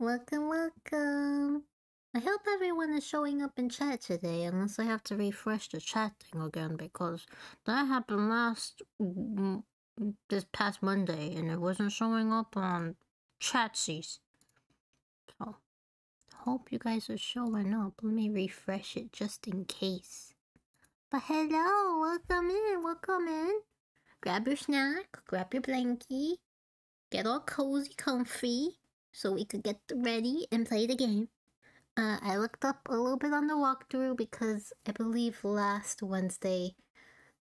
Welcome, welcome. I hope everyone is showing up in chat today, unless I have to refresh the chat thing again because that happened last this past Monday and it wasn't showing up on chatsies. So, hope you guys are showing up. Let me refresh it just in case. But hello, welcome in, welcome in. Grab your snack, grab your blankie, get all cozy, comfy, so we could get ready and play the game. Uh, I looked up a little bit on the walkthrough because I believe last Wednesday I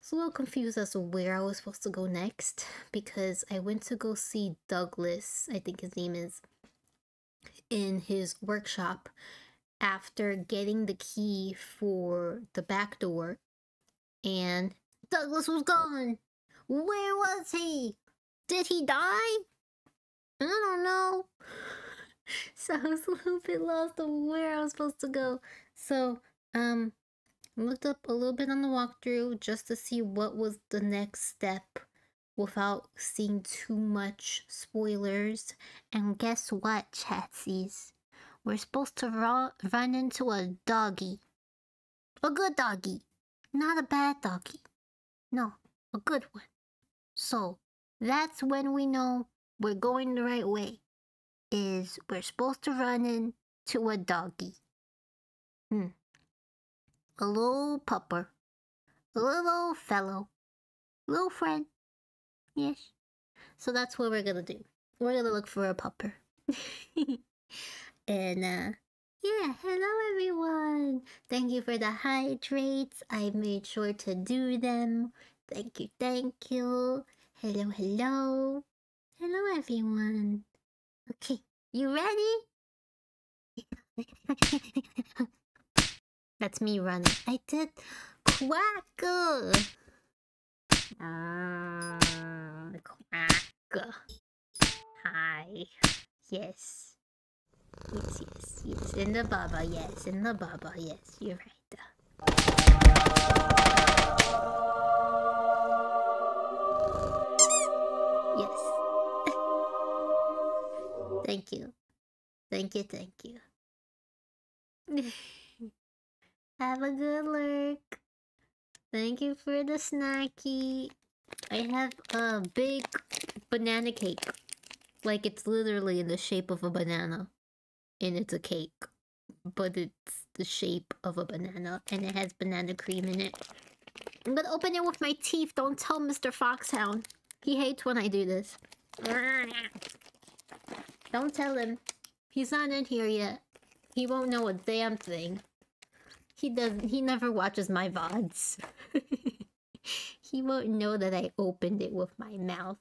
was a little confused as to where I was supposed to go next because I went to go see Douglas, I think his name is, in his workshop after getting the key for the back door and Douglas was gone. Where was he? Did he die? I don't know. So I was a little bit lost of where I was supposed to go. So, um, looked up a little bit on the walkthrough just to see what was the next step without seeing too much spoilers. And guess what, chatsies? We're supposed to ru- run into a doggy. A good doggy. Not a bad doggy. No, a good one. So, that's when we know we're going the right way. Is we're supposed to run into a doggy. Hmm. A little pupper. A little fellow. Little friend. Yes. So that's what we're gonna do. We're gonna look for a pupper. and uh yeah, hello everyone. Thank you for the hydrates. I made sure to do them. Thank you, thank you. Hello, hello. Hello everyone. Okay, you ready? That's me running. I did quack. Uh, quack. Hi. Yes. Yes, yes, yes. In the baba, yes. In the baba, yes. You're right. Thank you. Thank you, thank you. Have a good lurk. Thank you for the snacky. I have a big banana cake. Like it's literally in the shape of a banana. And it's a cake. But it's the shape of a banana. And it has banana cream in it. I'm gonna open it with my teeth. Don't tell Mr. Foxhound. He hates when I do this. Don't tell him. He's not in here yet. He won't know a damn thing. He doesn't. He never watches my VODs. he won't know that I opened it with my mouth.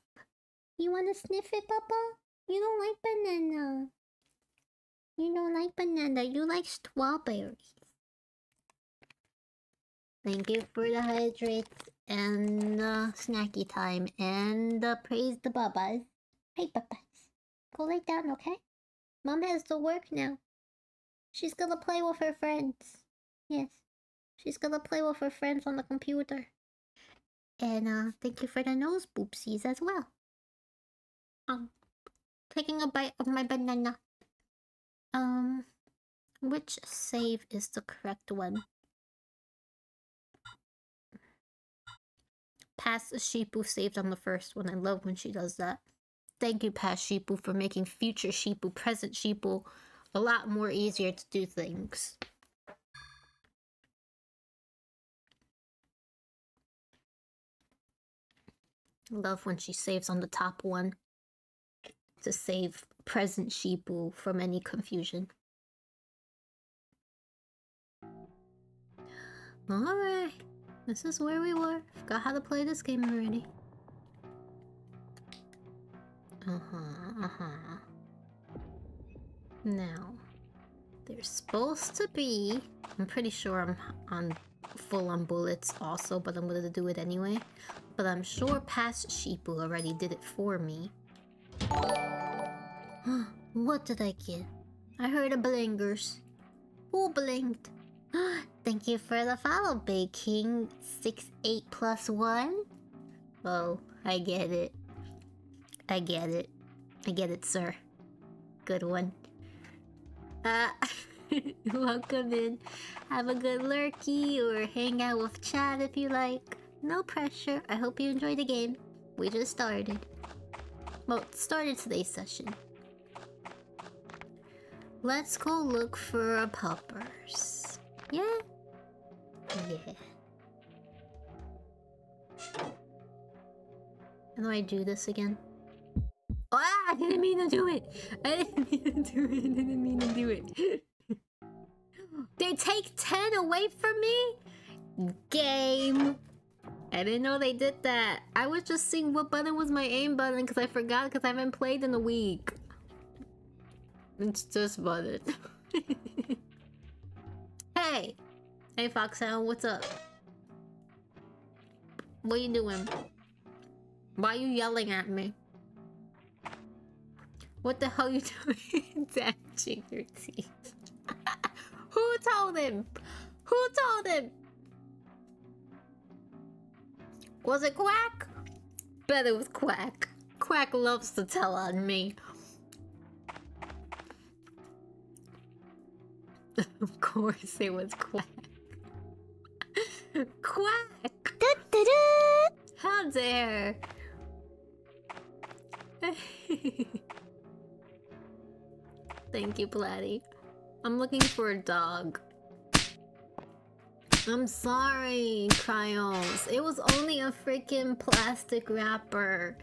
You wanna sniff it, Papa? You don't like banana. You don't like banana. You like strawberries. Thank you for the hydrates and the snacky time and the praise the babas. Hey, babas. Go lay down, okay? Mom has to work now. She's gonna play with her friends. Yes. She's gonna play with her friends on the computer. And uh thank you for the nose boopsies as well. Um taking a bite of my banana. Um which save is the correct one? Past Sheep who saved on the first one. I love when she does that. Thank you, Past Sheepu, for making future Sheepu, present Sheepu a lot more easier to do things. Love when she saves on the top one to save present Sheepu from any confusion. Alright, this is where we were. Forgot how to play this game already. Uh huh, uh huh. Now, there's supposed to be. I'm pretty sure I'm on full on bullets also, but I'm gonna do it anyway. But I'm sure past Sheepu already did it for me. what did I get? I heard a blingers. Who blinked? Thank you for the follow, Big King. 6 8 plus 1. Oh, I get it. I get it. I get it, sir. Good one. Uh, welcome in. Have a good lurky or hang out with chat if you like. No pressure. I hope you enjoy the game. We just started. Well, started today's session. Let's go look for a puppers. Yeah? Yeah. How do I do this again? Ah, I didn't mean to do it! I didn't mean to do it. I didn't mean to do it. they take 10 away from me? Game. I didn't know they did that. I was just seeing what button was my aim button because I forgot because I haven't played in a week. It's this button. hey! Hey Foxhound, what's up? What are you doing? Why are you yelling at me? What the hell are you doing? Dashing your teeth. Who told him? Who told him? Was it Quack? Bet it was Quack. Quack loves to tell on me. of course it was Quack. Quack! Da, da, da. How dare! Thank you, Platty. I'm looking for a dog. I'm sorry, Cryos. It was only a freaking plastic wrapper.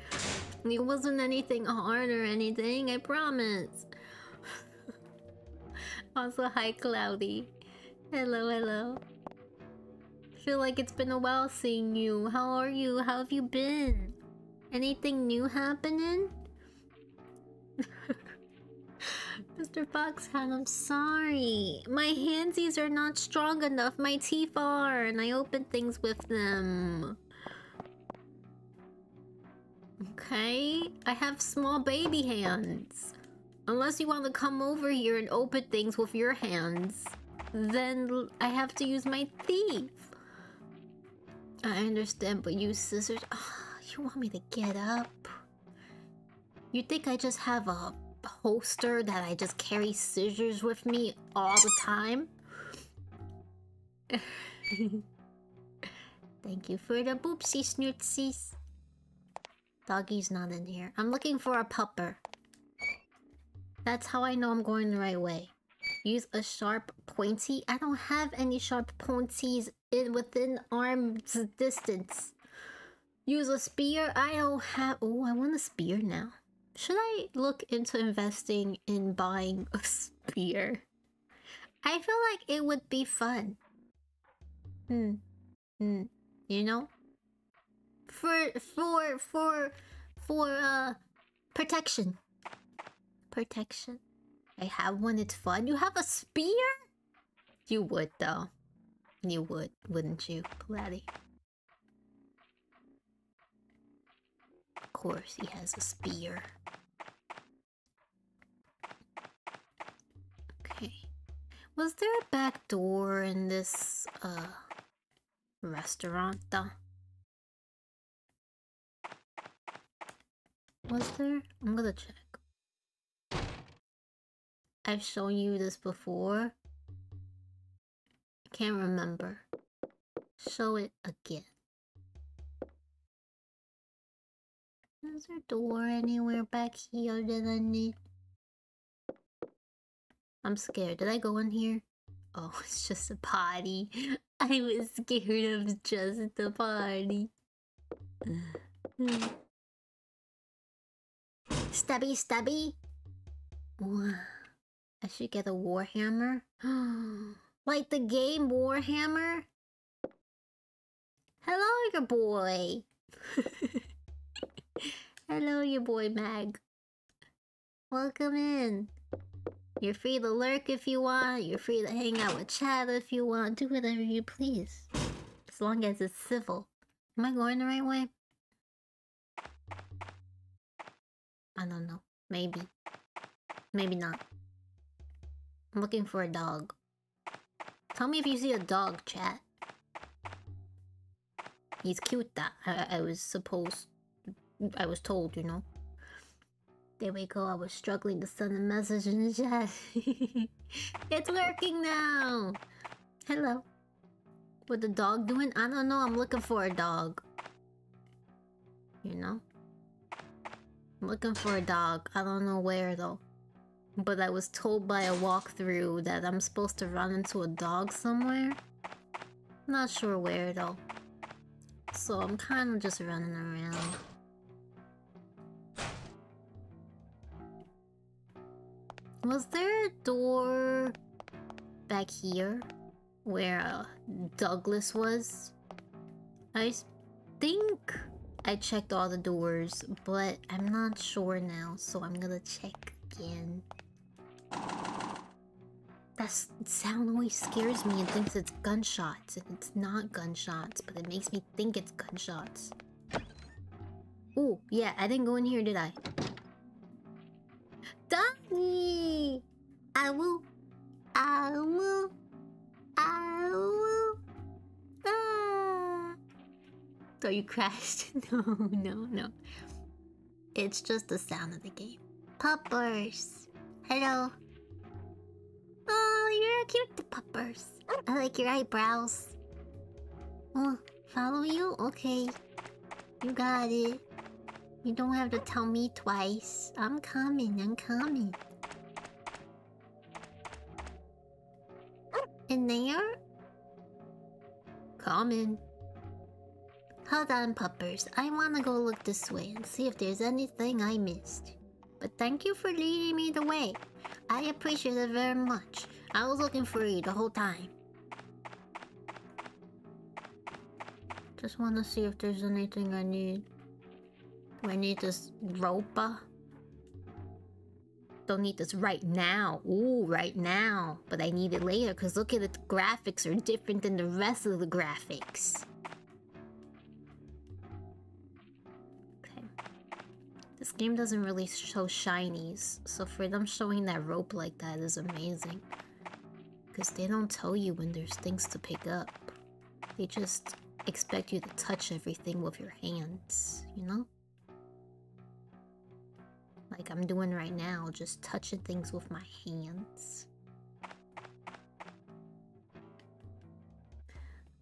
It wasn't anything hard or anything, I promise. also, hi, Cloudy. Hello, hello. Feel like it's been a while seeing you. How are you? How have you been? Anything new happening? Mr. Foxhound, I'm sorry. My handsies are not strong enough. My teeth are, and I open things with them. Okay, I have small baby hands. Unless you want to come over here and open things with your hands, then I have to use my teeth. I understand, but use scissors. Oh, you want me to get up? You think I just have a holster that I just carry scissors with me all the time? Thank you for the boopsie snootsies. Doggy's not in here. I'm looking for a pupper. That's how I know I'm going the right way. Use a sharp pointy. I don't have any sharp pointies in within arm's distance. Use a spear. I don't have. Oh, I want a spear now. Should I look into investing in buying a spear? I feel like it would be fun. Hmm. Hmm. You know? For for for for uh protection. Protection. I have one, it's fun. You have a spear? You would though. You would, wouldn't you, Platty? Course he has a spear. Okay. Was there a back door in this uh restaurant though? Was there? I'm gonna check. I've shown you this before. I can't remember. Show it again. Is there a door anywhere back here that I need? I'm scared. Did I go in here? Oh, it's just a potty. I was scared of just the party. Stubby, stubby. I should get a warhammer. like the game Warhammer. Hello, your boy. Hello, your boy Mag. Welcome in. You're free to lurk if you want. You're free to hang out with chat if you want. Do whatever you please. As long as it's civil. Am I going the right way? I don't know. Maybe. Maybe not. I'm looking for a dog. Tell me if you see a dog, chat. He's cute that I, I was supposed... I was told, you know. There we go. I was struggling to send a message in the chat. it's working now. Hello. What the dog doing? I don't know. I'm looking for a dog. You know? I'm looking for a dog. I don't know where though. But I was told by a walkthrough that I'm supposed to run into a dog somewhere. Not sure where though. So I'm kind of just running around. Was there a door back here where uh, Douglas was? I think I checked all the doors, but I'm not sure now, so I'm gonna check again. That sound always scares me and thinks it's gunshots, and it's not gunshots, but it makes me think it's gunshots. Oh, yeah, I didn't go in here, did I? Doggy! I will. I will. Ah. So you crashed? No, no, no. It's just the sound of the game. Puppers. Hello. Oh, you're cute, the puppers. I like your eyebrows. Oh, follow you? Okay. You got it. You don't have to tell me twice. I'm coming, I'm coming. In there? Coming. Hold on, puppers. I want to go look this way and see if there's anything I missed. But thank you for leading me the way. I appreciate it very much. I was looking for you the whole time. Just want to see if there's anything I need. I need this rope? Uh. Don't need this right now. Ooh, right now. But I need it later because look at the graphics are different than the rest of the graphics. Okay. This game doesn't really show shinies, so for them showing that rope like that is amazing. Because they don't tell you when there's things to pick up. They just expect you to touch everything with your hands, you know? Like I'm doing right now, just touching things with my hands.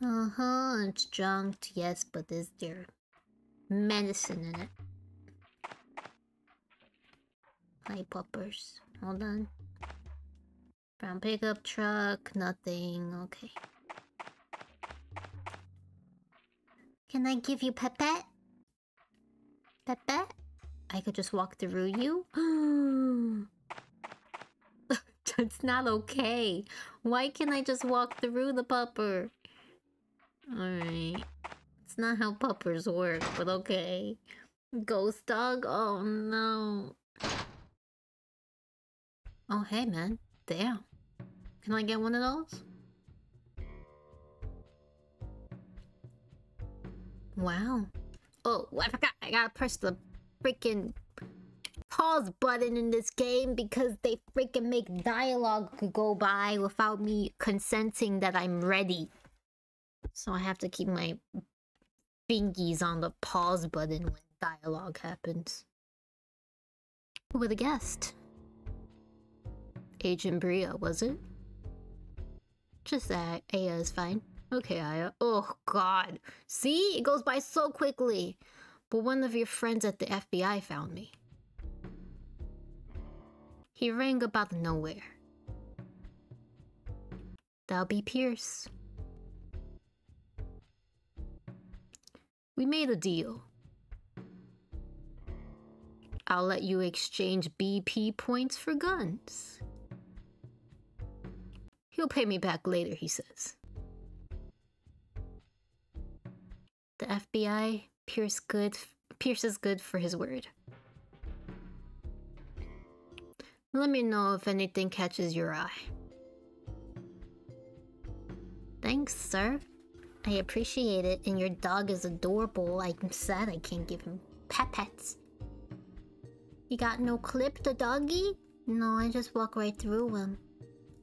Uh-huh, it's junked, yes, but is there medicine in it? Hi, puppers. Hold on. Brown pickup truck, nothing, okay. Can I give you Pepette? Pepette? I could just walk through you? That's not okay. Why can't I just walk through the pupper? Alright. It's not how puppers work, but okay. Ghost dog? Oh no. Oh hey man. Damn. Can I get one of those? Wow. Oh, I forgot. I gotta press the freaking pause button in this game because they freaking make dialogue go by without me consenting that I'm ready. So I have to keep my fingies on the pause button when dialogue happens. With a guest. Agent Brea, was it? Just that. Aya is fine. Okay, Aya. Oh, God. See? It goes by so quickly. But one of your friends at the FBI found me. He rang about nowhere. That'll be Pierce. We made a deal. I'll let you exchange BP points for guns. He'll pay me back later, he says. The FBI Pierce good Pierce is good for his word. Let me know if anything catches your eye. Thanks, sir. I appreciate it, and your dog is adorable. I'm sad I can't give him pet pets. You got no clip, the doggy? No, I just walk right through him.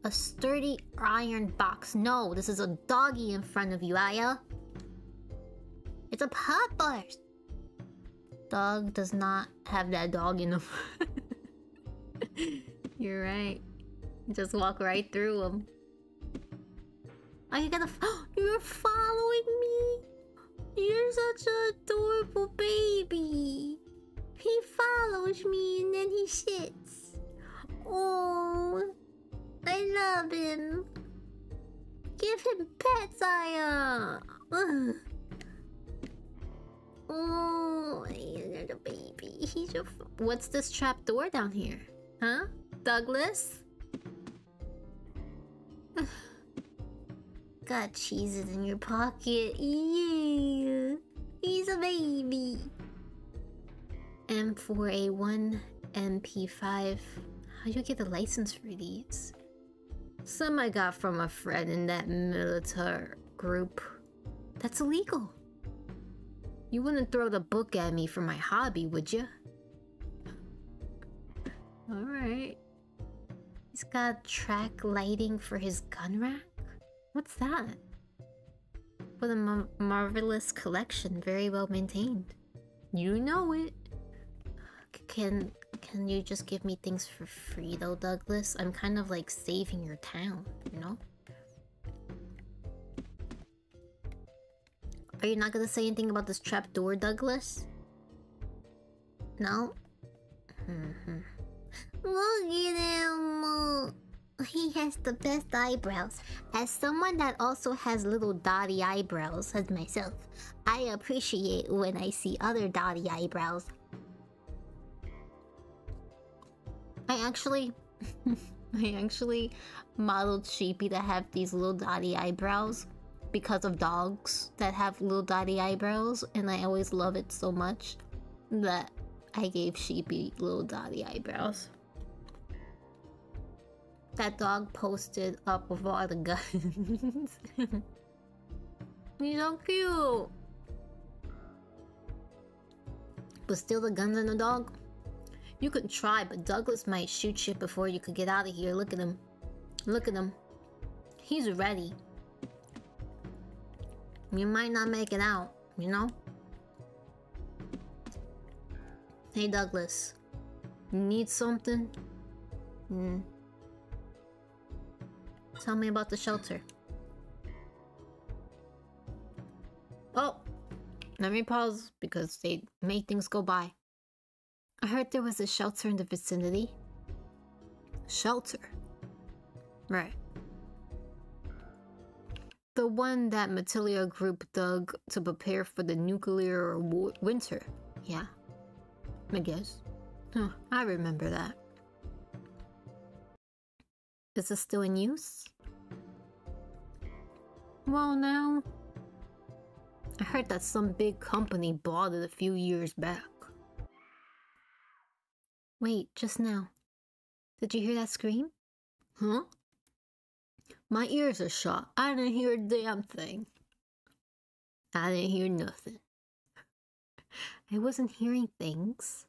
A sturdy iron box. No, this is a doggy in front of you, Aya. It's a pop puppers. Dog does not have that dog in him. You're right. Just walk right through them. Are you gonna? You're following me. You're such an adorable baby. He follows me and then he sits. Oh, I love him. Give him pets, Aya. Uh, ugh. Oh, a baby. He's a. What's this trap door down here? Huh? Douglas? Got cheeses in your pocket. Yeah. He's a baby. M4A1, MP5. How do you get the license for these? Some I got from a friend in that military group. That's illegal. You wouldn't throw the book at me for my hobby, would you? Alright. He's got track lighting for his gun rack? What's that? What a mar marvelous collection, very well maintained. You know it. Can can you just give me things for free though, Douglas? I'm kind of like saving your town, you know? Are you not gonna say anything about this trap door, Douglas? No? Mm -hmm. Look at him! He has the best eyebrows. As someone that also has little dotty eyebrows as myself, I appreciate when I see other dotty eyebrows. I actually... I actually modeled Sheepy to have these little dotty eyebrows because of dogs that have little dotty eyebrows and I always love it so much that I gave Sheepy little dotty eyebrows. That dog posted up with all the guns. He's so cute. But still the guns and the dog? You could try, but Douglas might shoot you before you could get out of here. Look at him. Look at him. He's ready. You might not make it out, you know? Hey Douglas. You need something? Hmm. Tell me about the shelter. Oh, let me pause because they made things go by. I heard there was a shelter in the vicinity. Shelter? Right. The one that militia Group dug to prepare for the nuclear winter. Yeah. I guess. Huh, I remember that. Is this still in use? Well, now... I heard that some big company bought it a few years back. Wait, just now. Did you hear that scream? Huh? My ears are shot. I didn't hear a damn thing. I didn't hear nothing. I wasn't hearing things.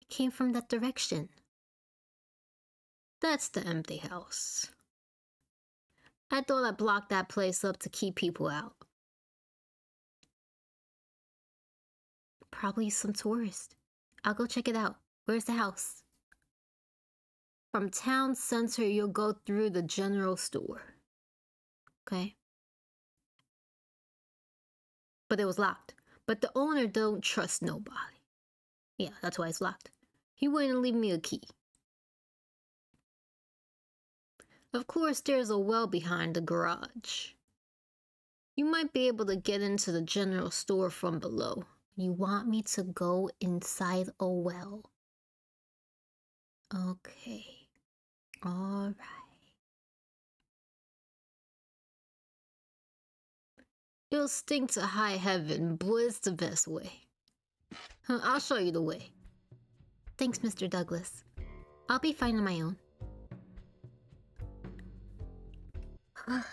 It came from that direction. That's the empty house. I thought I blocked that place up to keep people out. Probably some tourist. I'll go check it out. Where's the house? From town center, you'll go through the general store. Okay? But it was locked. But the owner don't trust nobody. Yeah, that's why it's locked. He wouldn't leave me a key. Of course, there's a well behind the garage. You might be able to get into the general store from below. You want me to go inside a well? Okay. Alright. It'll stink to high heaven, it's the best way. I'll show you the way. Thanks, Mr. Douglas. I'll be fine on my own.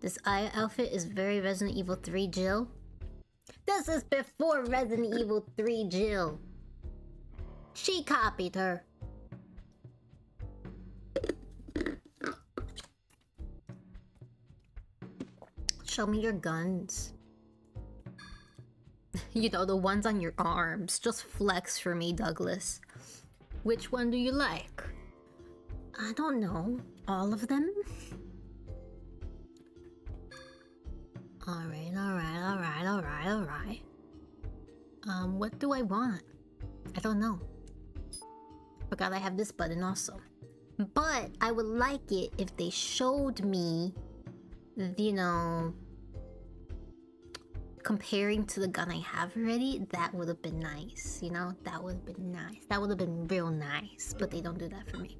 this eye outfit is very Resident Evil 3 Jill. This is before Resident Evil 3 Jill. She copied her. Show me your guns. You know, the ones on your arms. Just flex for me, Douglas. Which one do you like? I don't know. All of them? Alright, alright, alright, alright, alright. Um, what do I want? I don't know. Forgot I have this button also. But I would like it if they showed me, you know, comparing to the gun I have already, that would have been nice, you know? That would have been nice. That would have been real nice, but they don't do that for me.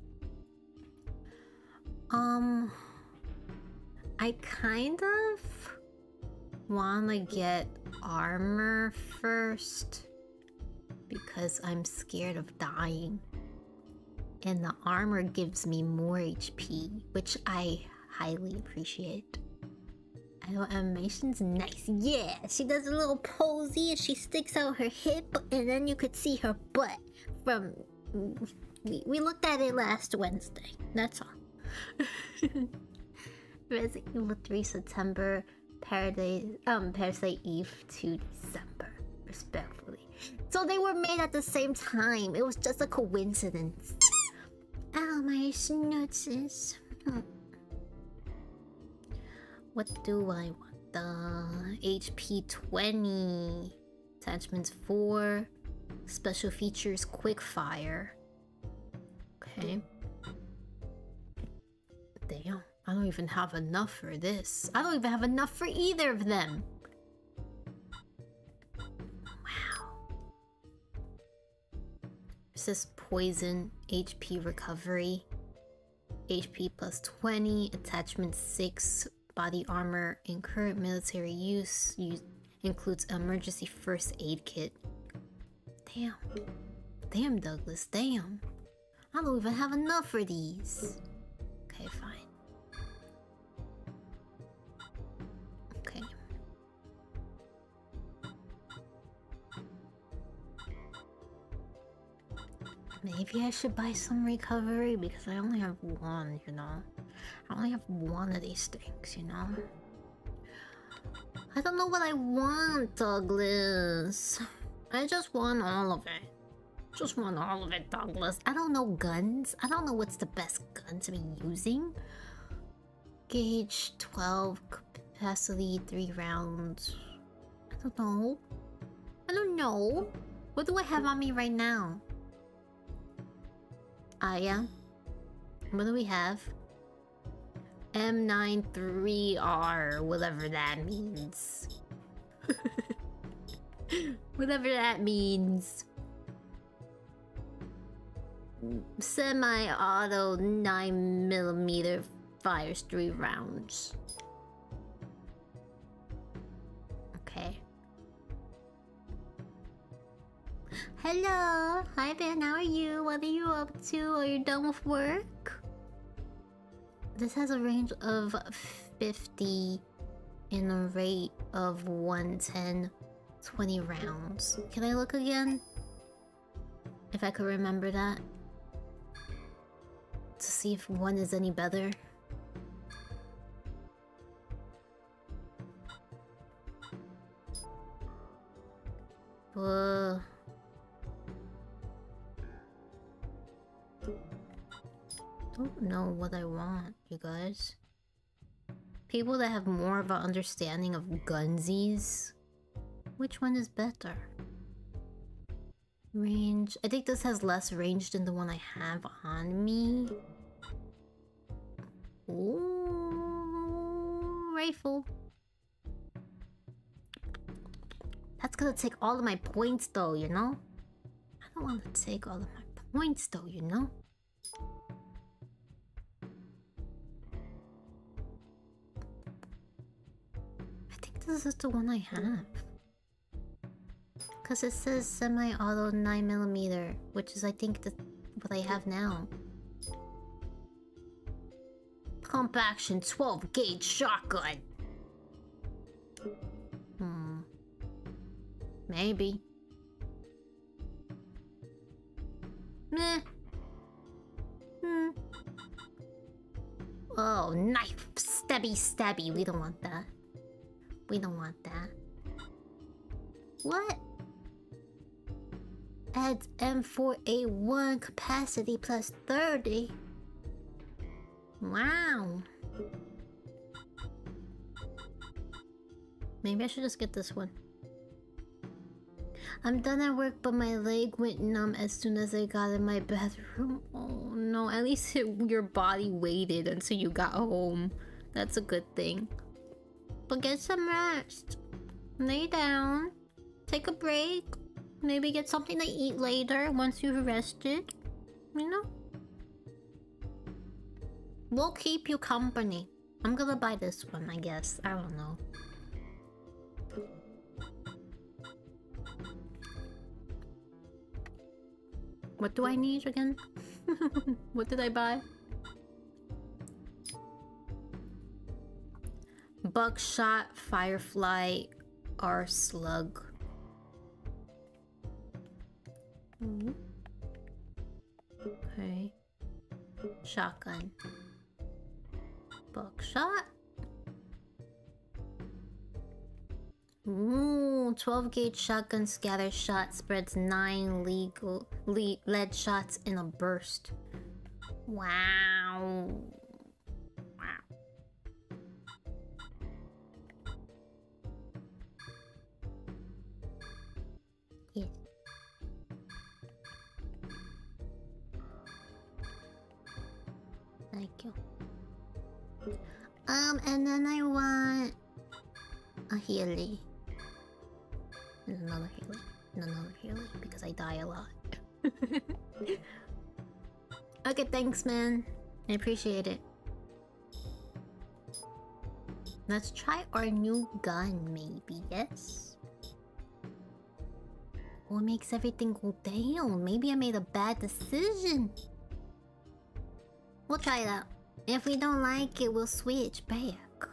Um, I kind of want to get armor first because I'm scared of dying. And the armor gives me more HP, which I highly appreciate. Oh, animation's nice. Yeah, she does a little posy and she sticks out her hip, and then you could see her butt from. We, we looked at it last Wednesday. That's all. Resident Evil 3 September, Paradise, um, Parasite Eve 2 December, respectfully. So they were made at the same time. It was just a coincidence. Oh, my snootses. Hmm. What do I want? The HP 20. Attachments 4. Special features quick fire. Okay. Damn. I don't even have enough for this. I don't even have enough for either of them. Wow. This is poison, HP recovery, HP plus 20, attachment 6, body armor in current military use, use includes emergency first aid kit. Damn. Damn, Douglas, damn. I don't even have enough for these. Okay, fine. Maybe I should buy some recovery because I only have one, you know? I only have one of these things, you know? I don't know what I want, Douglas. I just want all of it. Just want all of it, Douglas. I don't know guns. I don't know what's the best gun to be using. Gauge 12, capacity 3 rounds. I don't know. I don't know. What do I have on me right now? Uh, yeah. What do we have? M93R, whatever that means. whatever that means. Semi-auto 9mm fires 3 rounds. Hello! Hi Ben, how are you? What are you up to? Are you done with work? This has a range of 50 and a rate of 110, 20 rounds. Can I look again? If I could remember that. To see if one is any better. Uh... don't know what I want, you guys. People that have more of an understanding of gunsies. Which one is better? Range. I think this has less range than the one I have on me. Ooh, rifle. That's gonna take all of my points though, you know? I don't want to take all of my points though, you know? This is the one I have. Because it says semi-auto 9mm, which is I think the, what I have now. Pump action 12 gauge shotgun. Hmm. Maybe. Meh. Hmm. Oh, knife! Stabby stabby, we don't want that. We don't want that. What? Adds M4A1 capacity plus 30. Wow. Maybe I should just get this one. I'm done at work, but my leg went numb as soon as I got in my bathroom. Oh no, at least it, your body waited until you got home. That's a good thing. But get some rest. Lay down. Take a break. Maybe get something to eat later once you've rested. You know? We'll keep you company. I'm gonna buy this one, I guess. I don't know. What do I need again? what did I buy? Buckshot, Firefly, R Slug. Mm-hmm. Okay. Shotgun. Buckshot. Ooh, 12 gauge shotgun scatter shot spreads 9 legal le lead shots in a burst. Wow. Thank you. Um, and then I want a Healy. And another Healy. And another Healy because I die a lot. okay, thanks, man. I appreciate it. Let's try our new gun, maybe, yes? What makes everything go down? Maybe I made a bad decision. We'll try it out. If we don't like it, we'll switch back.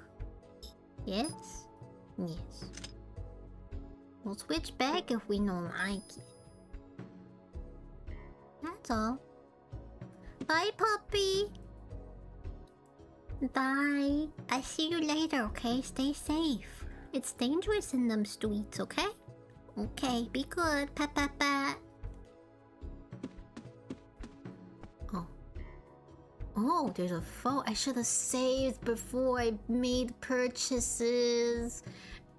Yes? Yes. We'll switch back if we don't like it. That's all. Bye, puppy. Bye. I see you later, okay? Stay safe. It's dangerous in them streets, okay? Okay, be good. Pat. Oh, there's a phone. I should have saved before I made purchases.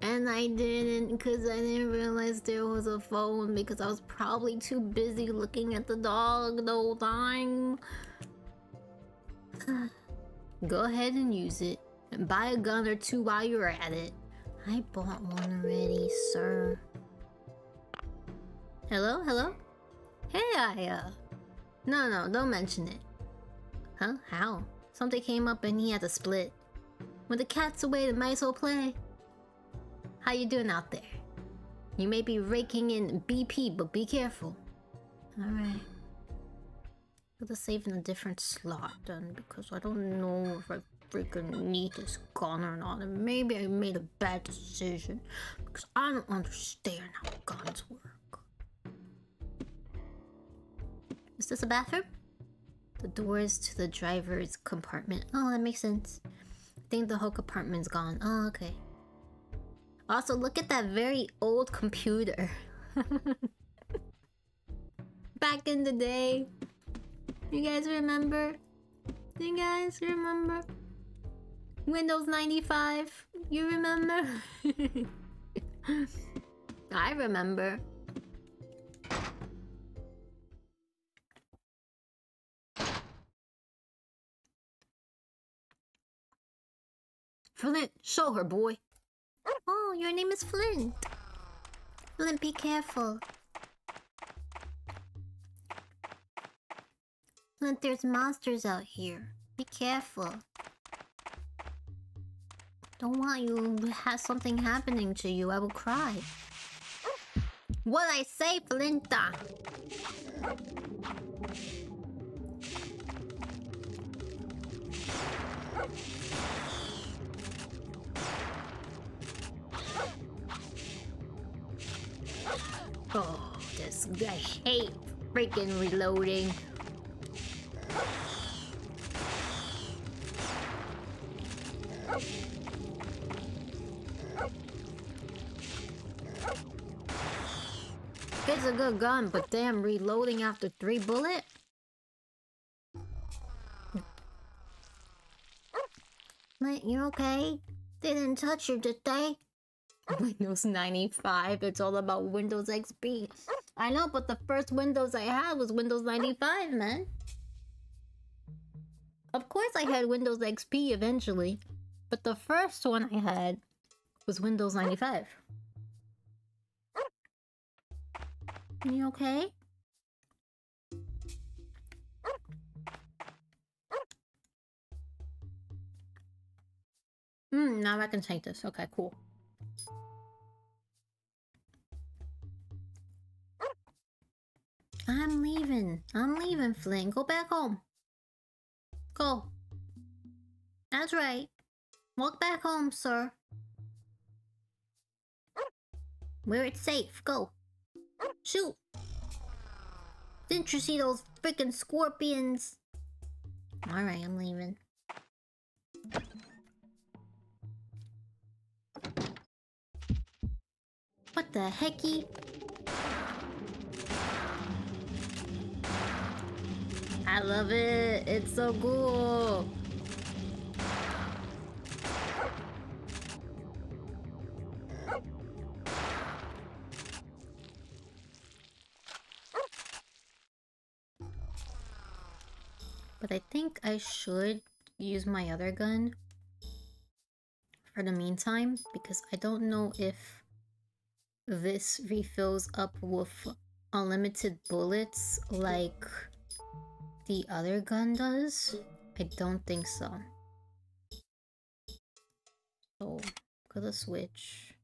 And I didn't because I didn't realize there was a phone because I was probably too busy looking at the dog the whole time. Go ahead and use it. And buy a gun or two while you're at it. I bought one already, sir. Hello? Hello? Hey, uh... No, no, don't mention it. Huh? How? Something came up and he had to split. When the cat's away, the mice will play. How you doing out there? You may be raking in BP, but be careful. Alright. Gotta save in a different slot then, because I don't know if I freaking need this gun or not. And maybe I made a bad decision, because I don't understand how guns work. Is this a bathroom? The doors to the driver's compartment. Oh, that makes sense. I think the whole compartment's gone. Oh, okay. Also, look at that very old computer. Back in the day. You guys remember? You guys remember? Windows 95? You remember? I remember. Flint, show her, boy. Oh, your name is Flint. Flint, be careful. Flint, there's monsters out here. Be careful. Don't want you to have something happening to you. I will cry. What I say, Flinta? Oh, this I hate freaking reloading. It's a good gun, but damn, reloading after three bullet? You okay? They didn't touch you, did they? Windows 95, it's all about Windows XP. I know, but the first Windows I had was Windows 95, man. Of course I had Windows XP eventually, but the first one I had was Windows 95. You okay? Hmm, now I can take this. Okay, cool. I'm leaving. I'm leaving, Flynn. Go back home. Go. That's right. Walk back home, sir. Where it's safe. Go. Shoot. Didn't you see those freaking scorpions? Alright, I'm leaving. What the hecky? I love it. It's so cool. But I think I should use my other gun for the meantime because I don't know if this refills up with unlimited bullets like the other gun does? I don't think so. So, gonna switch.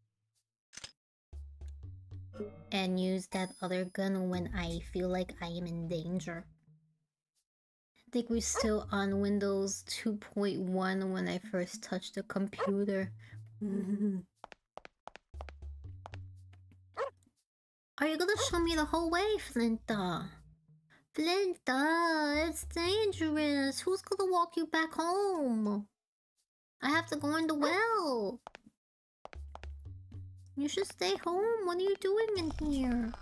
And use that other gun when I feel like I am in danger. I think we're still on Windows 2.1 when I first touched the computer. Are you gonna show me the whole way, Flinta? Flinta, it's dangerous. Who's gonna walk you back home? I have to go in the well. You should stay home. What are you doing in here?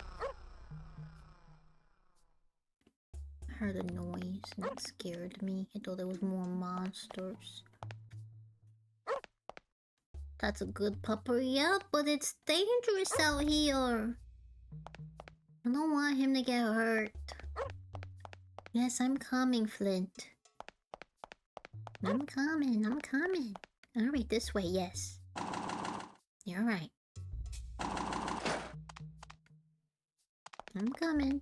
I heard a noise and it scared me. I thought there was more monsters. That's a good pupper, yeah, but it's dangerous out here. I don't want him to get hurt. Yes, I'm coming, Flint. I'm coming, I'm coming. Alright, this way, yes. You're right. I'm coming.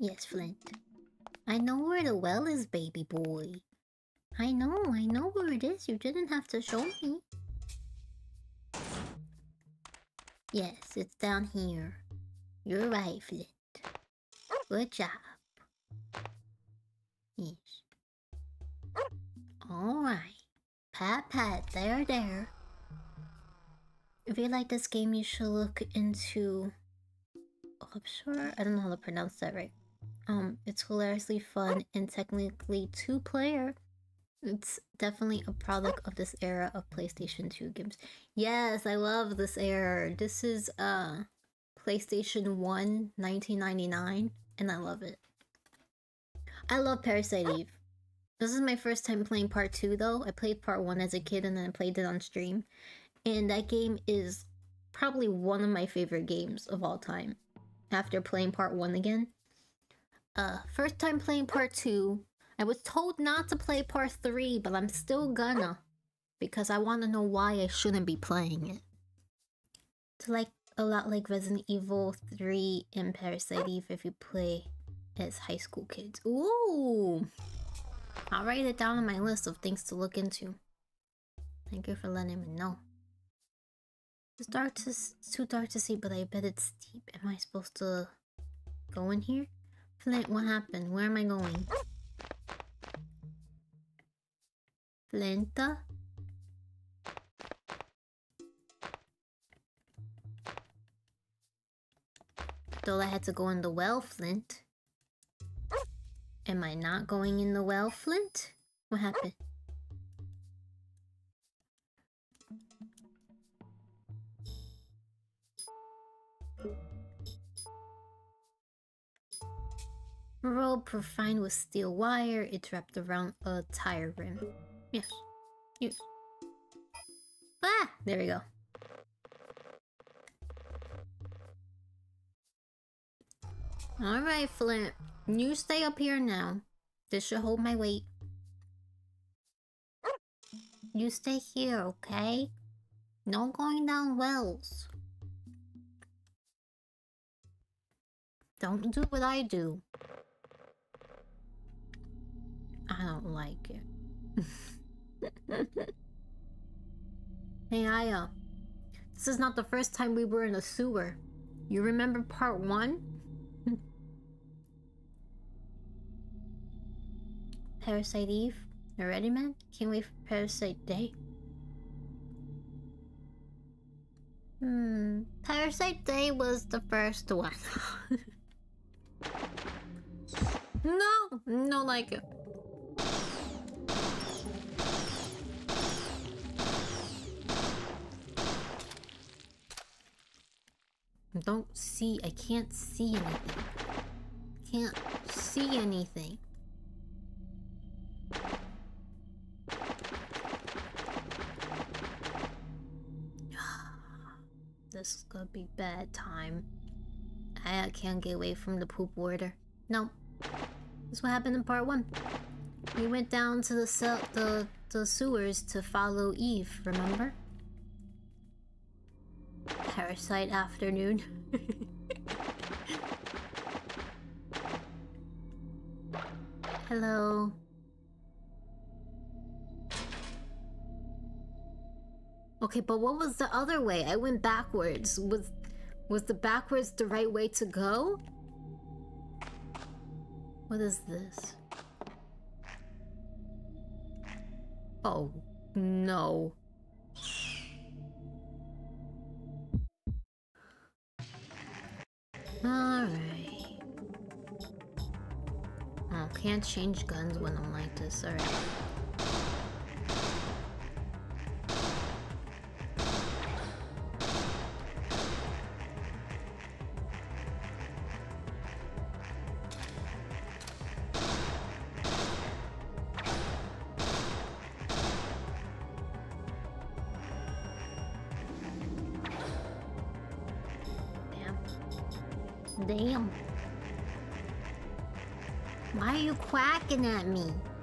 Yes, Flint. I know where the well is, baby boy. I know, I know where it is. You didn't have to show me. Yes, it's down here. You're right, Flint. Good job. Yes. Alright. Pat pat, there, there. If you like this game, you should look into... I'm sure... I don't know how to pronounce that right. Um, it's hilariously fun and technically two-player. It's definitely a product of this era of PlayStation 2 games. Yes, I love this era. This is, uh, PlayStation 1, 1999 and I love it. I love Parasite Eve. This is my first time playing part 2 though. I played part 1 as a kid and then I played it on stream. And that game is probably one of my favorite games of all time. After playing part 1 again. Uh, first time playing part 2. I was told not to play part 3, but I'm still gonna. Because I want to know why I shouldn't be playing it. To like a lot like Resident Evil 3 and Parasite Eve if you play as high school kids. Ooh! I'll write it down on my list of things to look into. Thank you for letting me know. It's dark to it's too dark to see, but I bet it's deep. Am I supposed to go in here? Flint, what happened? Where am I going? Flinta? Thought I had to go in the well, Flint. Am I not going in the well, Flint? What happened? Rope refined with steel wire, it's wrapped around a tire rim. Yes. Yes. Ah! There we go. Alright, Flint. You stay up here now. This should hold my weight. You stay here, okay? No going down wells. Don't do what I do. I don't like it. hey, Aya. This is not the first time we were in a sewer. You remember part one? Parasite Eve? You ready, man? Can't wait for Parasite Day. Hmm. Parasite Day was the first one. no! No like it. Don't see. I can't see anything. Can't see anything. this is gonna be bad time. I can't get away from the poop water. No. That's what happened in part one. We went down to the the the sewers to follow Eve, remember? Parasite afternoon. Hello. Okay, but what was the other way? I went backwards. Was was the backwards the right way to go? What is this? Oh, no. Alright. Oh, can't change guns when I'm like this, alright. Quacking at me?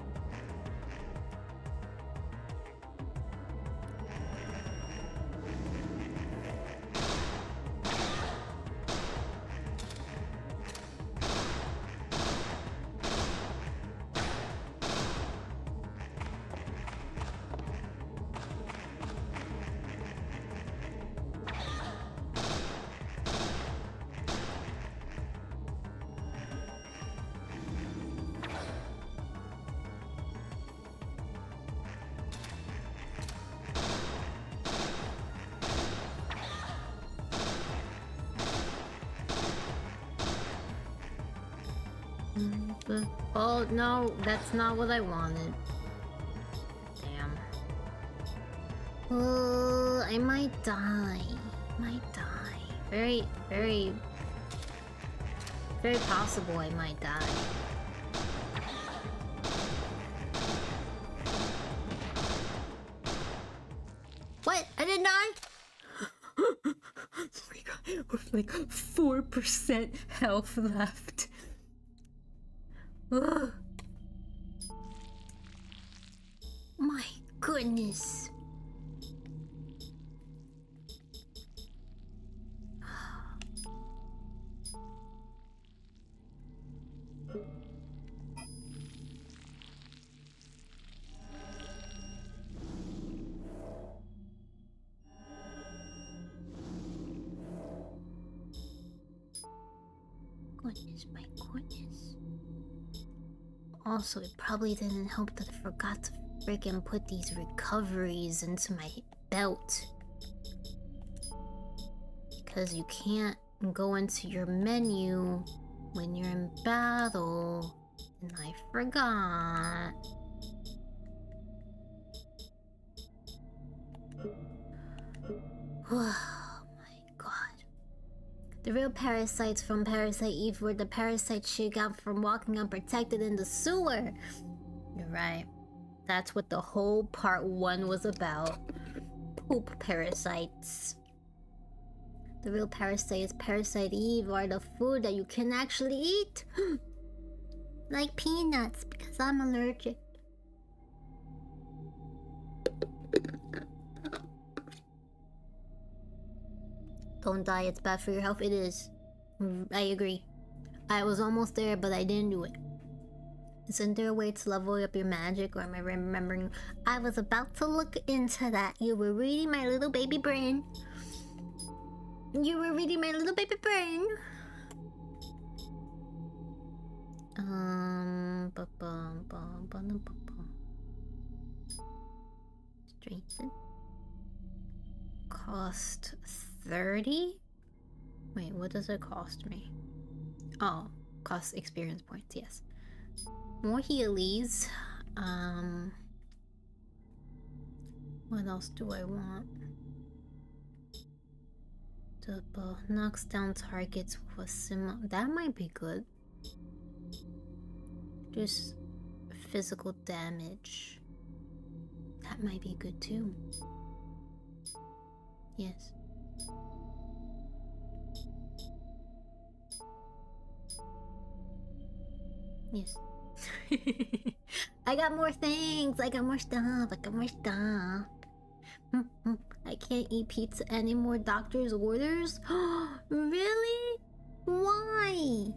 No, that's not what I wanted. Damn. Oh, I might die. Might die. Very, very... Very possible I might die. What? I didn't die? Oh we got like 4% health left. Probably didn't help that I forgot to freaking put these recoveries into my belt. Because you can't go into your menu when you're in battle. And I forgot. Real parasites from Parasite Eve were the parasites she got from walking unprotected in the sewer. You're right. That's what the whole part one was about. Poop parasites. The real parasites, Parasite Eve, are the food that you can actually eat. like peanuts, because I'm allergic. Don't die, it's bad for your health. It is. I agree. I was almost there, but I didn't do it. Isn't there a way to level up your magic? Or am I remembering? I was about to look into that. You were reading my little baby brain. You were reading my little baby brain. Um, ba ba -bum, bum. Straighten. Cost 30? Wait, what does it cost me? Oh, cost experience points, yes. More Healies. Um, what else do I want? Bow knocks down targets with a. That might be good. Just physical damage. That might be good too. Yes. Yes. I got more things. I got more stuff. I got more stuff. Hmm, hmm. I can't eat pizza anymore. Doctor's orders? really? Why?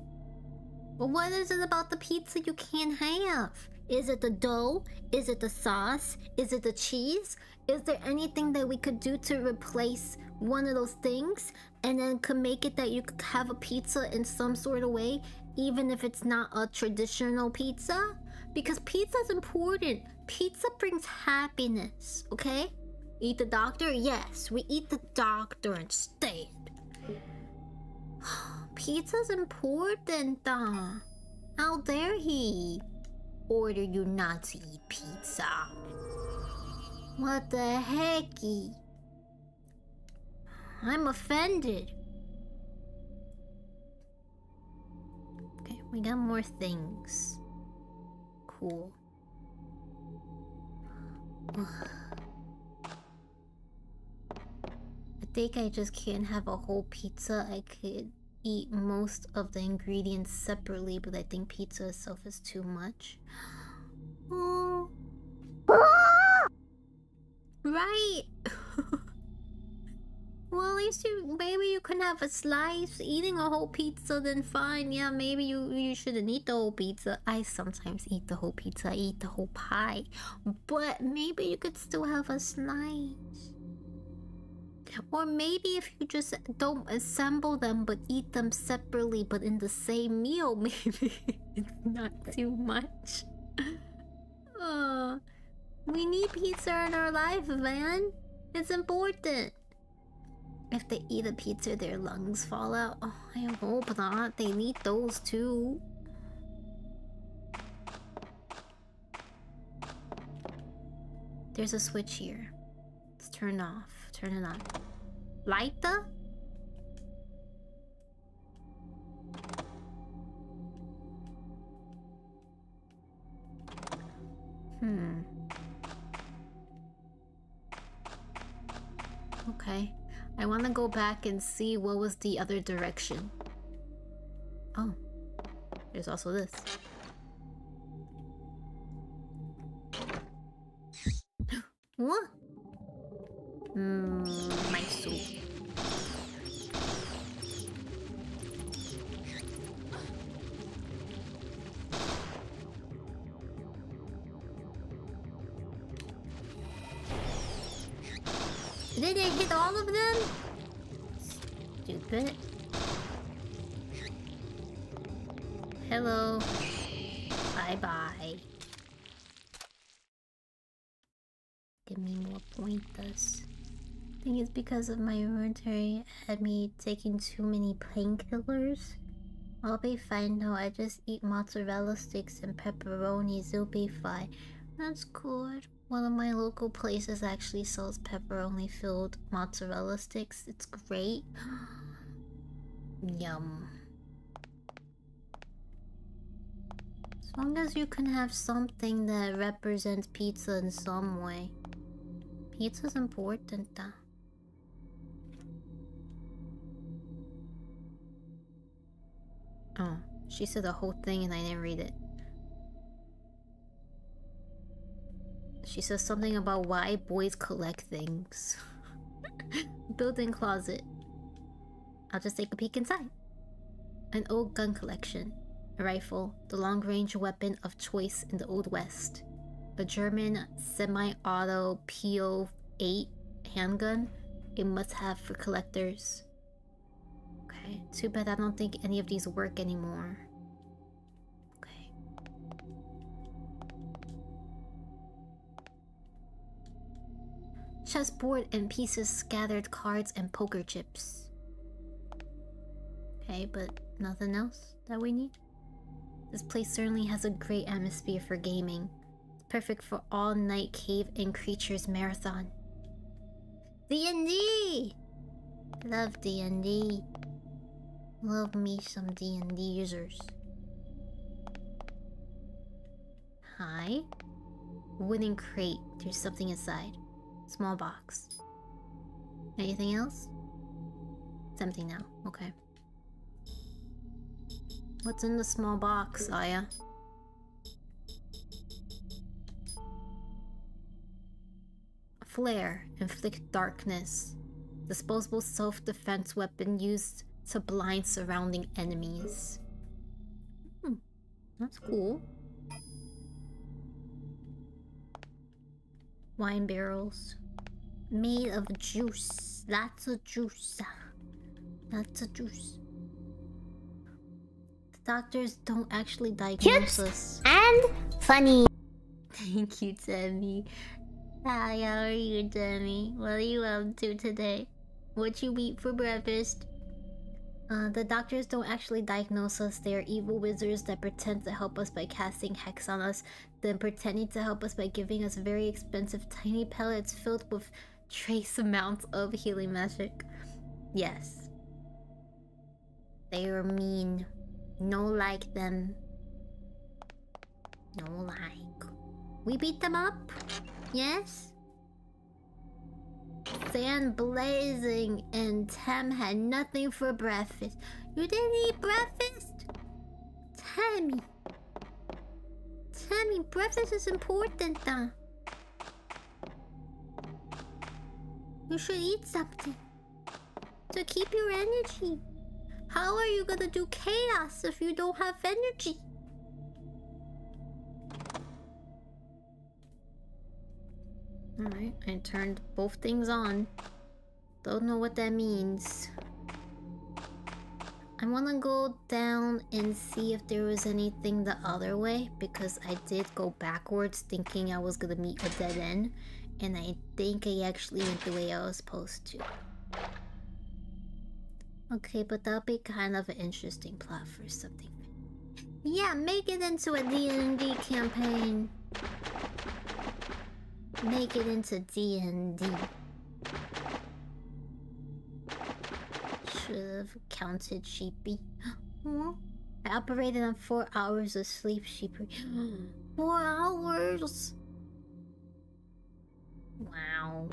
What is it about the pizza you can't have? Is it the dough? Is it the sauce? Is it the cheese? Is there anything that we could do to replace one of those things and then could make it that you could have a pizza in some sort of way, even if it's not a traditional pizza? Because pizza's important. Pizza brings happiness, okay? Eat the doctor? Yes, we eat the doctor instead. Pizza's important. Uh. How dare he order you not to eat pizza? What the hecky? I'm offended. We got more things. Cool. I think I just can't have a whole pizza. I could eat most of the ingredients separately, but I think pizza itself is too much. Oh. right. well, at least you maybe you can have a slice. Eating a whole pizza, then fine. Yeah, maybe you you shouldn't eat the whole pizza. I sometimes eat the whole pizza. I eat the whole pie, but maybe you could still have a slice. Or maybe if you just don't assemble them but eat them separately but in the same meal, maybe it's not too much. Uh, we need pizza in our life, man. It's important. If they eat a pizza, their lungs fall out. Oh, I hope not. They need those too. There's a switch here. Let's turn off. Turn it on. Lighter? Hmm. Okay. I want to go back and see what was the other direction. Oh. There's also this. what? Mmm, my soup. Hello. Bye-bye. Give me more pointers I think it's because of my inventory had me taking too many painkillers. I'll be fine though, I just eat mozzarella sticks and pepperoni, it'll be fine. That's good. One of my local places actually sells pepperoni filled mozzarella sticks. It's great. Yum. As long as you can have something that represents pizza in some way. Pizza's important. Uh. Oh, she said the whole thing and I didn't read it. She says something about why boys collect things. Built-in closet. I'll just take a peek inside. An old gun collection. A rifle, the long-range weapon of choice in the Old West. A German semi-auto PO-8 handgun. A must-have for collectors. Okay, too bad I don't think any of these work anymore. Okay. Chessboard and pieces, scattered cards, and poker chips. Okay, but nothing else that we need? This place certainly has a great atmosphere for gaming. It's perfect for all-night cave and creatures marathon. D&D! Love D&D. Love me some D&D users. Hi. Wooden crate. There's something inside. Small box. Anything else? Empty now. Okay. What's in the small box, Aya? Flare. Inflict darkness. Disposable self-defense weapon used to blind surrounding enemies. Hmm. That's cool. Wine barrels. Made of juice. Lots of juice. Lots of juice. Doctors don't actually diagnose Cute us. And funny. Thank you, Demi. Hi, how are you, Demi? What are you up to today? What you eat for breakfast? Uh, the doctors don't actually diagnose us. They are evil wizards that pretend to help us by casting hex on us, then pretending to help us by giving us very expensive tiny pellets filled with trace amounts of healing magic. Yes. They are mean. No like them. No like. We beat them up? Yes? Sand blazing and Tam had nothing for breakfast. You didn't eat breakfast? Tammy. Tammy, breakfast is important though. You should eat something. To keep your energy. How are you gonna do chaos if you don't have energy? Alright, I turned both things on. Don't know what that means. I want to go down and see if there was anything the other way because I did go backwards thinking I was gonna meet a dead end and I think I actually went the way I was supposed to. Okay, but that'll be kind of an interesting plot for something. Yeah, make it into a D&D campaign. Make it into D&D. Should've counted sheepy. I operated on four hours of sleep, sheepy. four hours! Wow.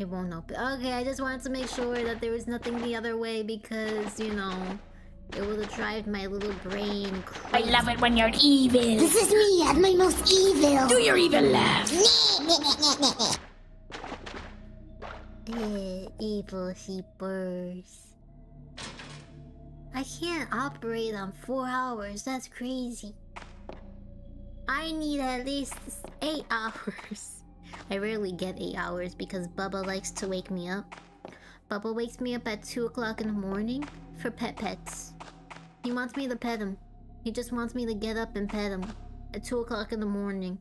It won't open. Okay, I just wanted to make sure that there was nothing the other way because, you know, it would have drive my little brain crazy. I love it when you're evil. This is me at my most evil. Do your evil laugh. eh, evil sheepers. I can't operate on four hours. That's crazy. I need at least eight hours. I rarely get 8 hours because Bubba likes to wake me up. Bubba wakes me up at 2 o'clock in the morning for pet pets. He wants me to pet him. He just wants me to get up and pet him at 2 o'clock in the morning.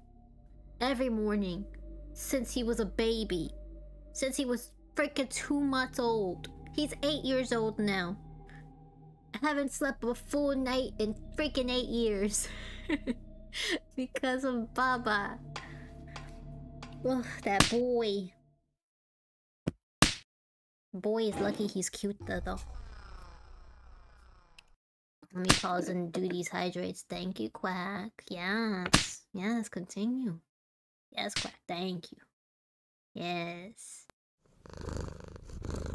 Every morning. Since he was a baby. Since he was freaking 2 months old. He's 8 years old now. I haven't slept a full night in freaking 8 years. because of Baba. Ugh, that boy. Boy is lucky he's cute though. though. Let me pause and do these hydrates. Thank you, Quack. Yes. Yes, continue. Yes, Quack. Thank you. Yes.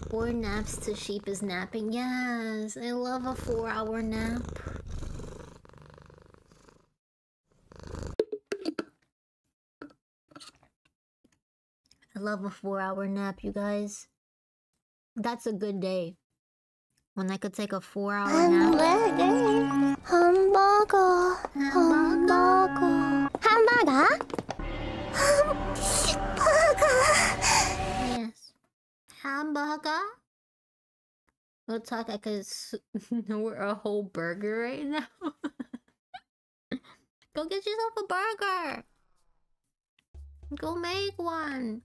Four naps to sheep is napping. Yes, I love a four hour nap. I love a four hour nap, you guys. That's a good day. When I could take a four hour nap. Hamburger. Hamburger. Hamburger. Hamburger. Hamburger. Yes. Hamburger? We'll talk I could we're a whole burger right now. Go get yourself a burger. Go make one.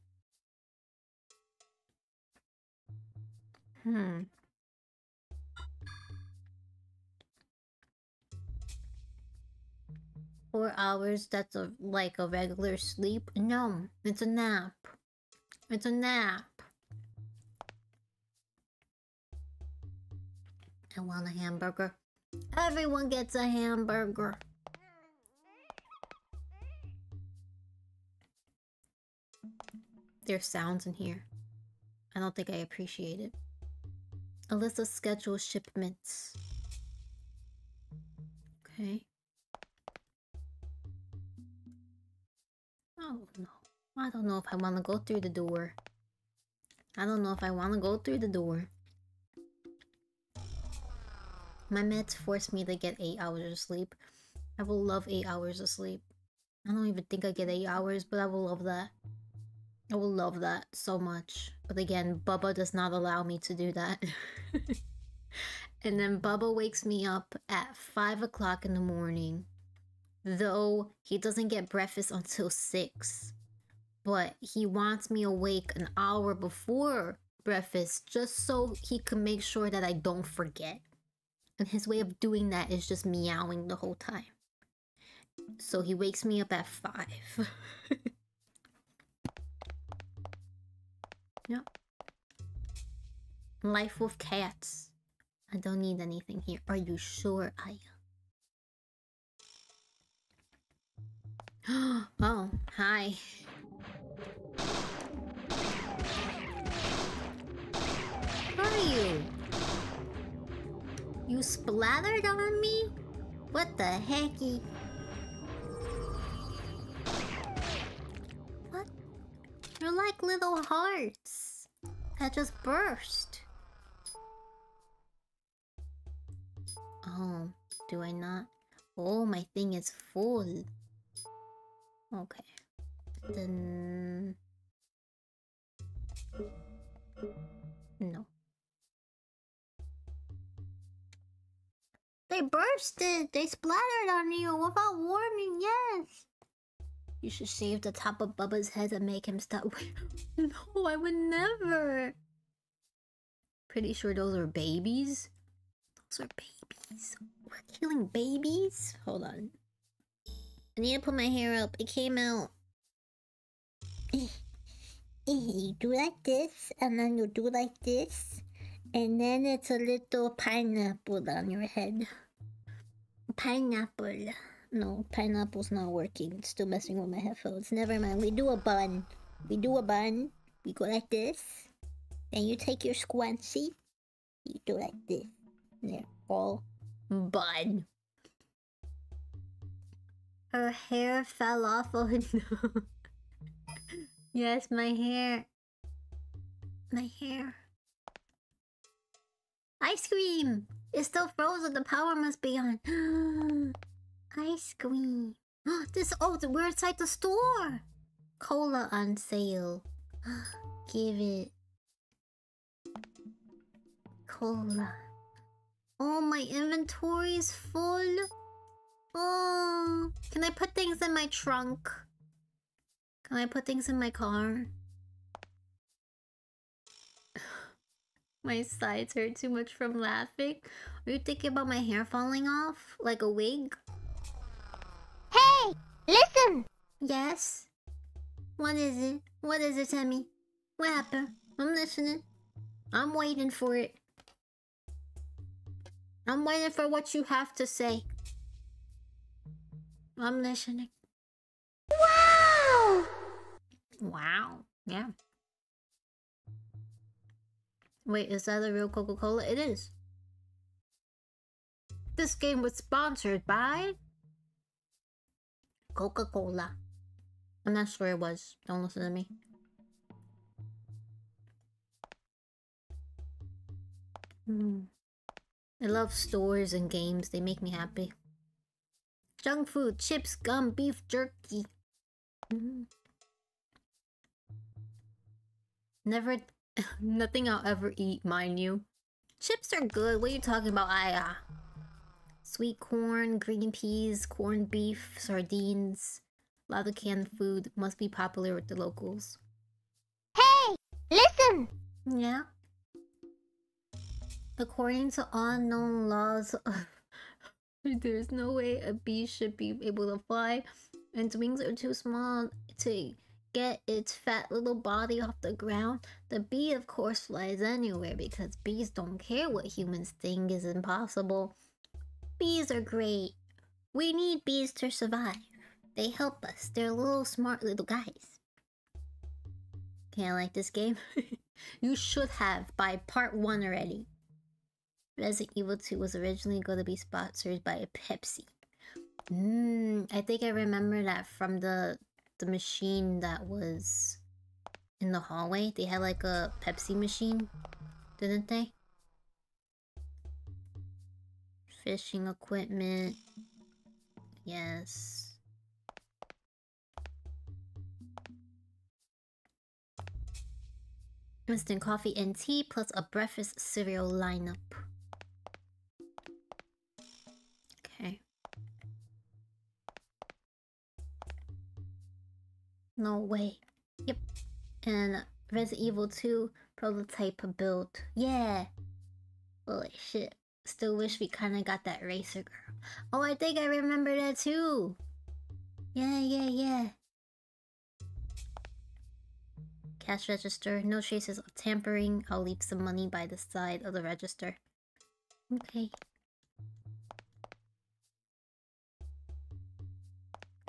Hmm. Four hours, that's a like a regular sleep? No, it's a nap. It's a nap. I want a hamburger. Everyone gets a hamburger. There's sounds in here. I don't think I appreciate it. Alyssa schedule shipments. Okay. Oh no. I don't know if I want to go through the door. I don't know if I want to go through the door. My meds force me to get 8 hours of sleep. I will love 8 hours of sleep. I don't even think I get 8 hours, but I will love that. I will love that so much. But again, Bubba does not allow me to do that. and then Bubba wakes me up at 5 o'clock in the morning. Though he doesn't get breakfast until 6. But he wants me awake an hour before breakfast just so he can make sure that I don't forget. And his way of doing that is just meowing the whole time. So he wakes me up at 5. yep. Life with cats. I don't need anything here. Are you sure, Aya? oh, hi. Who are you? You splattered on me? What the hecky? You're like little hearts that just burst. Oh, do I not? Oh, my thing is full. Okay. Then. No. They bursted! They splattered on you without warning, yes! You should shave the top of Bubba's head and make him stop. no, I would never! Pretty sure those are babies? Those are babies. We're killing babies? Hold on. I need to put my hair up. It came out. You do like this, and then you do like this, and then it's a little pineapple on your head. Pineapple. No, pineapple's not working. It's still messing with my headphones. Never mind. We do a bun. We do a bun. We go like this. Then you take your squancy. You do like this. There. All Bun. Her hair fell off. Oh no. yes, my hair. My hair. Ice cream! It's still frozen. The power must be on. Ice cream. Oh, this oh, we're inside the store. Cola on sale. Give it. Cola. Oh, my inventory is full. Oh, can I put things in my trunk? Can I put things in my car? my sides hurt too much from laughing. Are you thinking about my hair falling off? Like a wig? Listen! Yes? What is it? What is it, Emmy? What happened? I'm listening. I'm waiting for it. I'm waiting for what you have to say. I'm listening. Wow! Wow. Yeah. Wait, is that a real Coca Cola? It is. This game was sponsored by Coca Cola. I'm not sure it was. Don't listen to me. Hmm. I love stores and games, they make me happy. Junk food, chips, gum, beef jerky. Mm. Never, nothing I'll ever eat, mind you. Chips are good. What are you talking about? I, uh, sweet corn, green peas, corned beef, sardines. A lot of canned food must be popular with the locals. Hey! Listen! Yeah. According to unknown laws, there's no way a bee should be able to fly, and its wings are too small to get its fat little body off the ground. The bee, of course, flies anywhere because bees don't care what humans think is impossible. Bees are great. We need bees to survive. They help us. They're little smart little guys. Can't like this game? you should have by part one already. Resident Evil 2 was originally going to be sponsored by Pepsi. Mmm, I think I remember that from the the machine that was in the hallway. They had like a Pepsi machine, didn't they? Fishing equipment. Yes. Instant coffee and tea plus a breakfast cereal lineup. Okay. No way. Yep. And Resident Evil 2 prototype build. Yeah. Holy shit. Still wish we kinda got that racer girl. Oh, I think I remember that too. Yeah, yeah, yeah. Cash register. No traces of tampering. I'll leave some money by the side of the register. Okay.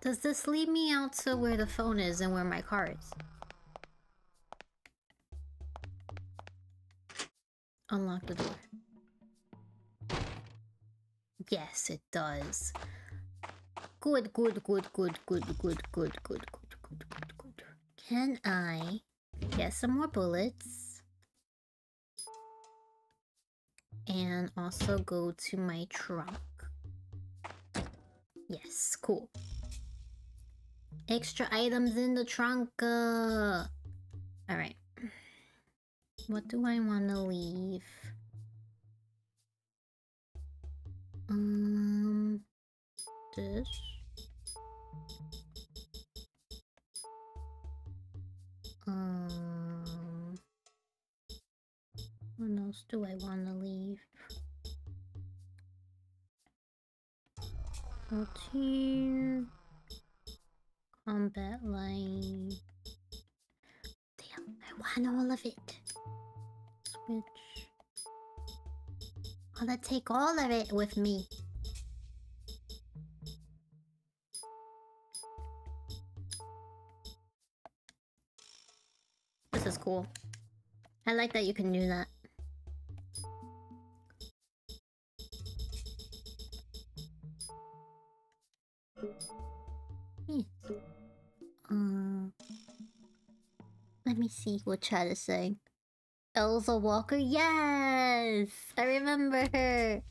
Does this lead me out to where the phone is and where my car is? Unlock the door. Yes, it does. Good, good, good, good, good, good, good, good, good, good, good, good. Can I get some more bullets? And also go to my trunk. Yes, cool. Extra items in the trunk. Uh... Alright. What do I want to leave? Um, this. Um, what else do I want to leave? Routine. Combat line. Damn, I want all of it. Switch. I wanna take all of it with me. This is cool. I like that you can do that. Yes. Uh, let me see what chat is saying. Elza Walker, yes! I remember her.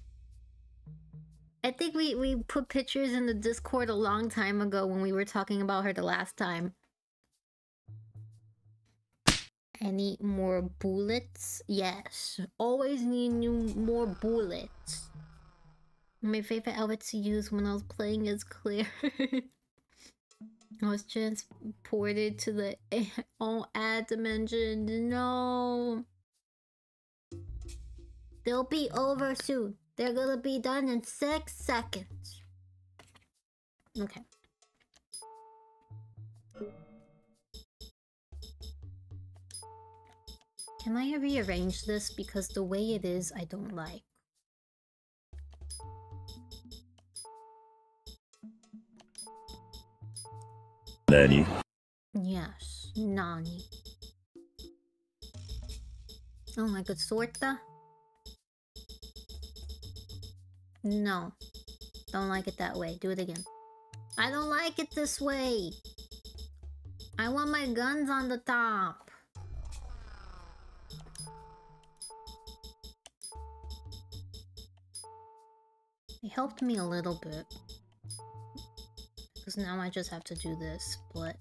I think we, we put pictures in the Discord a long time ago when we were talking about her the last time. Need more bullets. Yes, always need new more bullets. My favorite outfit to use when I was playing is clear. I was transported to the all ad dimension. No. They'll be over soon. They're gonna be done in six seconds. Okay. Can I rearrange this? Because the way it is, I don't like. Nani? Yes, Nani. Oh, I could sort that? No. Don't like it that way. Do it again. I don't like it this way. I want my guns on the top. It helped me a little bit. Because now I just have to do this, but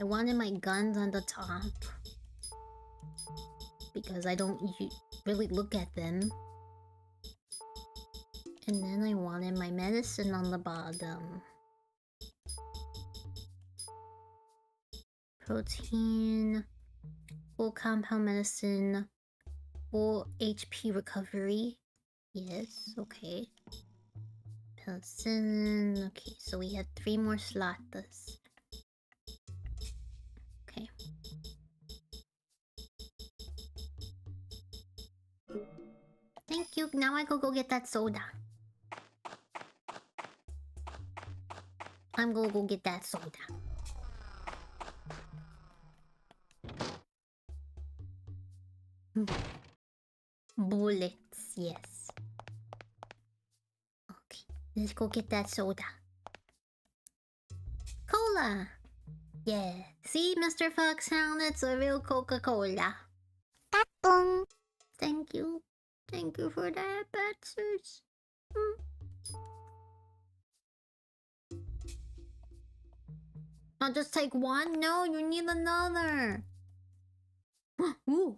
I wanted my guns on the top. Because I don't really look at them. And then I wanted my medicine on the bottom. Protein, full compound medicine, full HP recovery. Yes, okay. Penicillin. Okay, so we had three more slots. Okay. Thank you. Now I go go get that soda. I'm gonna go get that soda. Bullets, yes. Okay, let's go get that soda. Cola! Yeah, see, Mr. Foxhound, it's a real Coca Cola. Boom. Thank you. Thank you for that, Batsers. Hmm. I'll just take one? No, you need another. Ooh.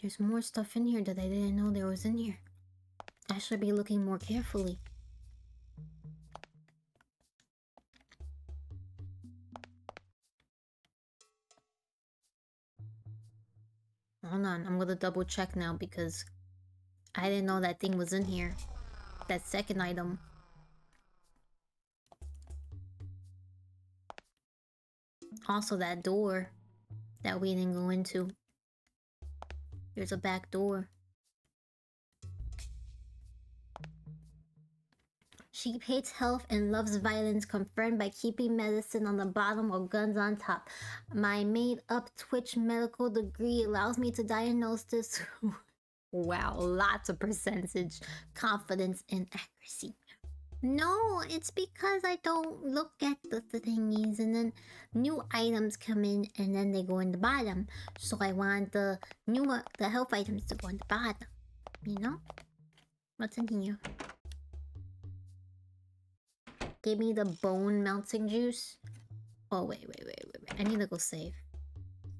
There's more stuff in here that I didn't know there was in here. I should be looking more carefully. Hold on, I'm gonna double check now because I didn't know that thing was in here. That second item. Also, that door that we didn't go into. There's a back door. She hates health and loves violence, confirmed by keeping medicine on the bottom or guns on top. My made up Twitch medical degree allows me to diagnose this. wow, lots of percentage, confidence, and accuracy. No, it's because I don't look at the, the thingies and then new items come in and then they go in the bottom. So I want the new the health items to go in the bottom. You know? What's in here? Give me the bone melting juice. Oh wait, wait, wait, wait, wait. I need to go save.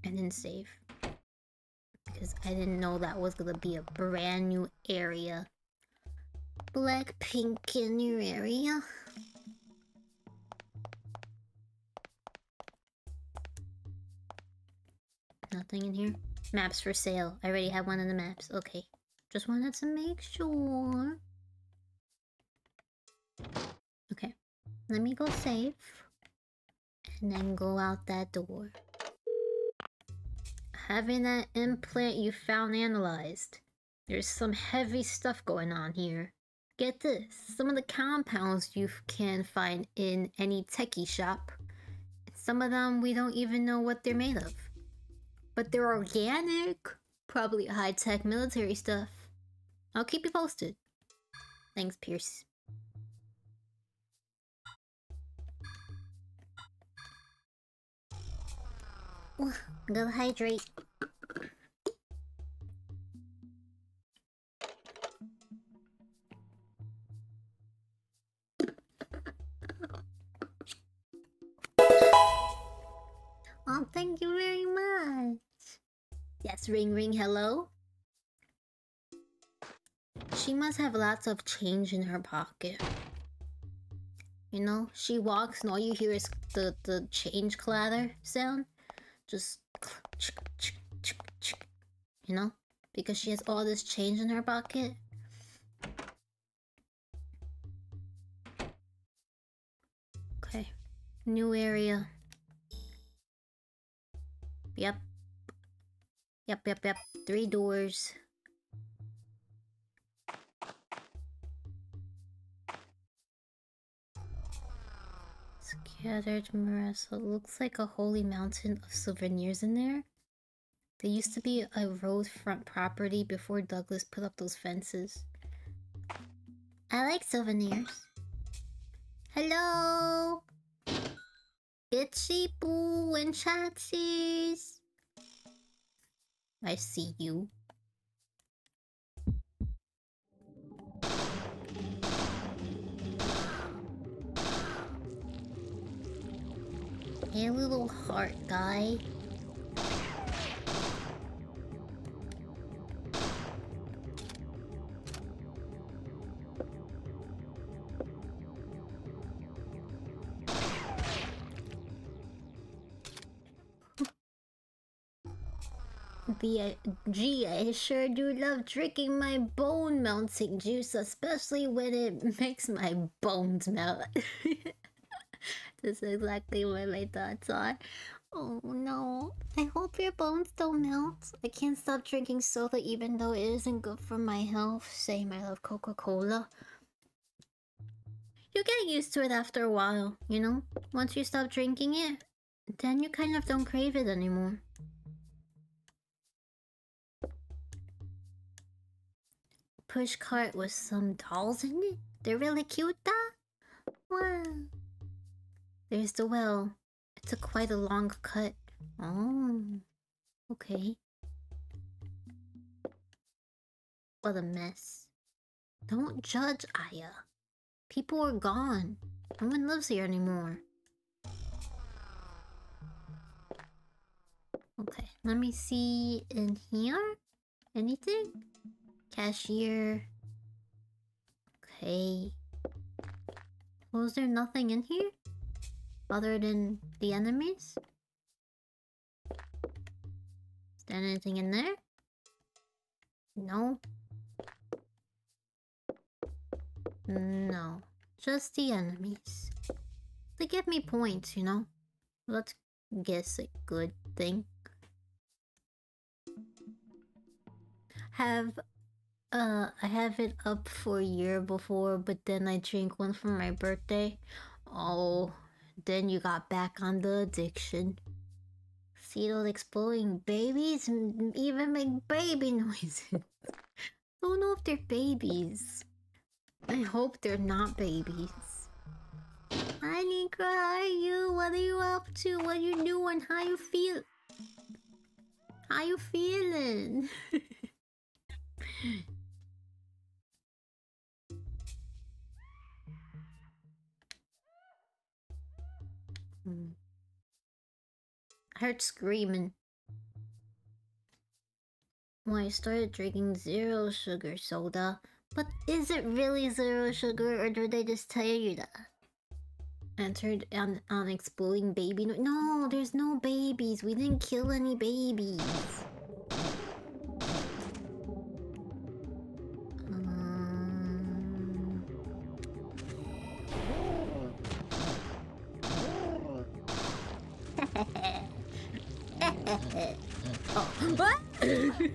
I didn't save. Because I didn't know that was gonna be a brand new area. Black pink in your area. Nothing in here. Maps for sale. I already have one of the maps. Okay. Just wanted to make sure. Okay. Let me go save. And then go out that door. Having that implant you found analyzed. There's some heavy stuff going on here. Get this, some of the compounds you can find in any techie shop. Some of them we don't even know what they're made of. But they're organic. Probably high-tech military stuff. I'll keep you posted. Thanks, Pierce. Go hydrate. Oh, thank you very much. Yes, ring ring, hello? She must have lots of change in her pocket. You know, she walks and all you hear is the, the change clatter sound. Just you know? Because she has all this change in her pocket. Okay. New area. Yep. Yep, yep, yep. Three doors. Scattered Marissa. Looks like a holy mountain of souvenirs in there. There used to be a road front property before Douglas put up those fences. I like souvenirs. Hello! Itchy Boo and Chatsies! I see you. Hey, little heart guy. I sure do love drinking my bone melting juice, especially when it makes my bones melt. That's exactly what my thoughts are. Oh no, I hope your bones don't melt. I can't stop drinking soda even though it isn't good for my health. Same, I love Coca Cola. You get used to it after a while, you know? Once you stop drinking it, then you kind of don't crave it anymore. Push cart with some dolls in it? They're really cute, though? Wow. There's the well. It's a quite a long cut. Oh, okay. What a mess. Don't judge Aya. People are gone. No one lives here anymore. Okay, let me see in here. Anything? Cashier. Okay. Was there nothing in here? Other than the enemies? Is there anything in there? No. No. Just the enemies. They give me points, you know? Let's guess a good thing. Have uh I have it up for a year before, but then I drank one for my birthday. Oh, then you got back on the addiction. See those exploding babies even make baby noises. Don't know if they're babies. I hope they're not babies. Anika, how are you? What are you up to? What are you doing? How you feel? How you feeling? I heard screaming. When I started drinking zero sugar soda. But is it really zero sugar or did they just tell you that? Entered on, on exploding baby. No, no, there's no babies. We didn't kill any babies.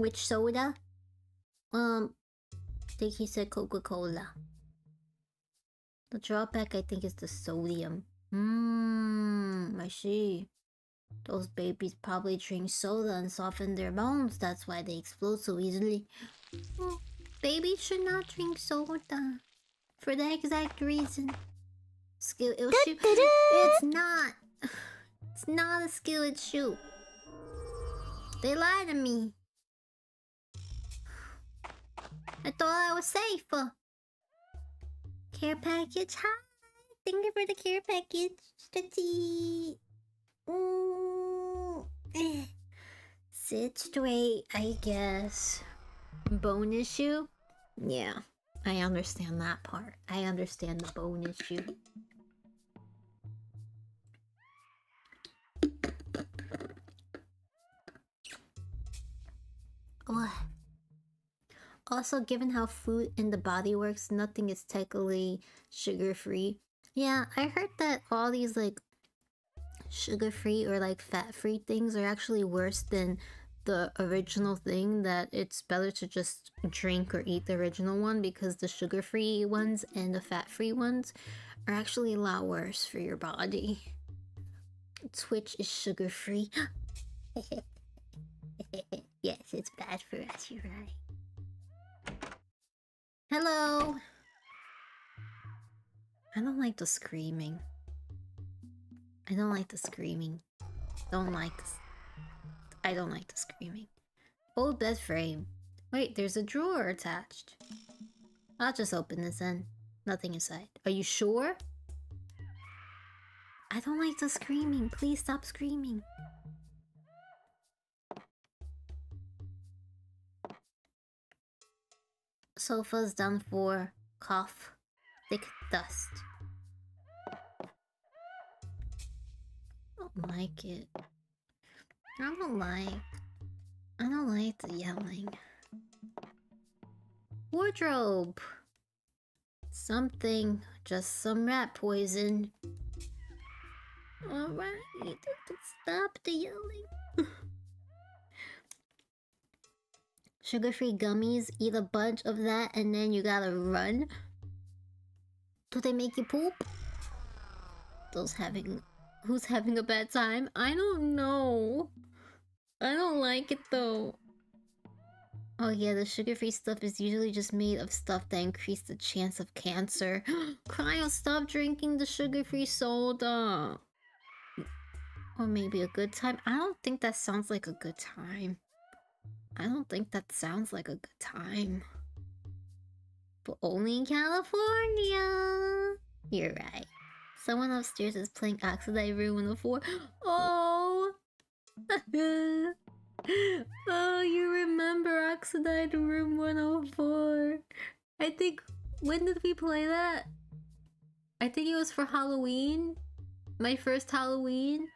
Which soda? Um, I think he said Coca-Cola. The drawback, I think, is the sodium. Mmm, I see. Those babies probably drink soda and soften their bones. That's why they explode so easily. Well, babies should not drink soda. For the exact reason. Skill it'll shoot. It's not. It's not a skillet shoot. They lied to me. I thought I was safe. Care package. Hi. Thank you for the care package. Ooh. Eh. Sit straight, I guess. Bonus shoe? Yeah, I understand that part. I understand the bonus shoe. What? Also, given how food in the body works, nothing is technically sugar free. Yeah, I heard that all these like sugar free or like fat free things are actually worse than the original thing that it's better to just drink or eat the original one because the sugar free ones and the fat free ones are actually a lot worse for your body. Twitch is sugar free. yes, it's bad for us, you're right. Hello! I don't like the screaming. I don't like the screaming. Don't like. I don't like the screaming. Old bed frame. Wait, there's a drawer attached. I'll just open this in. Nothing inside. Are you sure? I don't like the screaming. Please stop screaming. Sofa's done for. Cough. Thick dust. I don't like it. I don't like. I don't like the yelling. Wardrobe. Something. Just some rat poison. Alright, stop the yelling. Sugar-free gummies, eat a bunch of that and then you gotta run. Do they make you poop? Those having... Who's having a bad time? I don't know. I don't like it though. Oh yeah, the sugar-free stuff is usually just made of stuff that increase the chance of cancer. Cryo, stop drinking the sugar-free soda. Or maybe a good time. I don't think that sounds like a good time. I don't think that sounds like a good time. But only in California. You're right. Someone upstairs is playing Oxidized Room 104. Oh! oh, you remember Oxidized Room 104. I think, when did we play that? I think it was for Halloween. My first Halloween.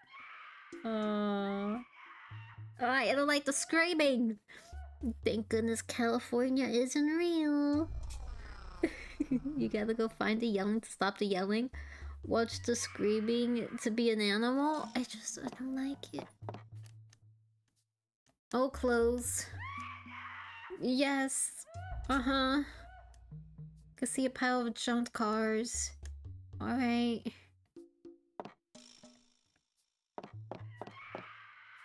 I don't like the screaming. Thank goodness California isn't real. you gotta go find the yelling to stop the yelling. Watch the screaming to be an animal. I just, I don't like it. Oh, clothes. Yes. Uh-huh. Can see a pile of junked cars. Alright.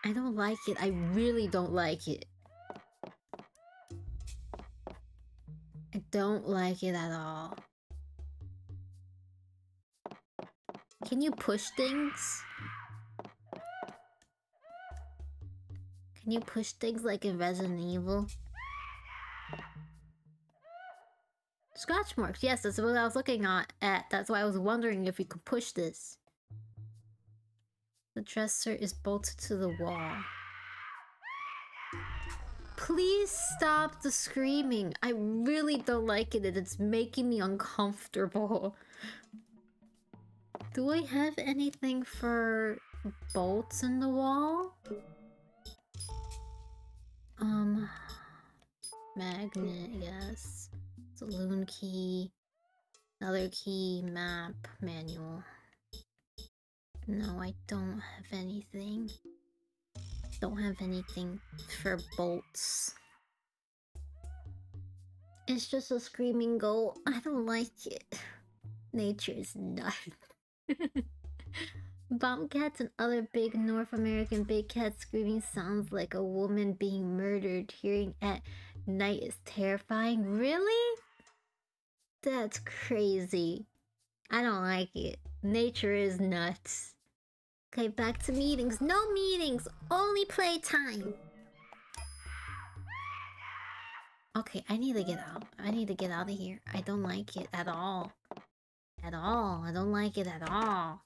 I don't like it. I really don't like it. I don't like it at all. Can you push things? Can you push things like in Resident Evil? Scratch marks. Yes, that's what I was looking at. That's why I was wondering if you could push this. The dresser is bolted to the wall. Please stop the screaming. I really don't like it and it's making me uncomfortable. Do I have anything for bolts in the wall? Um, magnet, yes. Saloon key, another key, map, manual. No, I don't have anything. Don't have anything for bolts. It's just a screaming goal. I don't like it. Nature is nuts. Bobcats and other big North American big cats screaming sounds like a woman being murdered. Hearing at night is terrifying. Really? That's crazy. I don't like it. Nature is nuts. Okay, back to meetings. No meetings, only playtime. Okay, I need to get out. I need to get out of here. I don't like it at all. At all. I don't like it at all.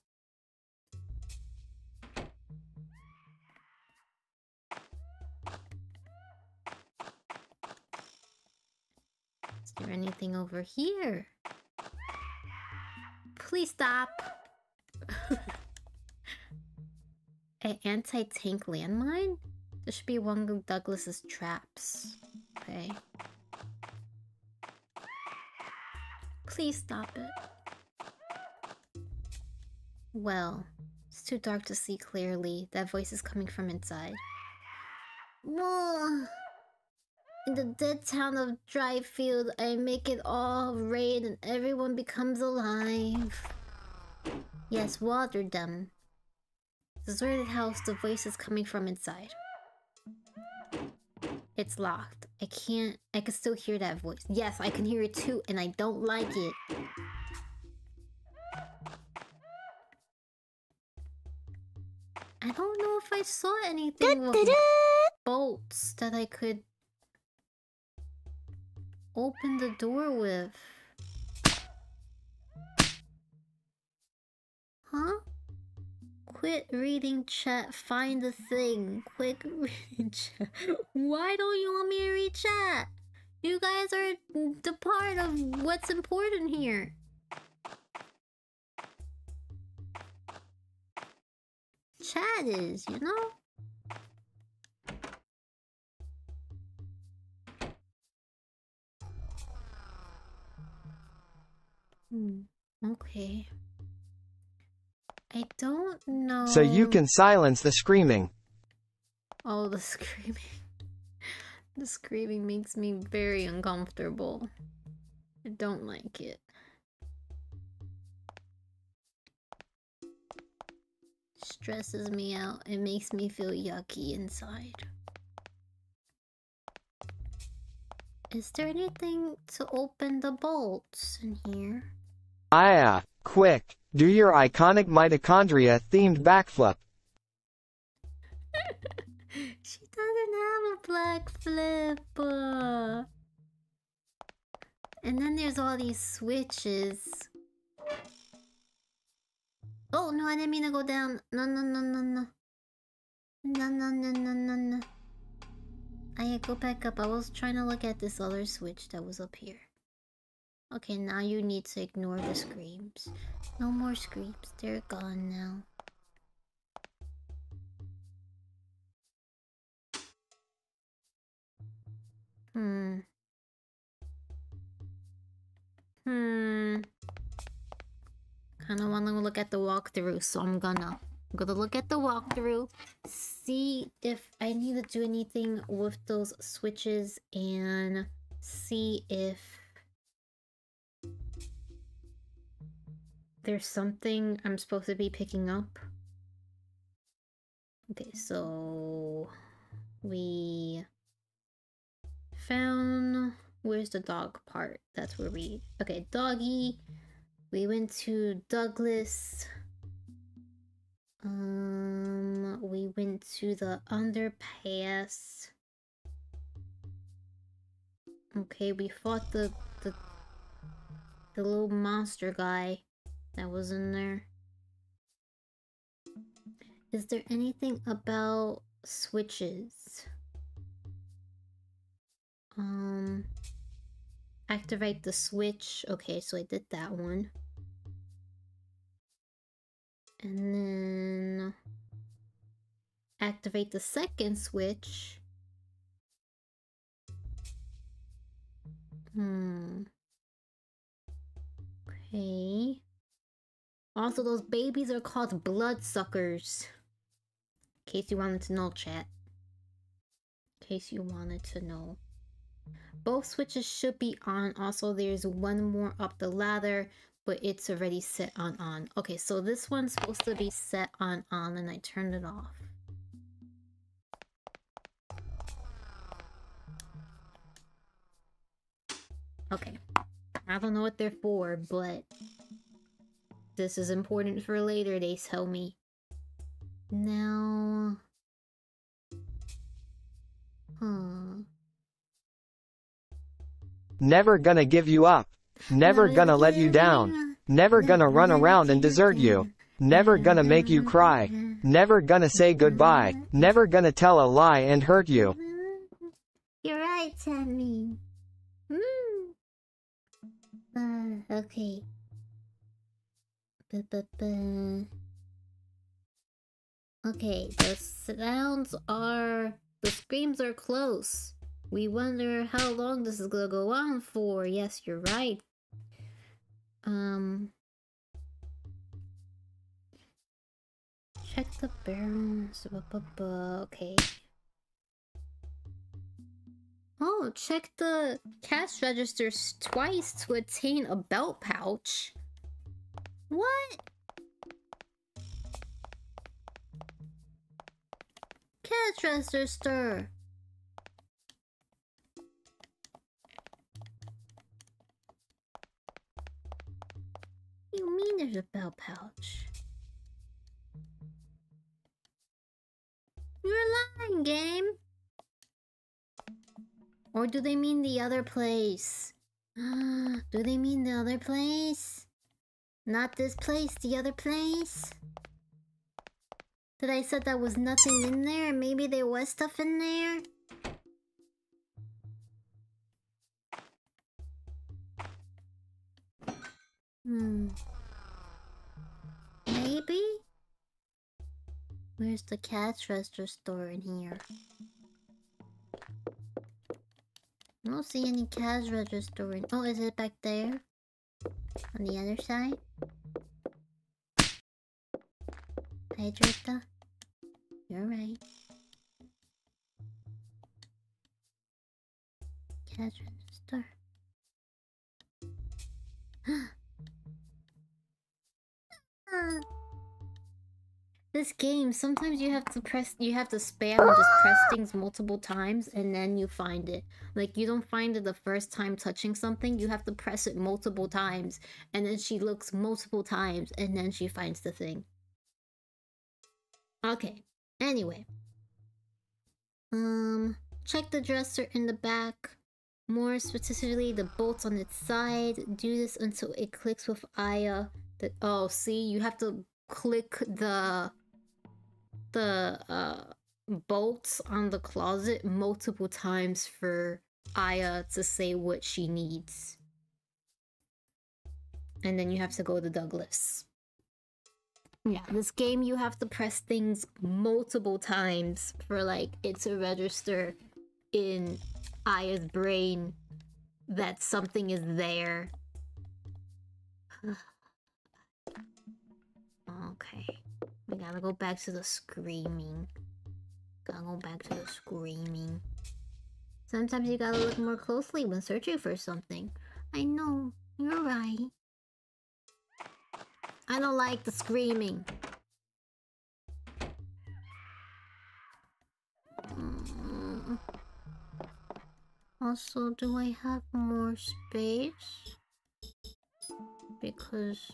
Is there anything over here? Please stop. An anti-tank landmine? This should be one of Douglas's traps. Okay. Please stop it. Well, it's too dark to see clearly. That voice is coming from inside. In the dead town of Dryfield, I make it all rain and everyone becomes alive. Yes, water them. Deserted house, the voice is coming from inside. It's locked. I can't. I can still hear that voice. Yes, I can hear it too, and I don't like it. I don't know if I saw anything with bolts that I could open the door with. Huh? Quit reading chat, find the thing. Quick reading chat. Why don't you want me to read chat? You guys are the part of what's important here. Chat is, you know? Hmm. Okay. I don't know. So you can silence the screaming. Oh, the screaming. The screaming makes me very uncomfortable. I don't like it. Stresses me out. It makes me feel yucky inside. Is there anything to open the bolts in here? Ah, quick, do your iconic mitochondria themed backflip. she doesn't have a black flip. uh. And then there's all these switches. Oh no, I didn't mean to go down. No, no, no, no, no. No, no, no, no, no, no. I go back up. I was trying to look at this other switch that was up here. Okay, now you need to ignore the screams. No more screams. They're gone now. Hmm. Hmm. Kinda wanna look at the walkthrough, so I'm gonna. I'm gonna look at the walkthrough, see if I need to do anything with those switches, and see if there's something I'm supposed to be picking up. Okay, so we found where's the dog part? That's where we okay, doggy. We went to Douglas. Um we went to the underpass. Okay, we fought the the the little monster guy that was in there. Is there anything about switches? Um, activate the switch. Okay, so I did that one. And then activate the second switch. Hmm. Okay. Also, those babies are called bloodsuckers. In case you wanted to know, chat. In case you wanted to know. Both switches should be on. Also, there's one more up the ladder, but it's already set on on. Okay, so this one's supposed to be set on on, and I turned it off. Okay. I don't know what they're for, but This is important for later, they tell me. Now... Huh. Never gonna give you up. Never gonna let you down. Never gonna run around and desert you. Never gonna make you cry. Never gonna say goodbye. Never gonna tell a lie and hurt you. You're right, Sammy. Hmm. Uh, okay. Okay, the sounds are... The screams are close. We wonder how long this is gonna go on for. Yes, you're right. Um... Check the barrels. Okay. Oh, check the cash registers twice to attain a belt pouch. What? Cash register. You mean there's a belt pouch? You're lying, game. Or do they mean the other place? do they mean the other place? Not this place, the other place? That I said that was nothing in there? Maybe there was stuff in there? Hmm. Maybe? Where's the cash register store in here? I don't see any cash register in- Oh, is it back there? On the other side? Hydrita? You're right. Cash register. This game, sometimes you have to press, you have to spam and just press things multiple times and then you find it. Like, you don't find it the first time touching something, you have to press it multiple times and then she looks multiple times and then she finds the thing. Okay, anyway. Um, check the dresser in the back. More specifically, the bolts on its side. Do this until it clicks with Aya. That oh, see, you have to click the the uh bolts on the closet multiple times for Aya to say what she needs. And then you have to go to Douglas. Yeah, this game you have to press things multiple times for like it to register in Aya's brain that something is there. okay. We gotta go back to the screaming. Gotta go back to the screaming. Sometimes you gotta look more closely when searching for something. I know, you're right. I don't like the screaming. Mm. Also, do I have more space? Because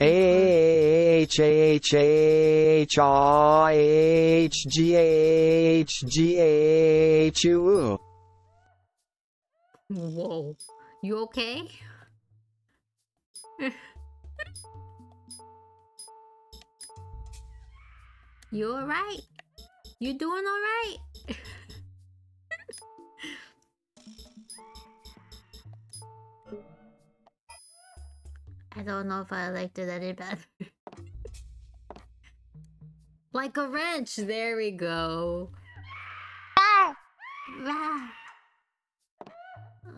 H H H R H G H G H U. Whoa. You okay? You alright? You doing alright? I don't know if I liked it any better. like a wrench, there we go. Ah!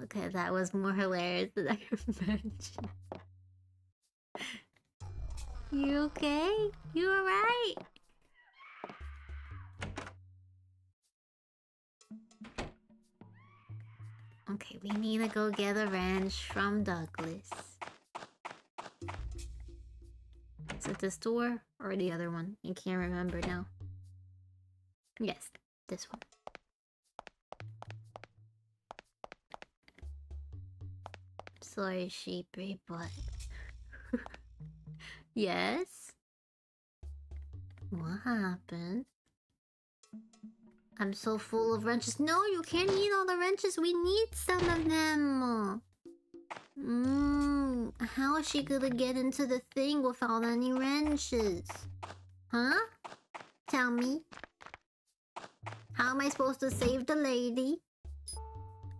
Okay, that was more hilarious than I imagined. You okay? You alright? Okay, we need to go get a wrench from Douglas. Is it this door or the other one? I can't remember now. Yes, this one. Sorry, sheepy, but. Yes? What happened? I'm so full of wrenches. No, you can't eat all the wrenches. We need some of them. Mmm. How is she gonna get into the thing without any wrenches? Huh? Tell me. How am I supposed to save the lady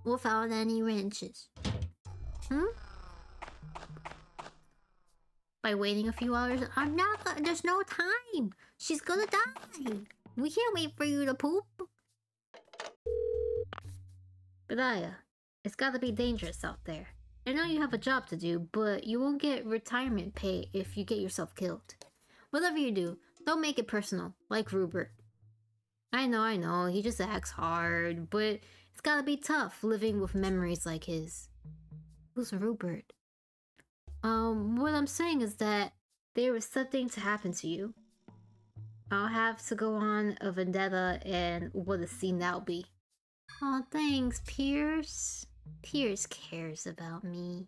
without any wrenches? Hmm? By waiting a few hours? I'm not. go- There's no time. She's gonna die. We can't wait for you to poop. Bedaya, it's gotta be dangerous out there. I know you have a job to do, but you won't get retirement pay if you get yourself killed. Whatever you do, don't make it personal, like Rupert. I know, I know, he just acts hard, but it's gotta be tough living with memories like his. Who's Rupert? Um, what I'm saying is that there is something to happen to you. I'll have to go on a vendetta and what a scene that'll be. Oh, thanks, Pierce. Pierce cares about me.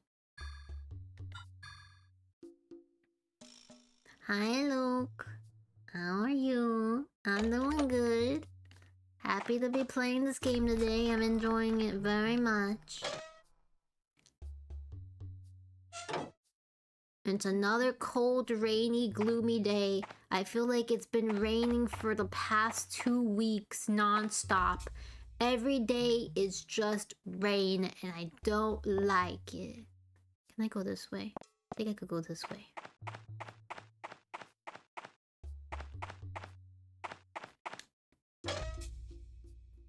Hi, Luke. How are you? I'm doing good. Happy to be playing this game today. I'm enjoying it very much. It's another cold, rainy, gloomy day. I feel like it's been raining for the past two weeks non-stop. Every day is just rain and I don't like it. Can I go this way? I think I could go this way.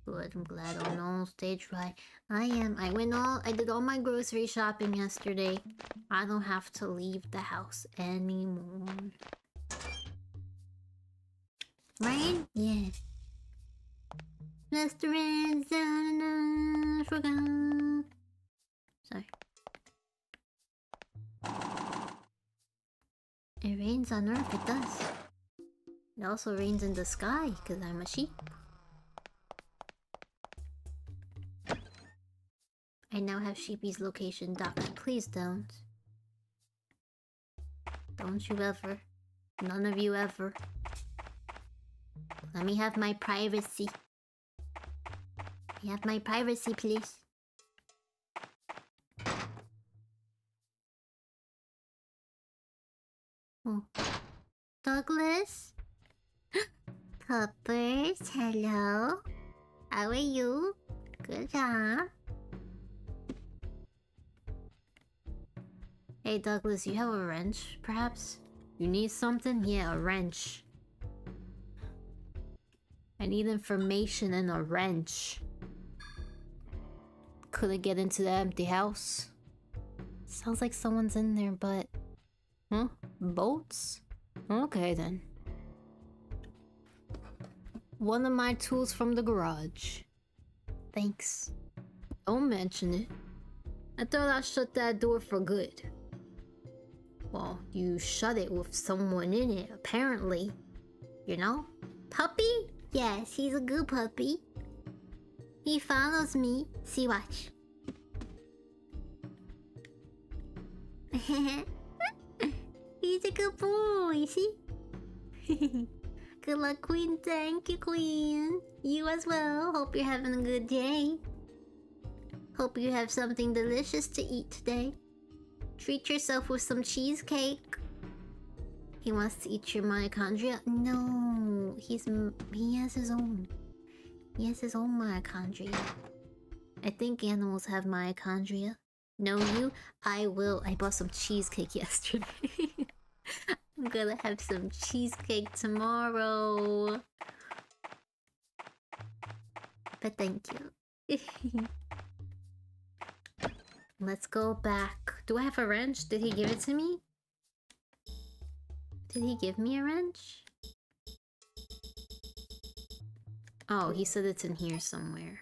Good, I'm glad I'm on stage right. I am. I went all I did all my grocery shopping yesterday. I don't have to leave the house anymore. Right? Yeah. Restaurants and. Sorry. It rains on Earth, it does. It also rains in the sky, because I'm a sheep. I now have Sheepy's location docked. Please don't. Don't you ever. None of you ever. Let me have my privacy. I have my privacy, please. Oh. Douglas? Puppers, hello. How are you? Good job. Hey Douglas, you have a wrench, perhaps? You need something? Yeah, a wrench. I need information and a wrench. Couldn't get into the empty house. Sounds like someone's in there, but... Huh? Bolts? Okay then. One of my tools from the garage. Thanks. Don't mention it. I thought I shut that door for good. Well, you shut it with someone in it, apparently. You know? Puppy? Yes, he's a good puppy. He follows me. See, watch. he's a good boy, see? good luck, Queen. Thank you, Queen. You as well. Hope you're having a good day. Hope you have something delicious to eat today. Treat yourself with some cheesecake. He wants to eat your mitochondria. No, he's he has his own. He has his own mitochondria. I think animals have mitochondria. No, you? I will. I bought some cheesecake yesterday. I'm gonna have some cheesecake tomorrow. But thank you. Let's go back. Do I have a wrench? Did he give it to me? Did he give me a wrench? Oh, he said it's in here somewhere.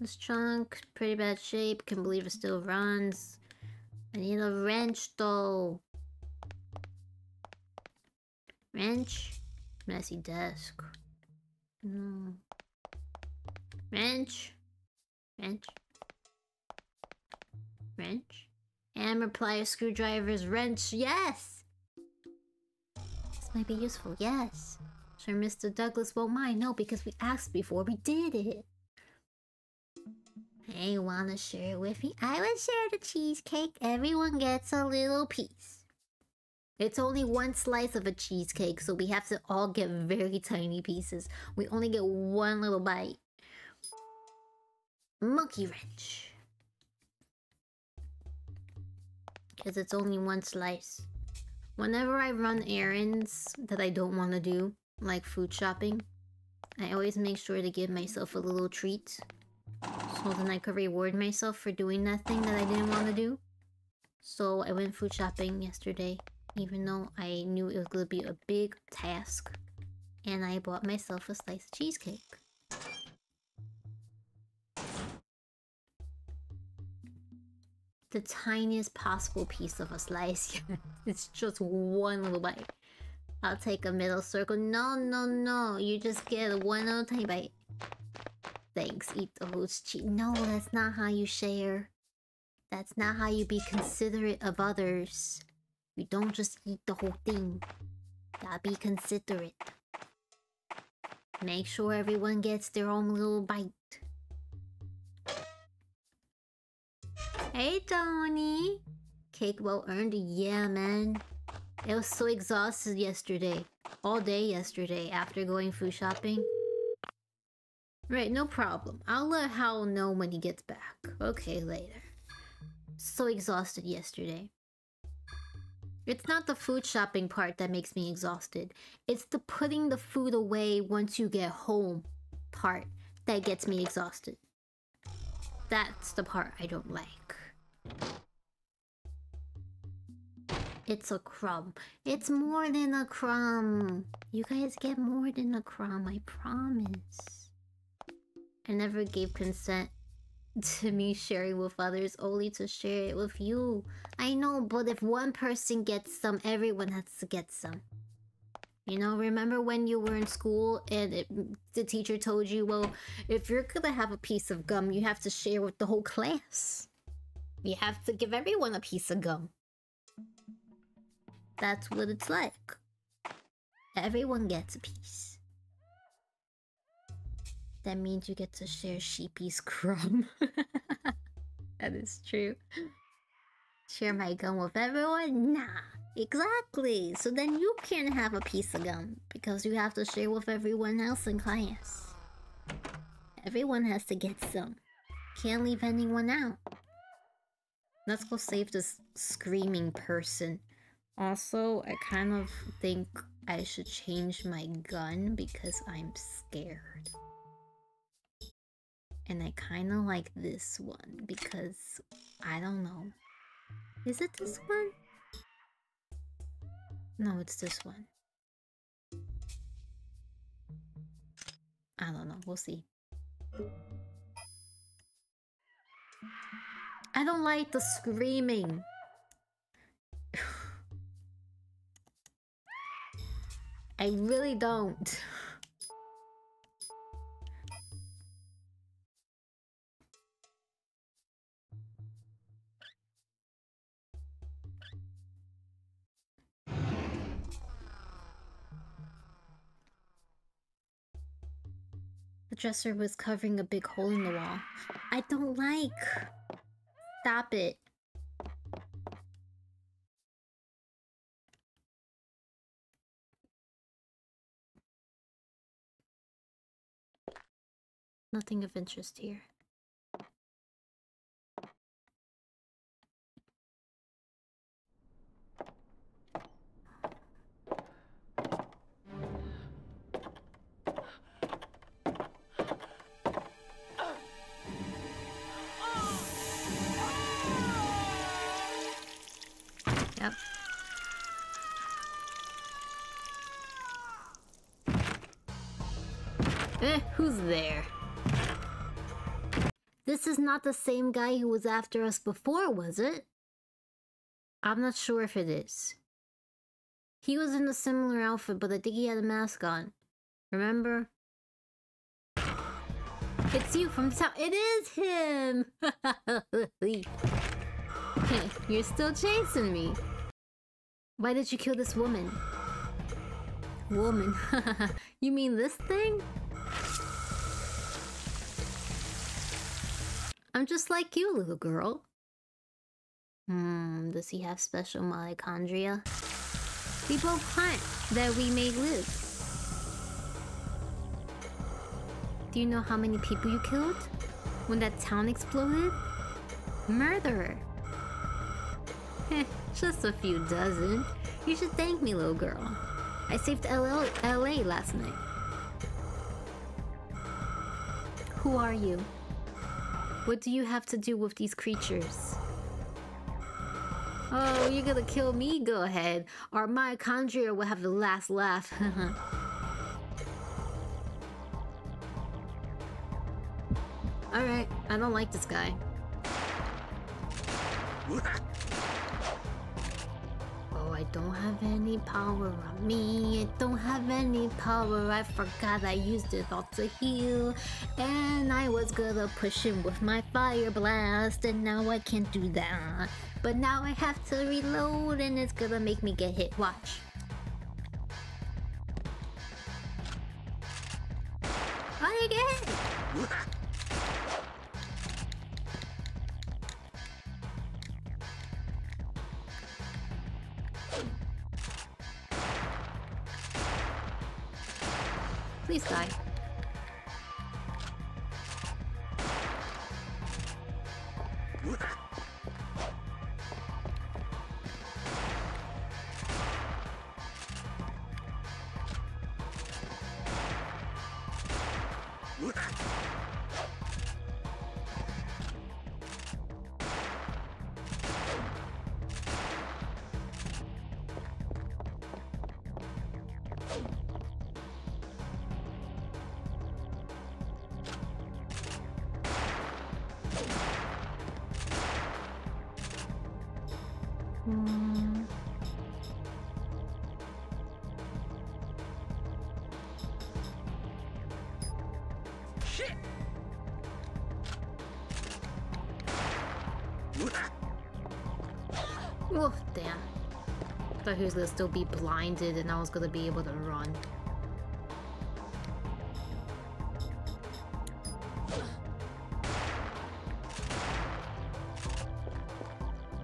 This trunk, pretty bad shape. Can believe it still runs. I need a wrench though. Wrench. Messy desk. No. Wrench. Wrench. Wrench. Hammer, pliers, screwdrivers, wrench. Yes! This might be useful. Yes. Sure, Mr. Douglas won't mind. No, because we asked before we did it. Hey, wanna share it with me? I will share the cheesecake. Everyone gets a little piece. It's only one slice of a cheesecake, so we have to all get very tiny pieces. We only get one little bite. Monkey wrench. Because it's only one slice. Whenever I run errands that I don't want to do, like food shopping, I always make sure to give myself a little treat. So then I could reward myself for doing that thing that I didn't want to do. So I went food shopping yesterday, even though I knew it was going to be a big task. And I bought myself a slice of cheesecake. the tiniest possible piece of a slice. it's just one little bite. I'll take a middle circle. No, no, no. You just get one little tiny bite. Thanks, eat the whole cheese. No, that's not how you share. That's not how you be considerate of others. You don't just eat the whole thing. Gotta be considerate. Make sure everyone gets their own little bite. Hey, Tony. Cake well earned. Yeah, man. I was so exhausted yesterday. All day yesterday after going food shopping. Right, no problem. I'll let Hal know when he gets back. Okay, later. So exhausted yesterday. It's not the food shopping part that makes me exhausted. It's the putting the food away once you get home part that gets me exhausted. That's the part I don't like. It's a crumb. It's more than a crumb. You guys get more than a crumb, I promise. I never gave consent to me sharing with others, only to share it with you. I know, but if one person gets some, everyone has to get some. You know, remember when you were in school and it, the teacher told you, well, if you're gonna have a piece of gum, you have to share with the whole class. You have to give everyone a piece of gum. That's what it's like. Everyone gets a piece. That means you get to share Sheepy's crumb. that is true. Share my gum with everyone? Nah. Exactly. So then you can't have a piece of gum because you have to share with everyone else in class. Everyone has to get some. Can't leave anyone out. Let's go save this screaming person. Also, I kind of think I should change my gun because I'm scared. And I kind of like this one because I don't know. Is it this one? No, it's this one. I don't know. We'll see. I don't like the screaming. I really don't. dresser was covering a big hole in the wall. I don't like. Stop it. Nothing of interest here. This is not the same guy who was after us before, was it? I'm not sure if it is. He was in a similar outfit, but I think he had a mask on. Remember? It's you from town. It is him. You're still chasing me. Why did you kill this woman? Woman. you mean this thing? I'm just like you, little girl. Hmm, does he have special mitochondria? We both hunt that we may live. Do you know how many people you killed when that town exploded? Murderer. Just a few dozen. You should thank me, little girl. I saved LL LA last night. Who are you? What do you have to do with these creatures? Oh, you're gonna kill me? Go ahead. Our mitochondria will have the last laugh. Alright, I don't like this guy. Don't have any power on me. I don't have any power. I forgot I used it all to heal. And I was gonna push him with my fire blast, and now I can't do that. But now I have to reload, and it's gonna make me get hit. Watch. I get hit! Please die. Thought he was gonna still be blinded and I was gonna be able to run.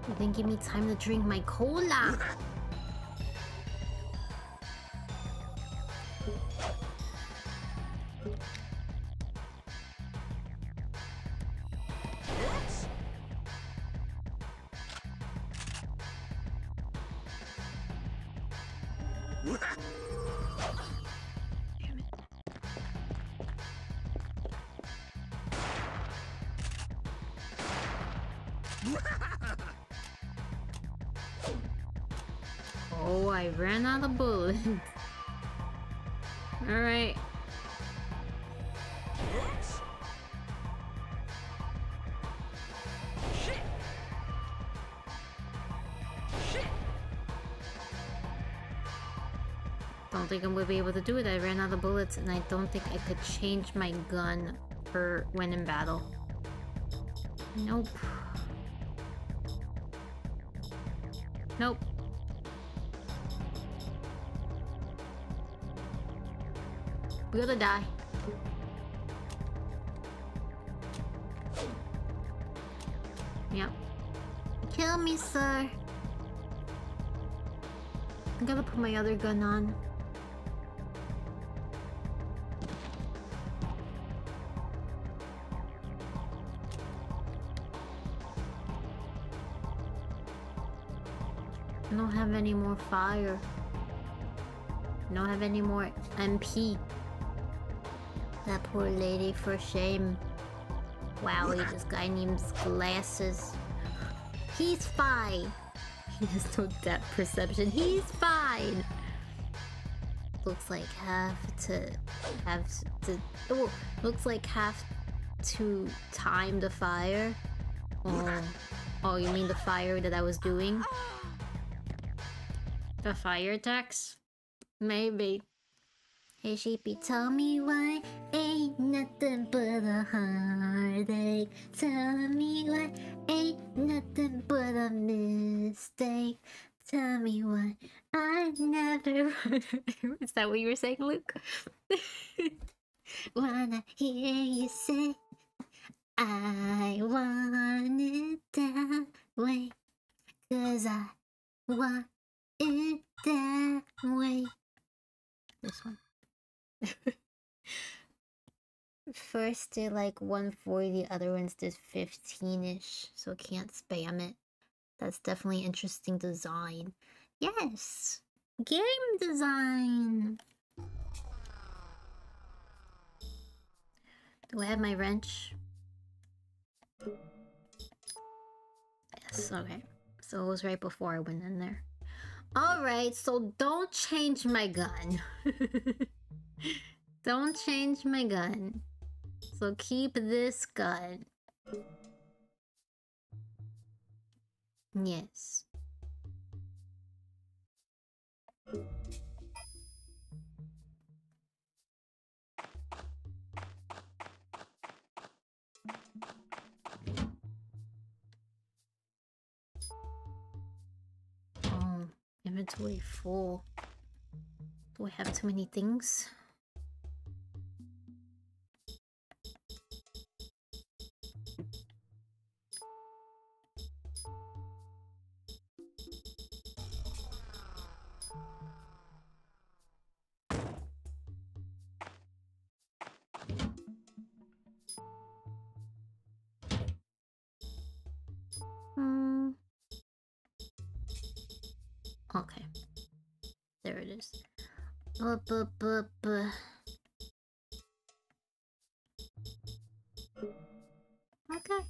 You didn't give me time to drink my cola. Think I'm gonna be able to do it. I ran out of bullets and I don't think I could change my gun for when in battle. Nope. Nope. We're gonna die. Yep. Kill me, sir. I'm gonna put my other gun on. Have any more fire. Don't have any more MP. That poor lady, for shame. Wow, this guy needs glasses. He's fine. He has no depth perception. He's fine. Looks like have to have to. Oh, looks like have to time the fire. Oh, oh, you mean the fire that I was doing? The fire attacks? Maybe. Hey sheepy, tell me why ain't nothing but a heartache. Tell me why ain't nothing but a mistake. Tell me why I never. Is that what you were saying, Luke? Wanna hear you say I want it that way. Cause I want it that way. This one. First did like 140, the other ones did 15-ish, so can't spam it. That's definitely interesting design. Yes! Game design! Do I have my wrench? Yes, okay. So it was right before I went in there. Alright, so don't change my gun. don't change my gun. So keep this gun. Yes. Inventory full. Do I have too many things? Okay.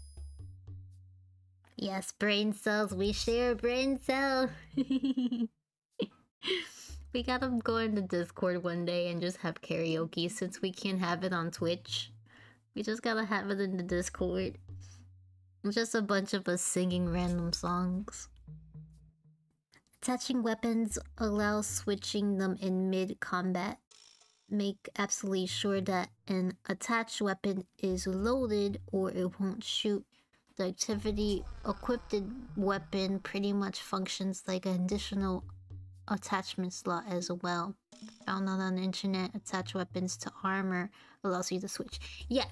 Yes, brain cells. We share brain cells. we gotta go into Discord one day and just have karaoke since we can't have it on Twitch. We just gotta have it in the Discord. Just a bunch of us singing random songs. Attaching weapons allows switching them in mid combat. Make absolutely sure that an attached weapon is loaded or it won't shoot. The activity equipped weapon pretty much functions like an additional attachment slot as well. Found out on the internet, attach weapons to armor allows you to switch. Yeah,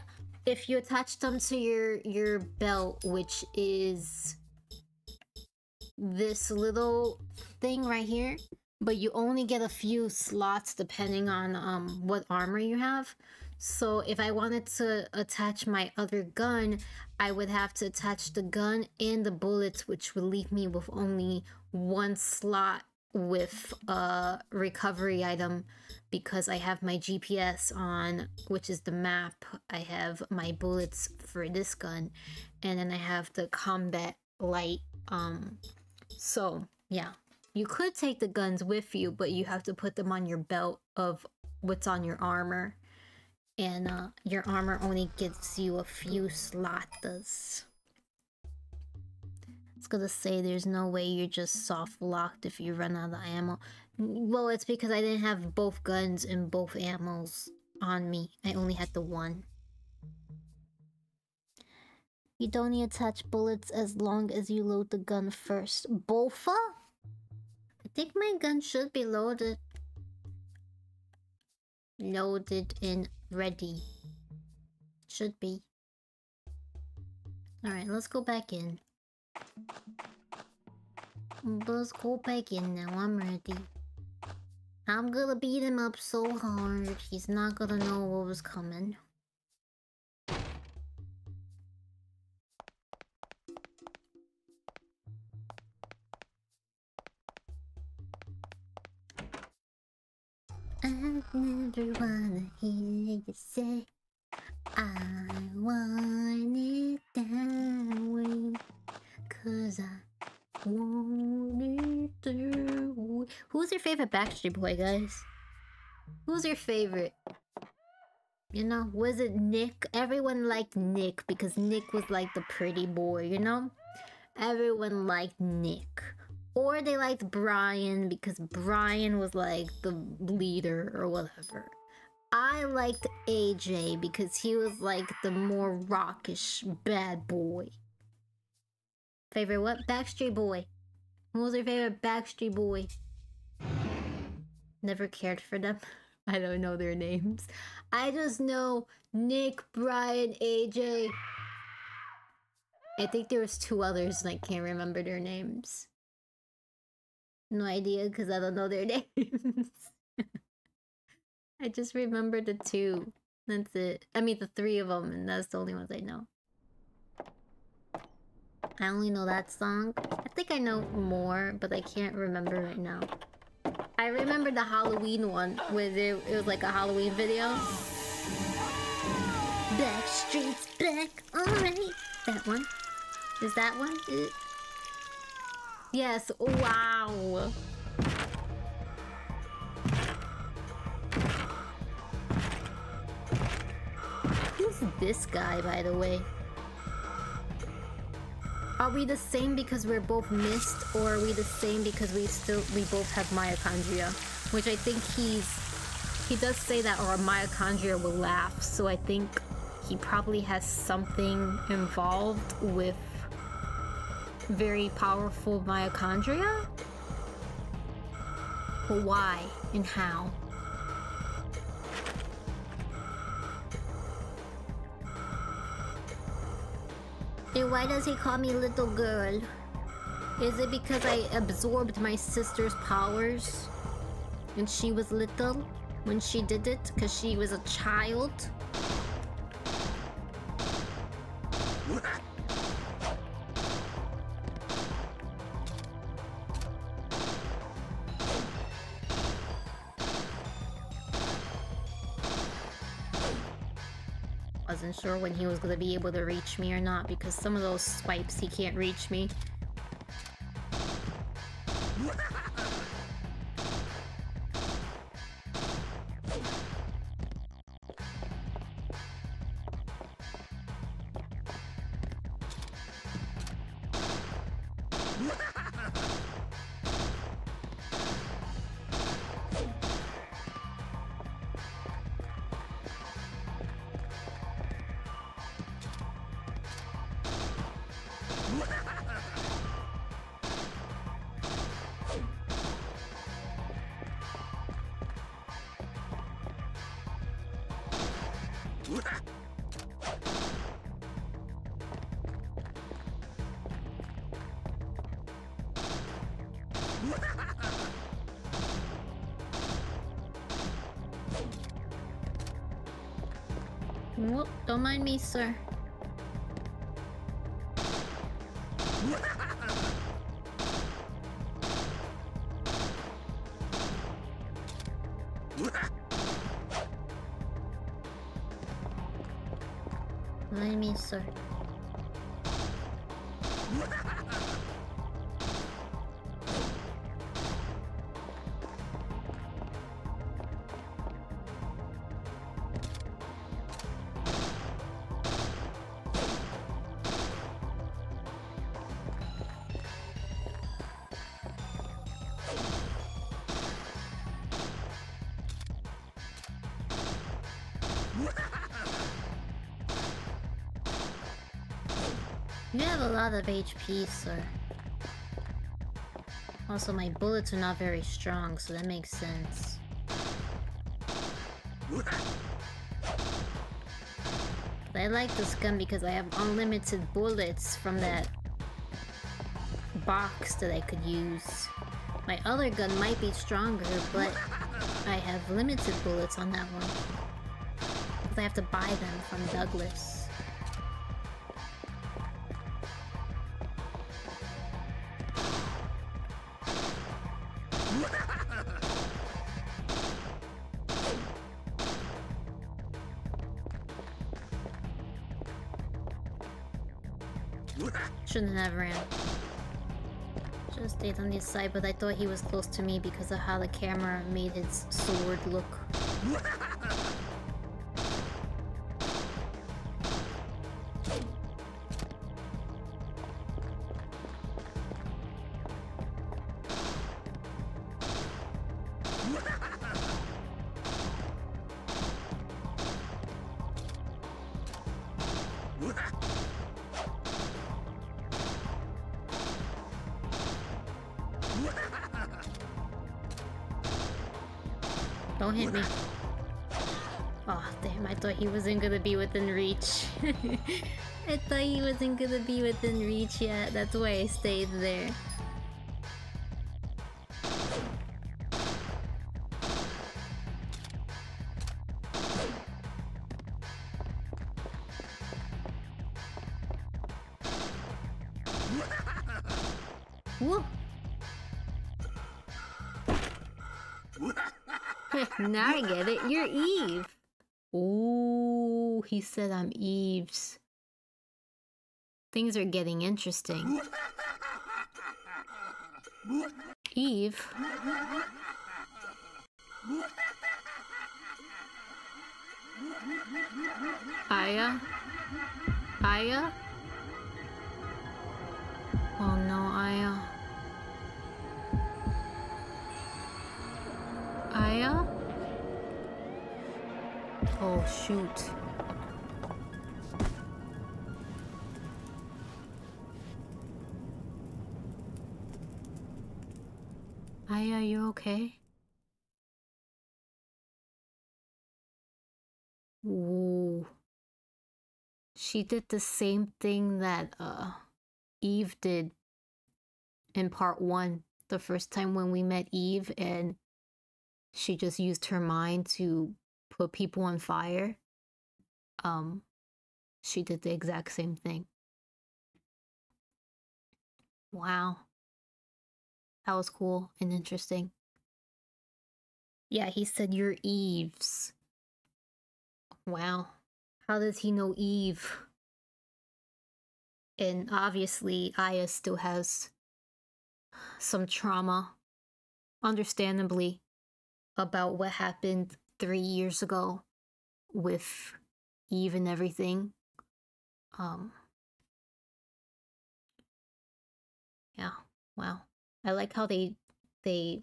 if you attach them to your your belt, which is this little thing right here, but you only get a few slots depending on um what armor you have. So if I wanted to attach my other gun, I would have to attach the gun and the bullets, which would leave me with only one slot with a recovery item because I have my GPS on, which is the map. I have my bullets for this gun, and then I have the combat light. Um, so yeah, you could take the guns with you, but you have to put them on your belt of what's on your armor, and uh, your armor only gives you a few slots. It's gonna say there's no way you're just soft locked if you run out of ammo. Well, it's because I didn't have both guns and both ammos on me. I only had the one. You don't need to attach bullets as long as you load the gun first. Bofa? I think my gun should be loaded. Loaded and ready. Should be. Alright, let's go back in. Let's go back in now, I'm ready. I'm gonna beat him up so hard, he's not gonna know what was coming. Never wanna hear you say I want it that way Cause I want it that way Who's your favorite Backstreet Boy, guys? Who's your favorite? You know, was it Nick? Everyone liked Nick because Nick was like the pretty boy, you know? Everyone liked Nick. Or they liked Brian because Brian was like the leader or whatever. I liked AJ because he was like the more rockish bad boy. Favorite what? Backstreet Boy. Who was your favorite Backstreet Boy? Never cared for them. I don't know their names. I just know Nick, Brian, AJ. I think there was two others and I can't remember their names. No idea because I don't know their names. I just remember the two. That's it. I mean the three of them and that's the only ones I know. I only know that song. I think I know more, but I can't remember right now. I remember the Halloween one where there, it was like a Halloween video. Backstreet's back, alright. That one. Is that one? Yes, wow. Who's this guy, by the way? Are we the same because we're both missed, or are we the same because we still we both have mitochondria? Which I think he's he does say that our mitochondria will laugh, so I think he probably has something involved with very powerful mitochondria. But why and how? And why does he call me little girl? Is it because I absorbed my sister's powers? And she was little when she did it? Because she was a child? Sure when he was gonna be able to reach me or not because some of those swipes he can't reach me. Don't lot of HP, sir. Also, my bullets are not very strong, so that makes sense. But I like this gun because I have unlimited bullets from that box that I could use. My other gun might be stronger, but I have limited bullets on that one. Because I have to buy them from Douglas. Stayed on this side, but I thought he was close to me because of how the camera made his sword look. Gonna be within reach. I thought he wasn't gonna be within reach yet. That's why I stayed there. Now I get it. You're Eve. Ooh, he said I'm Eve's. Things are getting interesting. Eve. Aya? Aya? Oh no, Aya. Aya? Oh shoot. Aya, you okay? Ooh. She did the same thing that uh Eve did in part one, the first time when we met Eve, and she just used her mind to put people on fire. Um, she did the exact same thing. Wow. That was cool and interesting. Yeah, he said you're Eve's. Wow. How does he know Eve? And obviously, Aya still has some trauma, understandably, about what happened three years ago with Eve and everything. Um, yeah, wow. I like how they they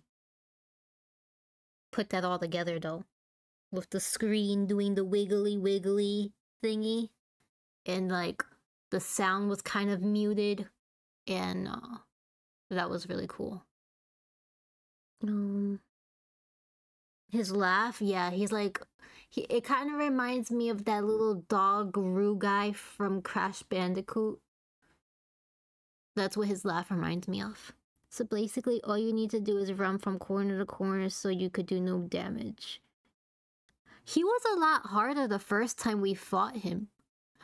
put that all together though, with the screen doing the wiggly wiggly thingy, and like the sound was kind of muted, and uh, that was really cool. Um, his laugh, yeah, he's like, he. It kind of reminds me of that little dog Roo guy from Crash Bandicoot. That's what his laugh reminds me of. So basically, all you need to do is run from corner to corner so you could do no damage. He was a lot harder the first time we fought him,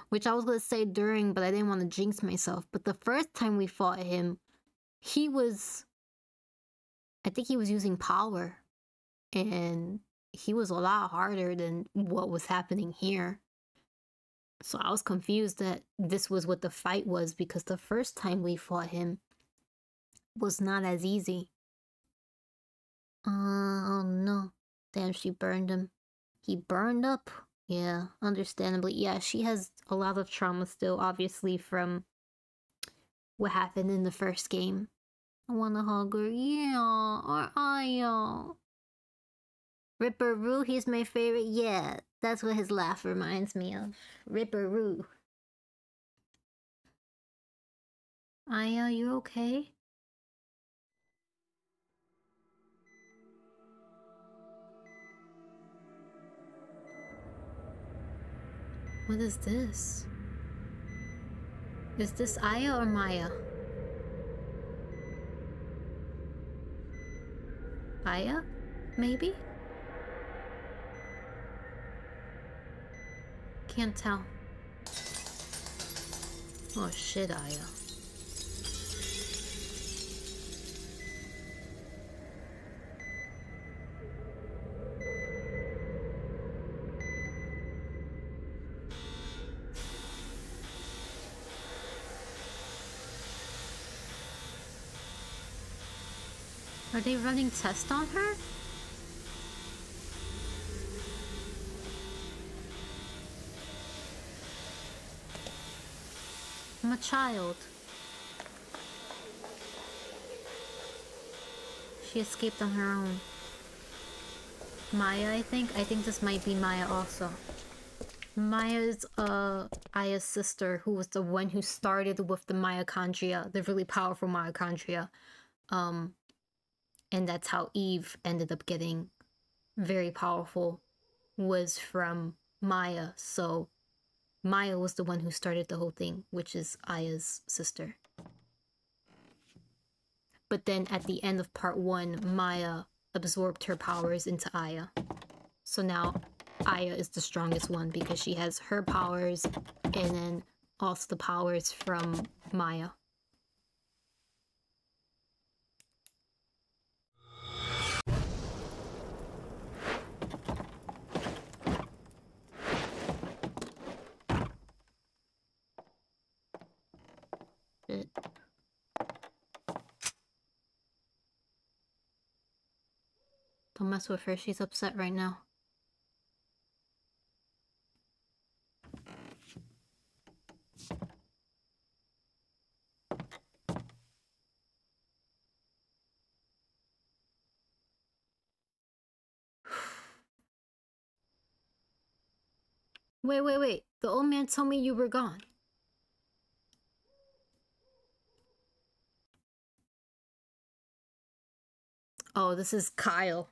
which I was going to say during, but I didn't want to jinx myself. But the first time we fought him, he was. I think he was using power, and he was a lot harder than what was happening here. So I was confused that this was what the fight was because the first time we fought him, was not as easy. Uh, Oh no. Damn, she burned him. He burned up. Yeah, understandably. Yeah, she has a lot of trauma still, obviously, from what happened in the first game. I wanna hug her. Yeah, or I Ripper Roo, he's my favorite. Yeah, that's what his laugh reminds me of. Ripper Roo. Aya, you okay? What is this? Is this Aya or Maya? Aya? Maybe? Can't tell. Oh shit, Aya. Are they running tests on her? A child. She escaped on her own. Maya, I think? I think this might be Maya also. Maya's uh Aya's sister, who was the one who started with the mitochondria, the really powerful mitochondria. Um and that's how Eve ended up getting very powerful was from Maya. So Maya was the one who started the whole thing, which is Aya's sister. But then at the end of part one, Maya absorbed her powers into Aya. So now Aya is the strongest one because she has her powers and then also the powers from Maya. Mess with her, she's upset right now. Wait, wait, wait. The old man told me you were gone. Oh, this is Kyle.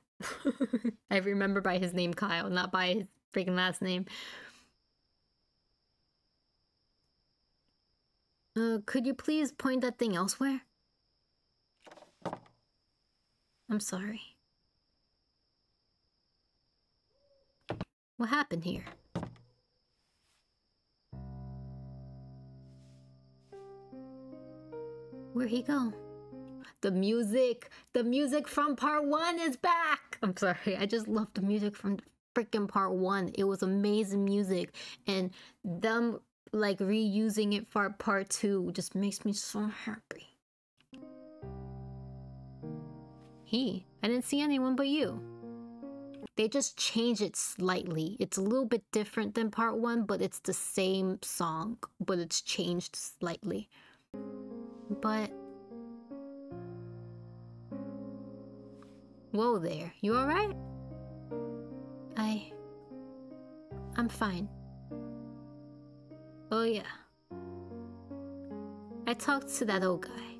I remember by his name Kyle, not by his freaking last name. Uh, could you please point that thing elsewhere? I'm sorry. What happened here? Where'd he go? The music, the music from part one is back. I'm sorry, I just love the music from freaking part one. It was amazing music, and them like reusing it for part two just makes me so happy. He, I didn't see anyone but you. They just change it slightly. It's a little bit different than part one, but it's the same song, but it's changed slightly. But Whoa there, you alright? I. I'm fine. Oh, yeah. I talked to that old guy.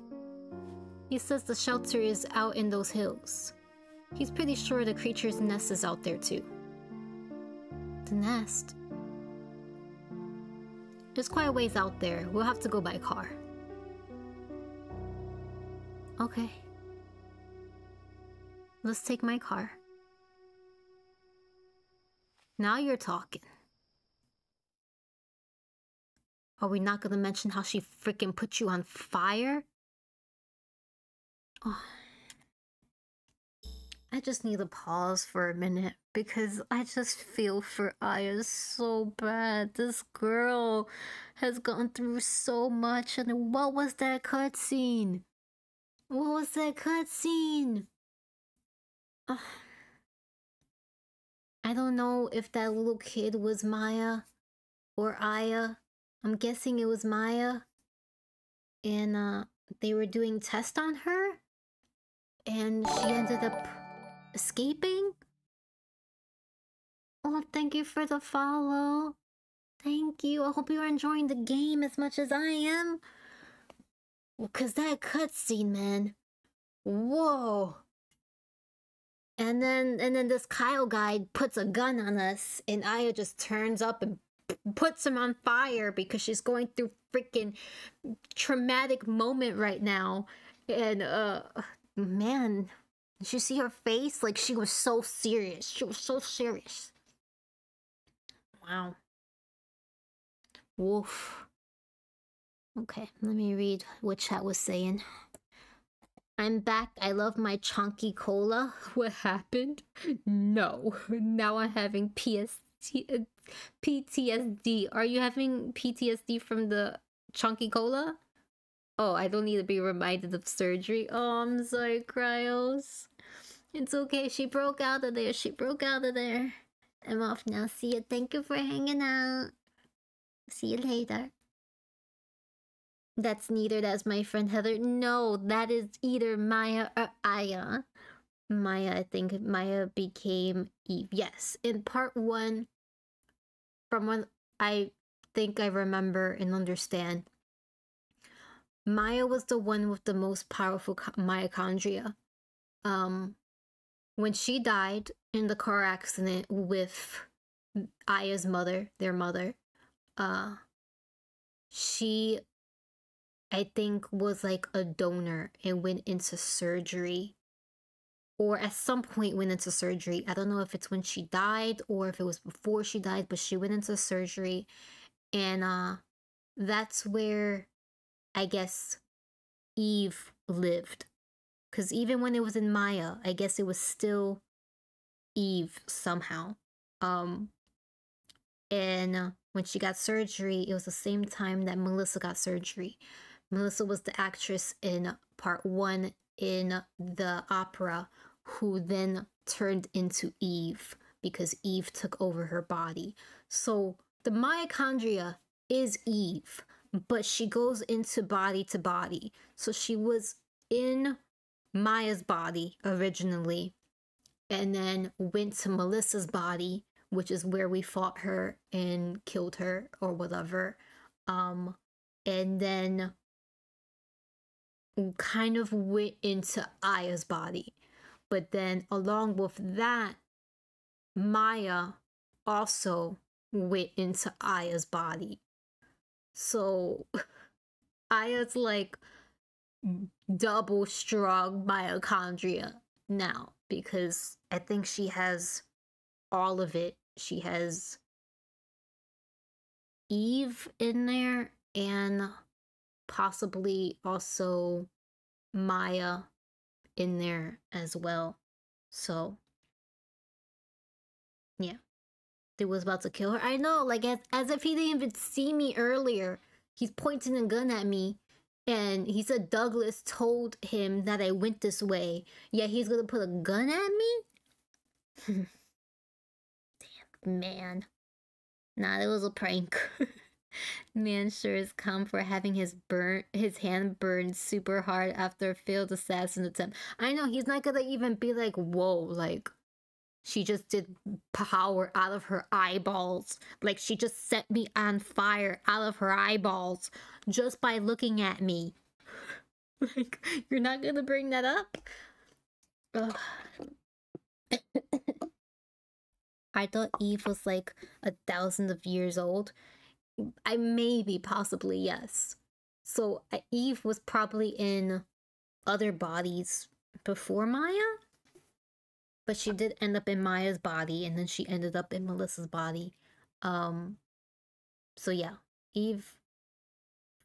He says the shelter is out in those hills. He's pretty sure the creature's nest is out there too. The nest? It's quite a ways out there. We'll have to go by car. Okay. Let's take my car. Now you're talking. Are we not gonna mention how she freaking put you on fire? Oh. I just need to pause for a minute because I just feel for Aya so bad. This girl has gone through so much, and what was that cutscene? What was that cutscene? I don't know if that little kid was Maya or Aya. I'm guessing it was Maya. And uh, they were doing tests on her. And she ended up escaping. Oh, thank you for the follow. Thank you. I hope you're enjoying the game as much as I am. Cause that cutscene, man. Whoa. And then and then this Kyle guy puts a gun on us and Aya just turns up and puts him on fire because she's going through freaking traumatic moment right now. And uh man, did you see her face? Like she was so serious. She was so serious. Wow. Woof. Okay, let me read what chat was saying. I'm back. I love my chunky cola. What happened? No. Now I'm having PST, PTSD. Are you having PTSD from the chunky cola? Oh, I don't need to be reminded of surgery. Oh, I'm sorry, Cryos. It's okay. She broke out of there. She broke out of there. I'm off now. See you. Thank you for hanging out. See you later. That's neither. That's my friend Heather. No, that is either Maya or Aya. Maya, I think Maya became Eve. Yes, in part one, from what I think I remember and understand, Maya was the one with the most powerful mitochondria. Um, when she died in the car accident with Aya's mother, their mother, uh she I think was like a donor and went into surgery or at some point went into surgery. I don't know if it's when she died or if it was before she died, but she went into surgery and uh that's where I guess Eve lived. Cuz even when it was in Maya, I guess it was still Eve somehow. Um and when she got surgery, it was the same time that Melissa got surgery. Melissa was the actress in part 1 in the opera who then turned into Eve because Eve took over her body. So the mitochondria is Eve, but she goes into body to body. So she was in Maya's body originally and then went to Melissa's body, which is where we fought her and killed her or whatever. Um and then kind of went into Aya's body. But then, along with that, Maya also went into Aya's body. So, Aya's like double strong mitochondria now because I think she has all of it. She has Eve in there and possibly also Maya in there as well. So, yeah. They was about to kill her. I know, like, as, as if he didn't even see me earlier. He's pointing a gun at me. And he said Douglas told him that I went this way. Yet he's gonna put a gun at me? Damn, man. Nah, it was a prank. Man sure is come for having his burn his hand burned super hard after a failed assassin attempt. I know he's not gonna even be like, whoa, like she just did power out of her eyeballs. Like she just set me on fire out of her eyeballs just by looking at me. like, you're not gonna bring that up? I thought Eve was like a thousand of years old. I maybe possibly yes. So uh, Eve was probably in other bodies before Maya, but she did end up in Maya's body, and then she ended up in Melissa's body. Um, so yeah, Eve.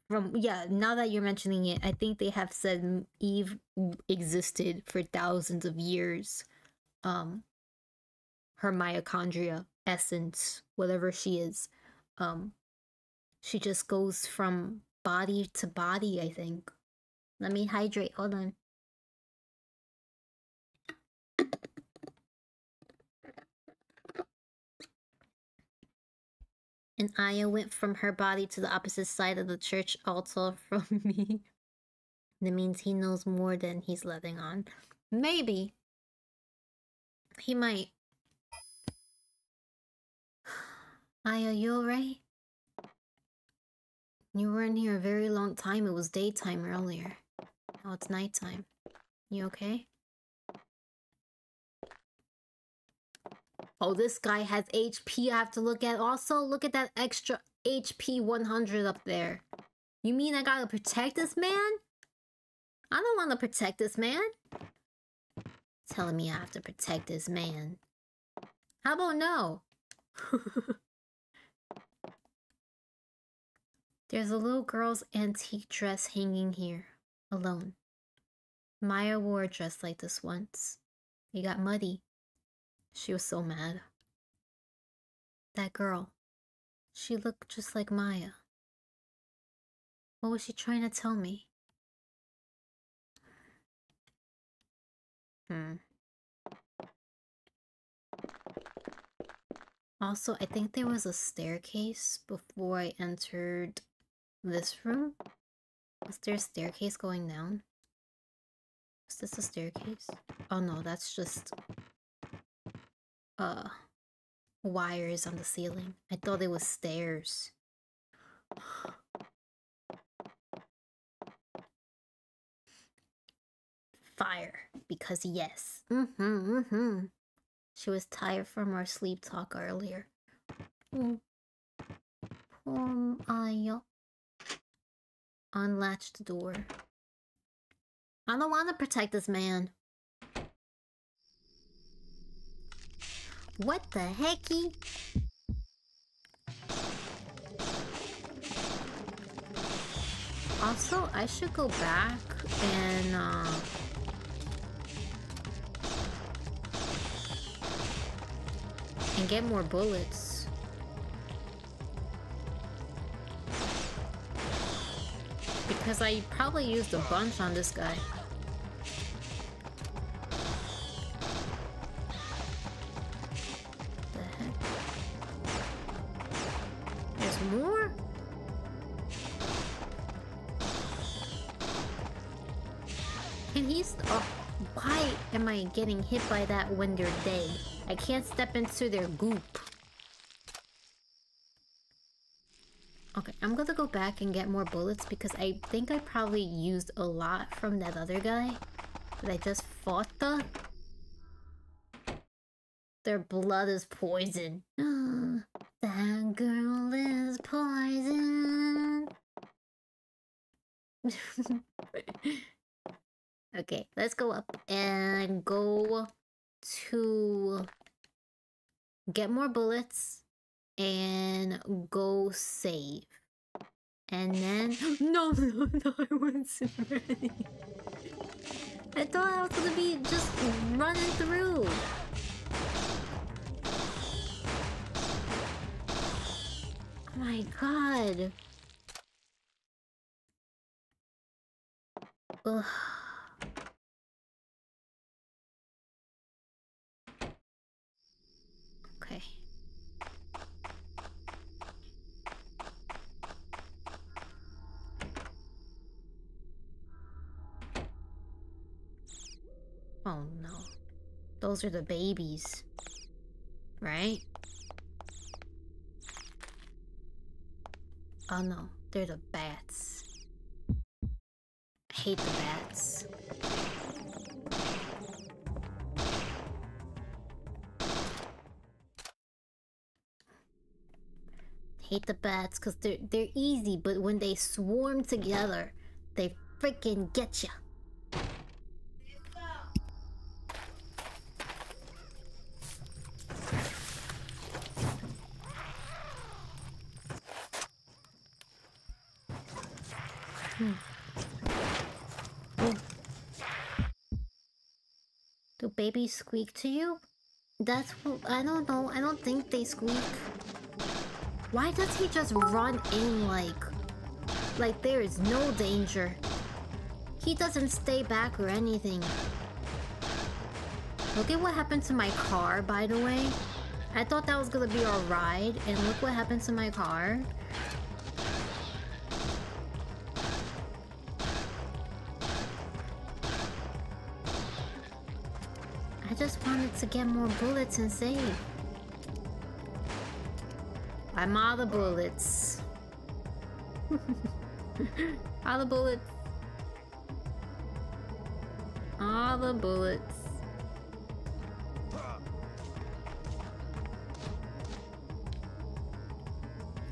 From yeah, now that you're mentioning it, I think they have said Eve existed for thousands of years. Um, her mitochondria essence, whatever she is, um, she just goes from body to body, I think. Let me hydrate. Hold on. And Aya went from her body to the opposite side of the church altar from me. that means he knows more than he's letting on. Maybe. He might. Aya, you alright? You were in here a very long time. It was daytime earlier. Now it's nighttime. You okay? Oh, this guy has HP I have to look at. Also, look at that extra HP 100 up there. You mean I gotta protect this man? I don't want to protect this man. Telling me I have to protect this man. How about no? There's a little girl's antique dress hanging here, alone. Maya wore a dress like this once. It got muddy. She was so mad. That girl, she looked just like Maya. What was she trying to tell me? Hmm. Also, I think there was a staircase before I entered this room? Is there a staircase going down? Is this a staircase? Oh no, that's just uh wires on the ceiling. I thought it was stairs. Fire. because yes. Mm-hmm, mm-hmm. She was tired from our sleep talk earlier. Mm. Unlatch the door. I don't want to protect this man. What the hecky? Also, I should go back and uh, and get more bullets. Because I probably used a bunch on this guy. There's more? And he's... Oh, why am I getting hit by that when they're dead? I can't step into their goop. Okay, I'm gonna go back and get more bullets because I think I probably used a lot from that other guy that I just fought the. Their blood is poison. that girl is poison. okay, let's go up and go to get more bullets and go save. And then no, no, no, I wasn't ready. I thought I was gonna be just running through. Oh my god. Ugh. Oh no. Those are the babies. Right? Oh no, they're the bats. I hate the bats. Hate the bats because they're they're easy, but when they swarm together, they freaking get ya. Do babies squeak to you? That's I don't know. I don't think they squeak. Why does he just run in like like there is no danger? He doesn't stay back or anything. Look at what happened to my car, by the way. I thought that was gonna be our ride, and look what happened to my car. To get more bullets and save. I'm all the bullets. all the bullets. All the bullets.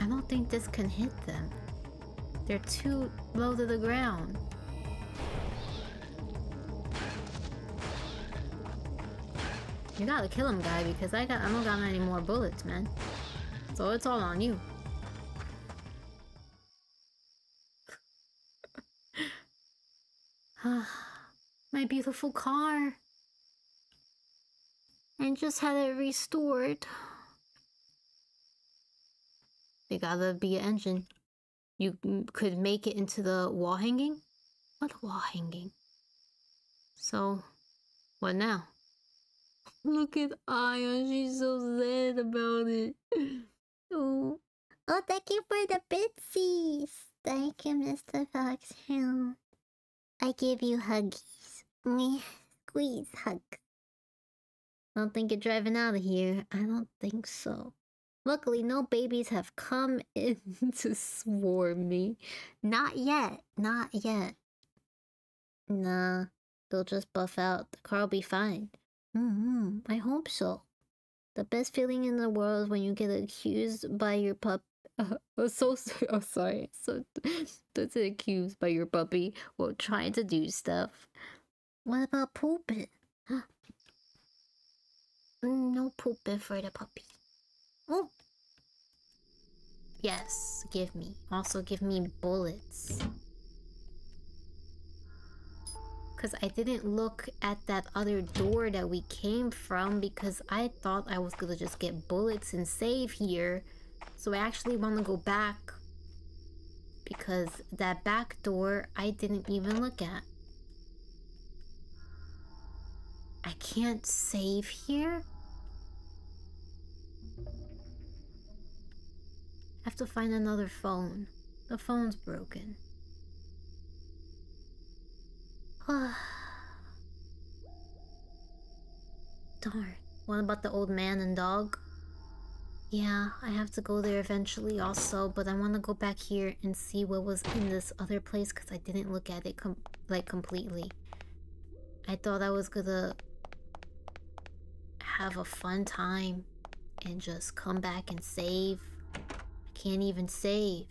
I don't think this can hit them. They're too low to the ground. You gotta kill him, guy, because I got I don't got any more bullets, man. So it's all on you. Ah, my beautiful car. I just had it restored. They gotta be an engine. You could make it into the wall hanging? What wall hanging? So, what now? Look at Aya, she's so sad about it. Oh. Oh, thank you for the bitsies. Thank you, Mr. Foxhound. I give you huggies. Squeeze hug. I don't think you're driving out of here. I don't think so. Luckily, no babies have come in to swarm me. Not yet. Not yet. Nah. they'll just buff out. The car will be fine. Mm-hmm. I hope so. The best feeling in the world when you get accused by your pup. Uh, oh, so oh sorry. So that's accused by your puppy while trying to do stuff. What about pooping? no pooping for the puppy. Oh. Yes, give me. Also give me bullets. Because I didn't look at that other door that we came from because I thought I was going to just get bullets and save here. So I actually want to go back because that back door I didn't even look at. I can't save here? I have to find another phone. The phone's broken. Darn. What about the old man and dog? Yeah, I have to go there eventually also, but I want to go back here and see what was in this other place because I didn't look at it com like completely. I thought I was gonna have a fun time and just come back and save. I can't even save.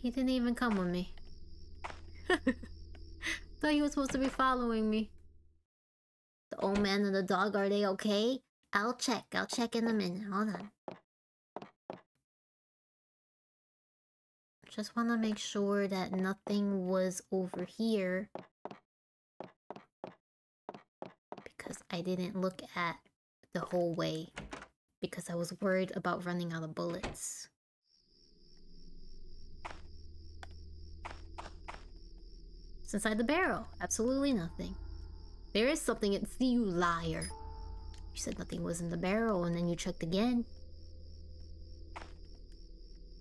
He didn't even come with me. Thought he was supposed to be following me. The old man and the dog, are they okay? I'll check. I'll check in a minute. Hold on. Just want to make sure that nothing was over here. Because I didn't look at the whole way. Because I was worried about running out of bullets. It's inside the barrel. Absolutely nothing. There is something. It's you liar. You said nothing was in the barrel and then you checked again.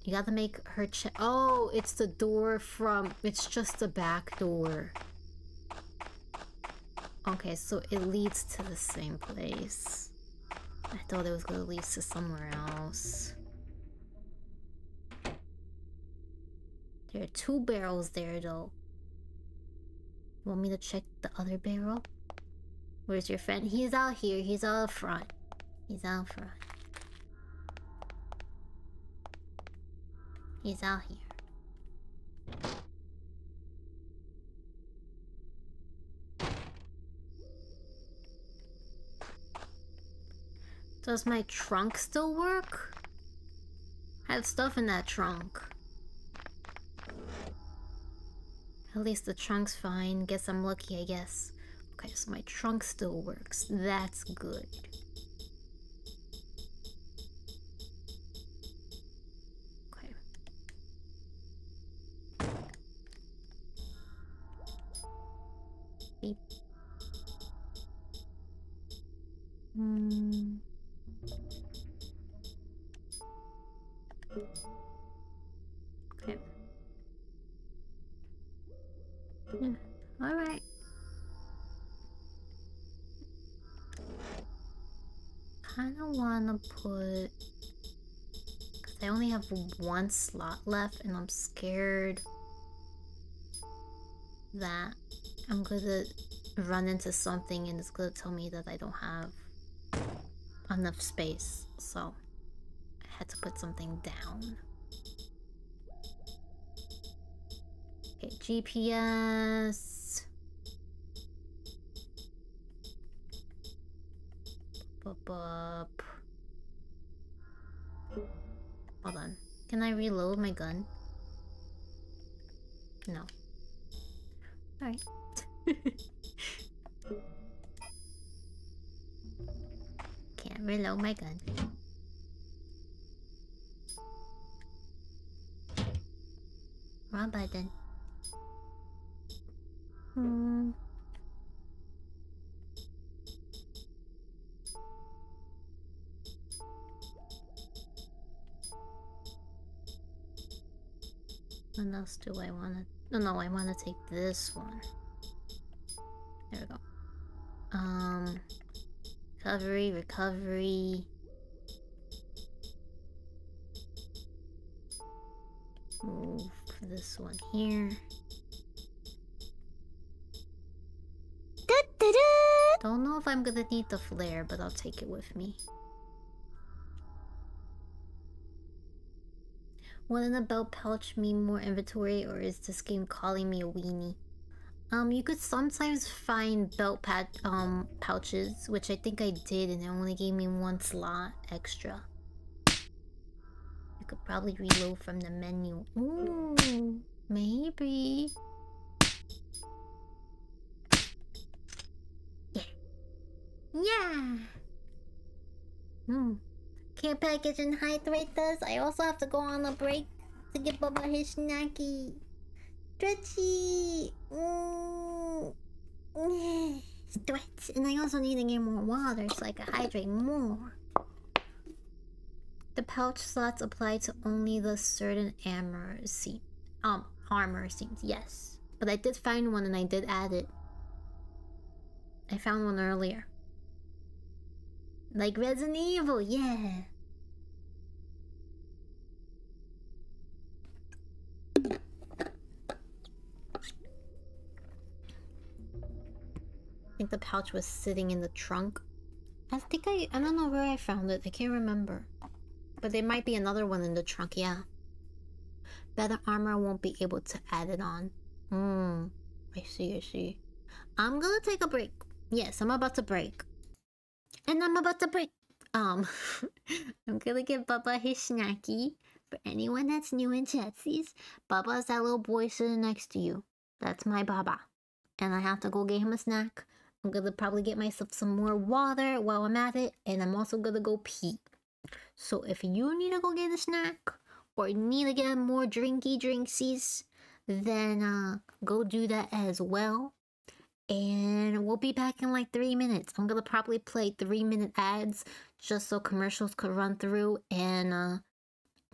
You gotta make her check. Oh, it's the door from. It's just the back door. Okay, so it leads to the same place. I thought it was gonna lead to somewhere else. There are two barrels there though. Want me to check the other barrel? Where's your friend? He's out here. He's out front. He's out front. He's out here. Does my trunk still work? I have stuff in that trunk. At least the trunk's fine. Guess I'm lucky, I guess. Okay, so my trunk still works. That's good. I kinda wanna put... Cause I only have one slot left and I'm scared that I'm gonna run into something and it's gonna tell me that I don't have enough space. So I had to put something down. Okay, GPS. Up. Hold on. Can I reload my gun? No. Alright. Can't reload my gun. Wrong button. Hmm. What else do I want to... No, no, I want to take this one. There we go. Um... Recovery, recovery... Move this one here. Don't know if I'm gonna need the flare, but I'll take it with me. Wouldn't a belt pouch mean more inventory, or is this game calling me a weenie? Um, you could sometimes find belt pad um pouches, which I think I did, and it only gave me one slot extra. You could probably reload from the menu. Ooh, maybe. Yeah. Yeah. Hmm. Care package and hydrate us. I also have to go on a break to get Bubba his snacky. Stretchy. Mm. Stretch. And I also need to get more water so I can hydrate more. The pouch slots apply to only the certain armor seam. Um, armor seams, yes. But I did find one and I did add it. I found one earlier. Like Resident Evil, yeah. I think the pouch was sitting in the trunk. I think I I don't know where I found it. I can't remember. But there might be another one in the trunk, yeah. Better armor won't be able to add it on. Hmm. I see, I see. I'm gonna take a break. Yes, I'm about to break. And I'm about to break. Um, I'm gonna give Bubba his snacky. For anyone that's new in Chatsies, Bubba's that little boy sitting next to you. That's my Baba. And I have to go get him a snack. I'm gonna probably get myself some more water while I'm at it, and I'm also gonna go pee. So if you need to go get a snack or need to get more drinky drinksies, then uh, go do that as well. And we'll be back in like three minutes. I'm gonna probably play three minute ads just so commercials could run through. And uh,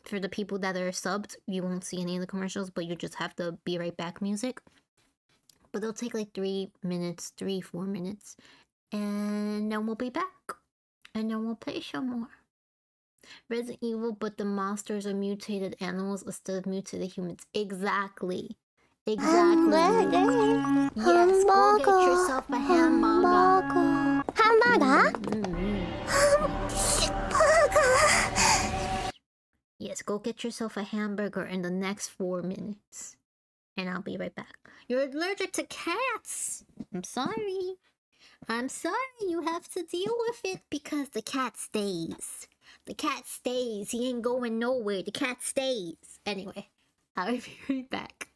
for the people that are subbed, you won't see any of the commercials, but you just have the be right back music. But they'll take like three minutes, three, four minutes. And then we'll be back. And then we'll play some more. Resident Evil, but the monsters are mutated animals instead of mutated humans. Exactly. Exactly. Hamburger. Yes, go get yourself a hamburger. Hamburger. Hamburger. Yes, go get yourself a hamburger in the next four minutes. And I'll be right back. You're allergic to cats. I'm sorry. I'm sorry you have to deal with it because the cat stays. The cat stays. He ain't going nowhere. The cat stays. Anyway, I'll be right back.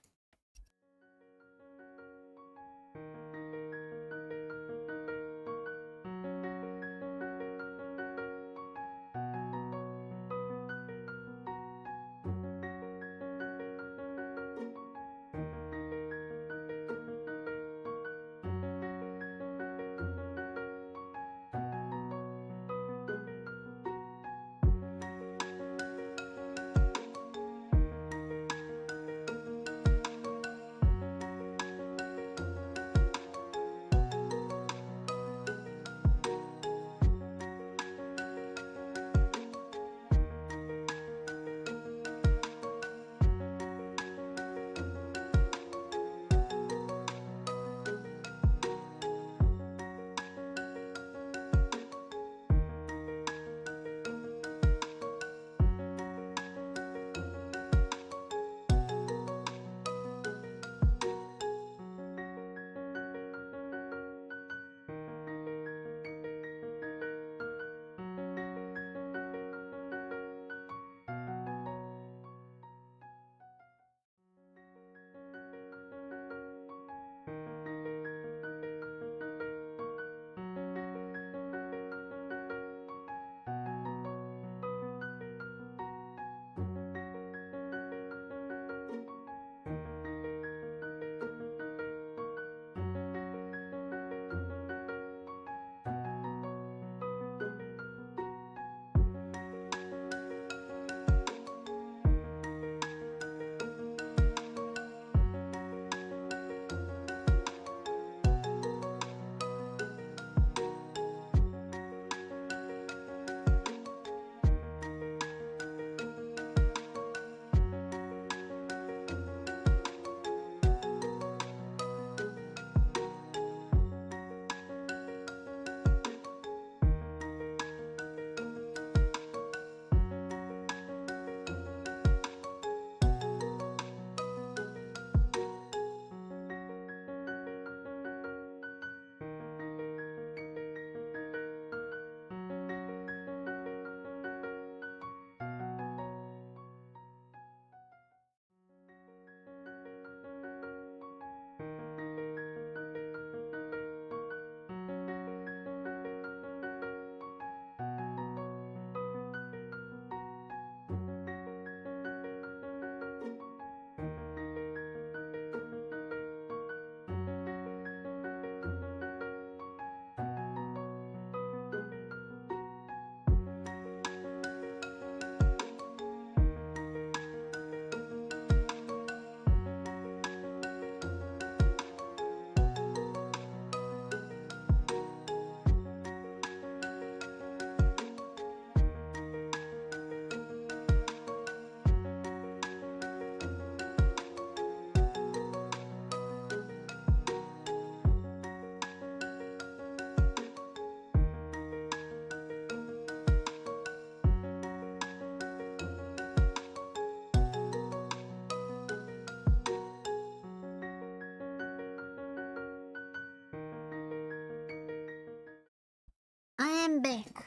Back.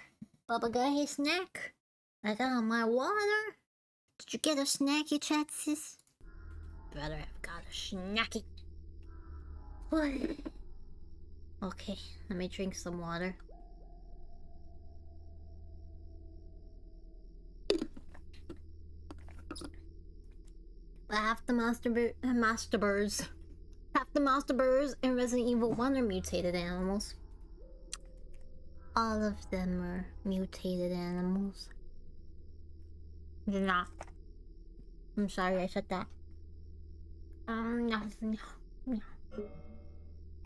Bubba got his snack. I got my water. Did you get a snacky, chatsis? Better have got a snacky. What? Okay, let me drink some water. Half the master uh, birds, half the master birds in Resident Evil 1 are mutated animals. All of them are mutated animals. They're not. I'm sorry I said that. Um, no, no, no.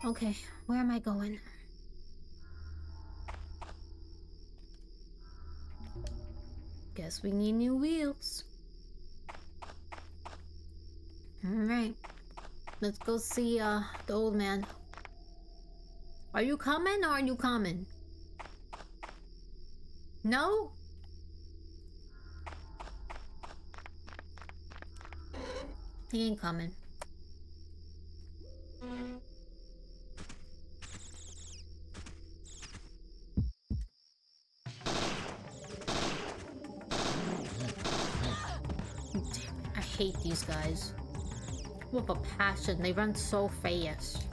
Okay, where am I going? Guess we need new wheels. Alright. Let's go see uh the old man. Are you coming or are you coming? No? He ain't coming. I hate these guys. With a passion, they run so fast.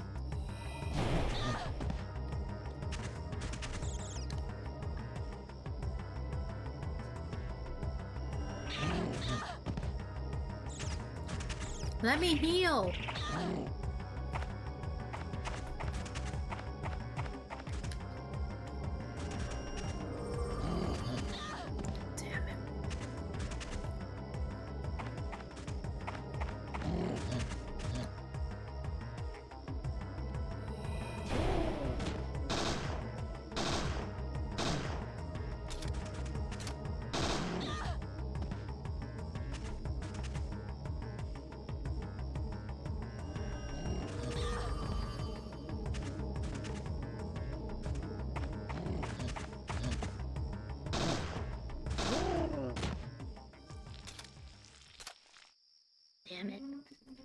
Let me heal.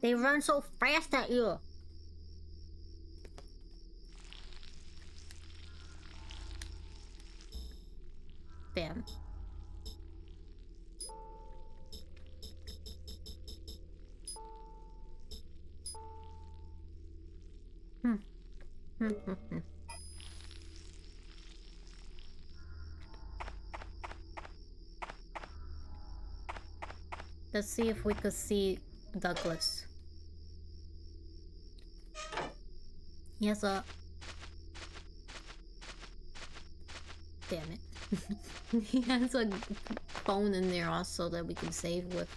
They run so fast at you. Hmm. Hmm, hmm, hmm. Let's see if we could see Douglas. Has a... Damn it. he has a phone in there also that we can save with.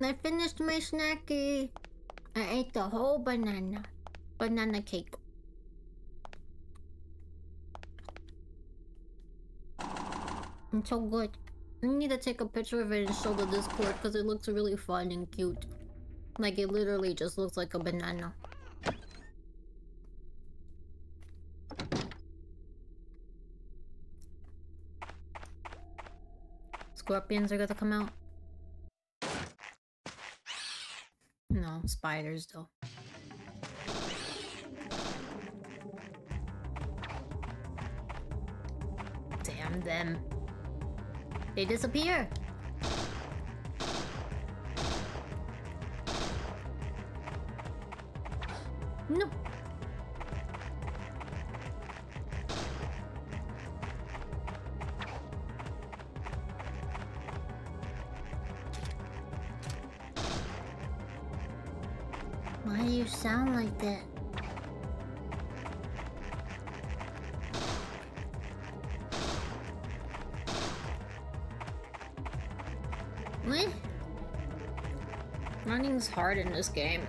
I finished my snacky. Eh? I ate the whole banana. Banana cake. It's so good. I need to take a picture of it and show the Discord because it looks really fun and cute. Like it literally just looks like a banana. Scorpions are gonna come out. No, spiders though. Damn them. They disappear. No. hard in this game.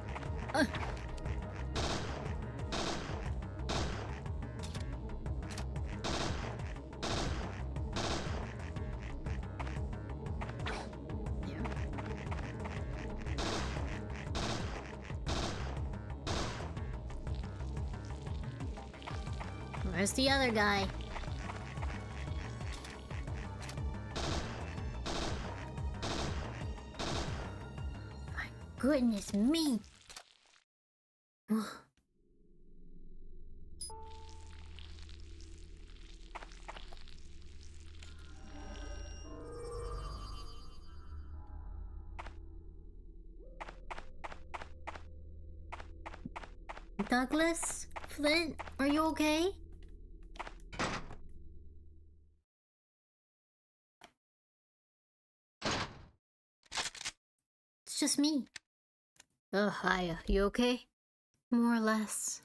Where's the other guy? Goodness me. Douglas? Flint? Are you okay? It's just me. Oh, hiya. You okay? More or less.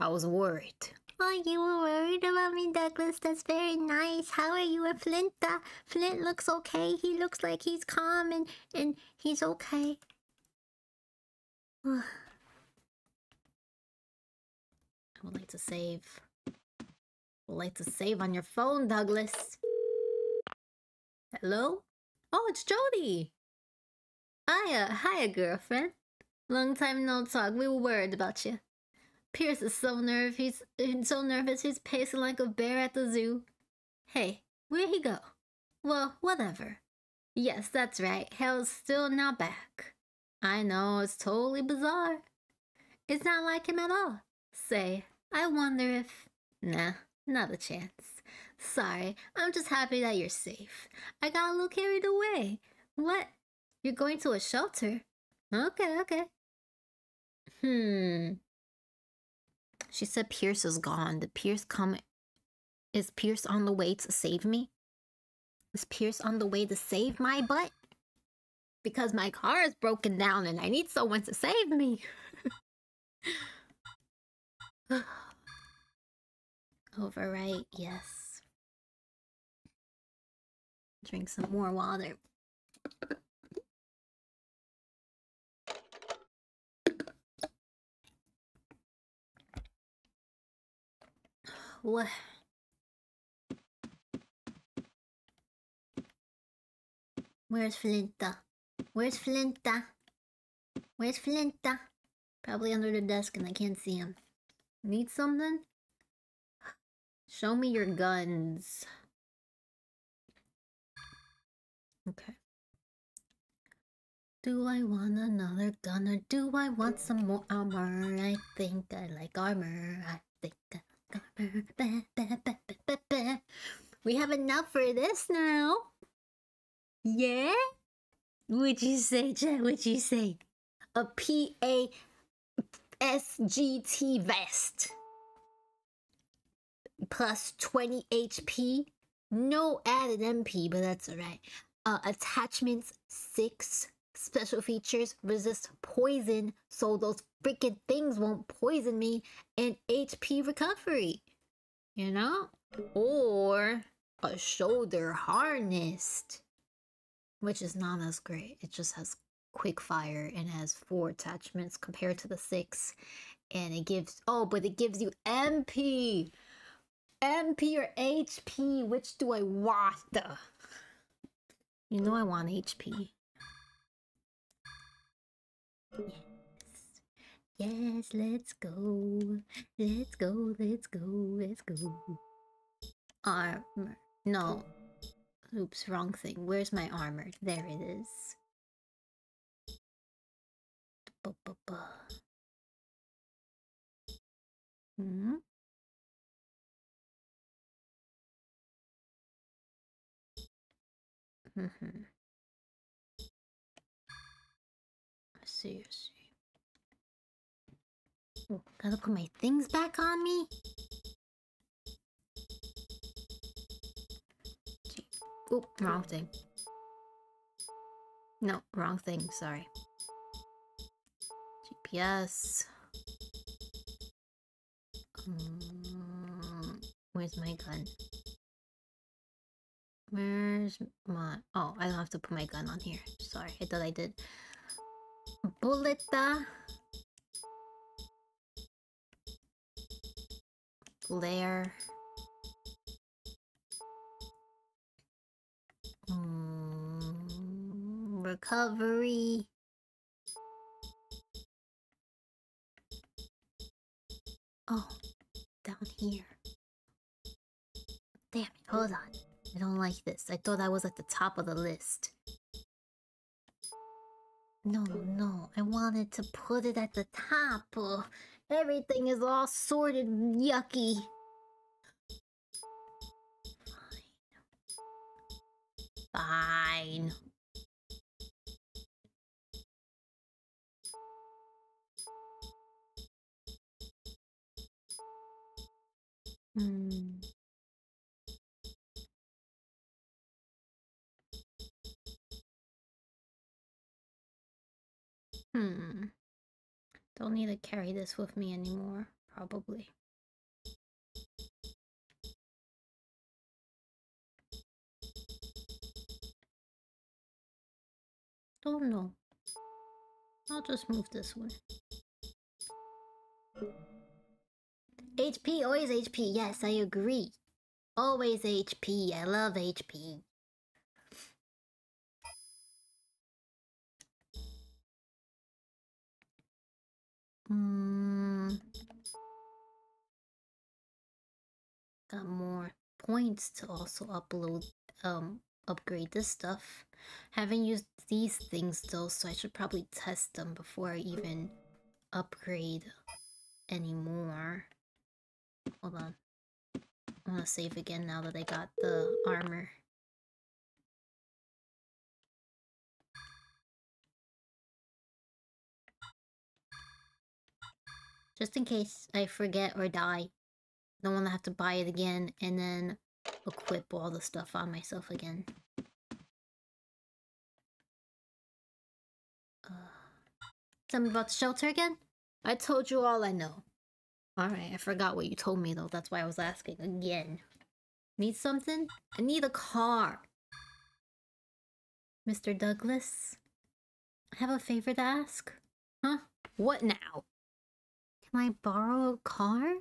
I was worried. Oh, you were worried about me, Douglas. That's very nice. How are you and Flint? Uh, Flint looks okay. He looks like he's calm and, and he's okay. I would like to save. I Would like to save on your phone, Douglas. Hello? Oh, it's Jodie. Hiya, hiya, girlfriend. Long time no talk. We were worried about you. Pierce is so nervous. He's, so nervous. He's pacing like a bear at the zoo. Hey, where'd he go? Well, whatever. Yes, that's right. Hal's still not back. I know it's totally bizarre. It's not like him at all. Say, I wonder if. Nah, not a chance. Sorry, I'm just happy that you're safe. I got a little carried away. What? You're going to a shelter? Okay, okay. Hmm. She said Pierce is gone. Did Pierce come? Is Pierce on the way to save me? Is Pierce on the way to save my butt? Because my car is broken down and I need someone to save me. Overwrite, yes. Drink some more water. Where's Flinta? Where's Flinta? Where's Flinta? Probably under the desk and I can't see him. Need something? Show me your guns. Okay. Do I want another gun or do I want some more armor? I think I like armor. I think I We have enough for this now. Yeah? What'd you say, Jen? What'd you say? A PA SGT vest. Plus 20 HP. No added MP, but that's alright. Uh, attachments 6. Special features resist poison, so those freaking things won't poison me. And HP recovery. You know? Or a shoulder harness. Which is not as great. It just has quick fire and has four attachments compared to the six. And it gives oh, but it gives you MP. MP or HP. Which do I want? You know I want HP. Yes. Yes, let's go. Let's go, let's go, let's go. Armor. No. Oops, wrong thing. Where's my armor? There it is. Ba-ba-ba. Hmm? Mm-hmm. See. Oh, gotta put my things back on me? Oop, wrong thing. No, wrong thing, sorry. GPS. Um, where's my gun? Where's my... Oh, I don't have to put my gun on here. Sorry, I thought I did. Bulleta. Blair. Mm, recovery. Oh, down here. here. Damn it, hold on. I don't like this. I thought I was at the top of the list. No, no, I wanted to put it at the top. Uh, everything is all sorted yucky. Fine. Fine. Hmm. Don't need to carry this with me anymore, probably. Don't know. I'll just move this one. HP, always HP. Yes, I agree. Always HP. I love HP. Hmm. Got more points to also upload, um, upgrade this stuff. Haven't used these things though, so I should probably test them before I even upgrade anymore. Hold on. I'm gonna save again now that I got the armor. Just in case I forget or die. Don't want to have to buy it again and then equip all the stuff on myself again. Uh, me about the shelter again? I told you all I know. Alright, I forgot what you told me though. That's why I was asking again. Need something? I need a car. Mr. Douglas? I have a favor to ask? Huh? What now? Can I borrow a car?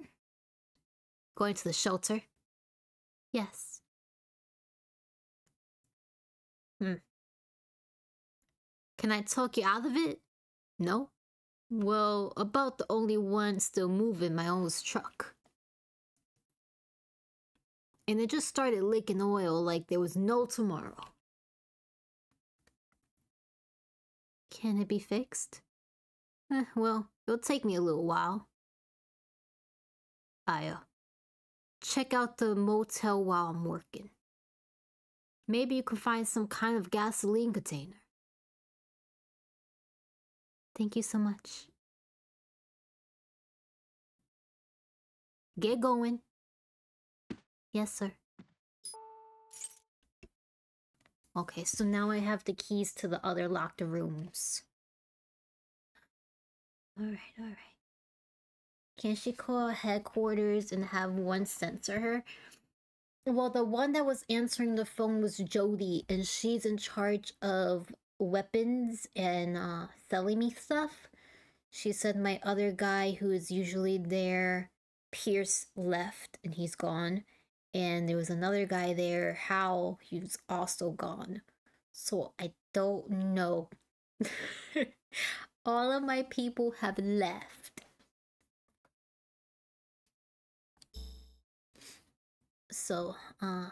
Going to the shelter? Yes. Hmm. Can I talk you out of it? No? Well, about the only one still moving my own truck. And it just started leaking oil like there was no tomorrow. Can it be fixed? Eh, well, it'll take me a little while. I, uh, check out the motel while I'm working. Maybe you can find some kind of gasoline container. Thank you so much. Get going. Yes, sir. Okay, so now I have the keys to the other locked rooms. Alright, alright. Can she call headquarters and have one censor her? Well, the one that was answering the phone was Jody, and she's in charge of weapons and uh, selling me stuff. She said my other guy who is usually there, Pierce, left and he's gone. And there was another guy there, Hal, he's also gone. So I don't know. All of my people have left. So, uh,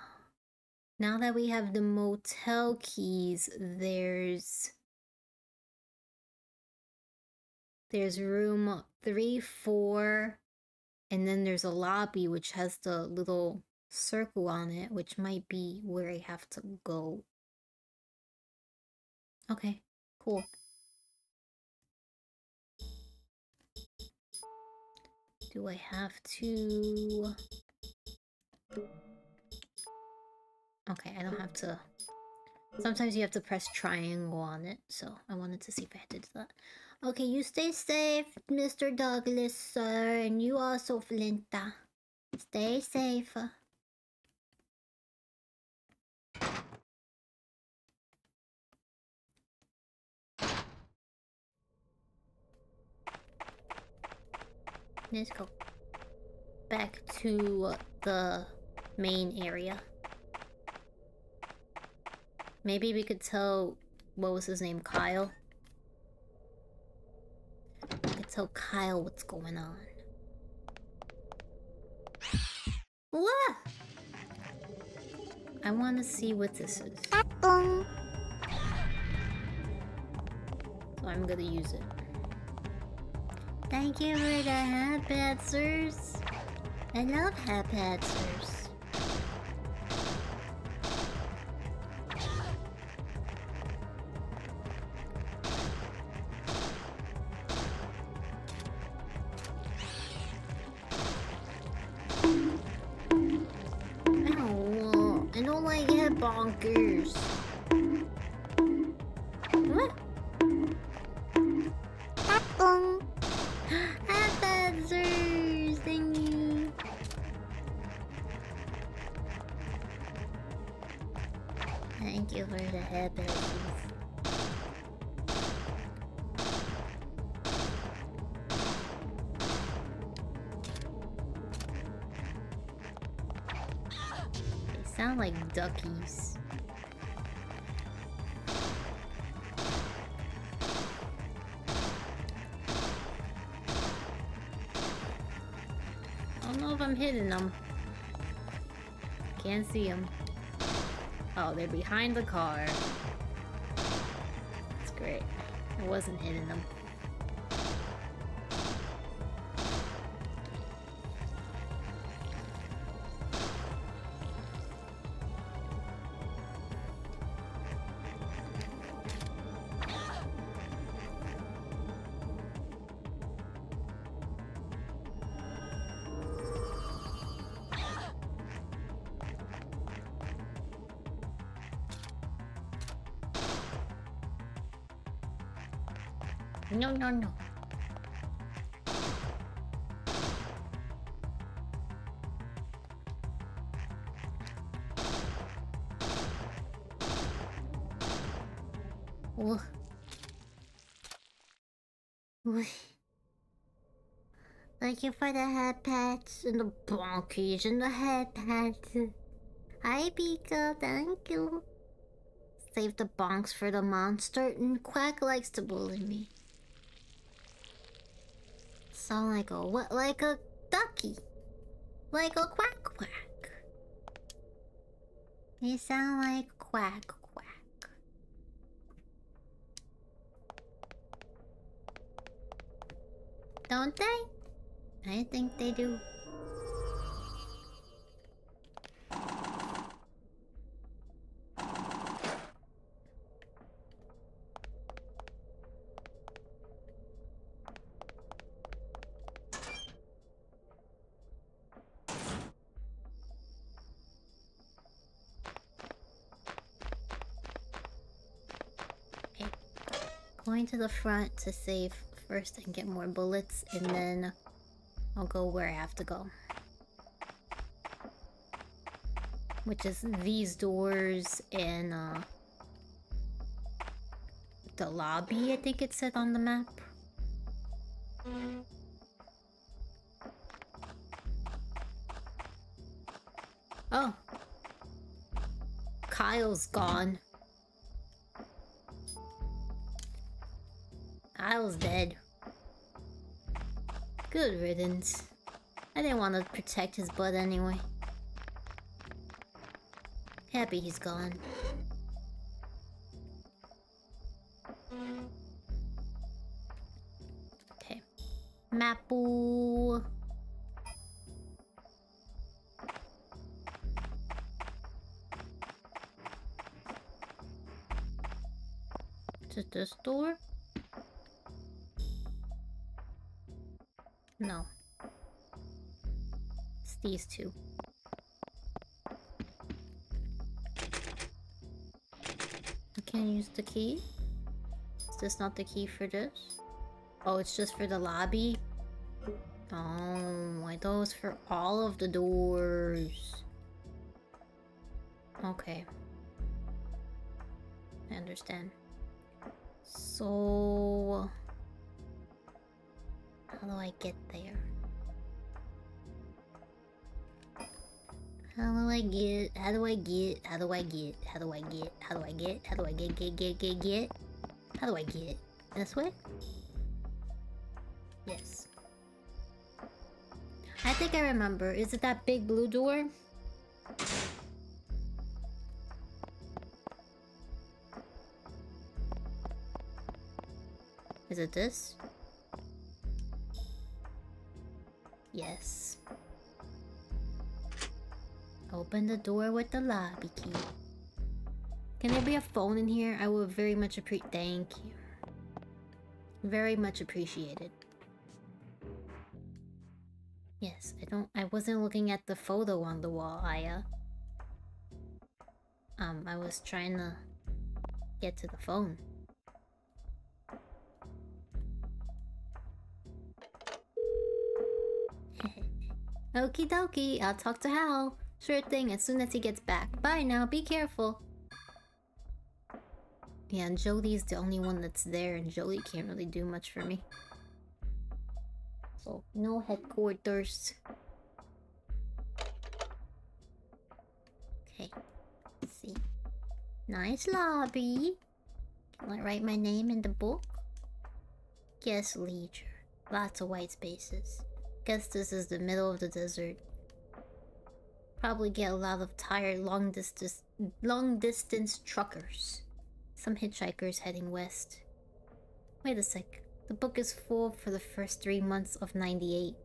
now that we have the motel keys, there's there's room three, four, and then there's a lobby which has the little circle on it, which might be where I have to go. Okay, cool. Do I have to... Okay, I don't have to... Sometimes you have to press triangle on it, so I wanted to see if I had to do that. Okay, you stay safe, Mr. Douglas, sir, and you also, Flinta. Stay safe. Let's go back to the main area. Maybe we could tell, what was his name, Kyle? We could tell Kyle what's going on. What? I want to see what this is. So I'm gonna use it. Thank you for the hapadsers. I love hapadsers. Duckies. I don't know if I'm hitting them. Can't see them. Oh, they're behind the car. That's great. I wasn't hitting them. No, no, no. Ugh. Ugh. Thank you for the head pats and the bonkies and the head pats. Hi, Pika. Thank you. Save the bonks for the monster, and Quack likes to bully me. Sound like a what? Like a ducky. Like a quack quack. You sound like quack quack. Don't they? I think they do. Going to the front to save first and get more bullets, and then I'll go where I have to go. Which is these doors and uh, the lobby, I think it said on the map. Riddance. I didn't want to protect his butt anyway. Happy he's gone. These two. I can't use the key? Is this not the key for this? Oh, it's just for the lobby? Oh, I thought it was for all of the doors. Okay. I understand. So... How do I get there? How do I get? How do I get? How do I get? How do I get? How do I get? How do I get? Get get get get? How do I get? This way? Yes. I think I remember. Is it that big blue door? Is it this? Yes. Open the door with the lobby key. Can there be a phone in here? I would very much appreciate. Thank you. Very much appreciated. Yes, I don't. I wasn't looking at the photo on the wall, Aya. Um, I was trying to get to the phone. Okie dokie, I'll talk to Hal. Sure thing, as soon as he gets back. Bye now, be careful. Yeah, and Jolie's the only one that's there, and Jolie can't really do much for me. So, no headquarters. Okay, let's see. Nice lobby. Can I write my name in the book? Guest leisure. Lots of white spaces. Guess this is the middle of the desert. Probably get a lot of tired long distance long distance truckers. Some hitchhikers heading west. Wait a sec. The book is full for the first three months of 98.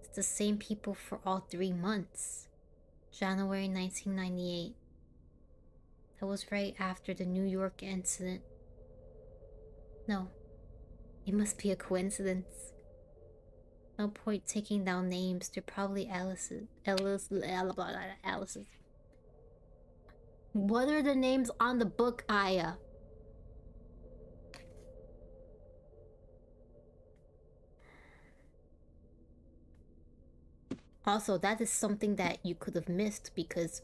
It's the same people for all three months. January 1998. That was right after the New York incident. No. It must be a coincidence. No point taking down names. They're probably Alice's. Alice, Alice's. What are the names on the book, Aya? Also, that is something that you could have missed because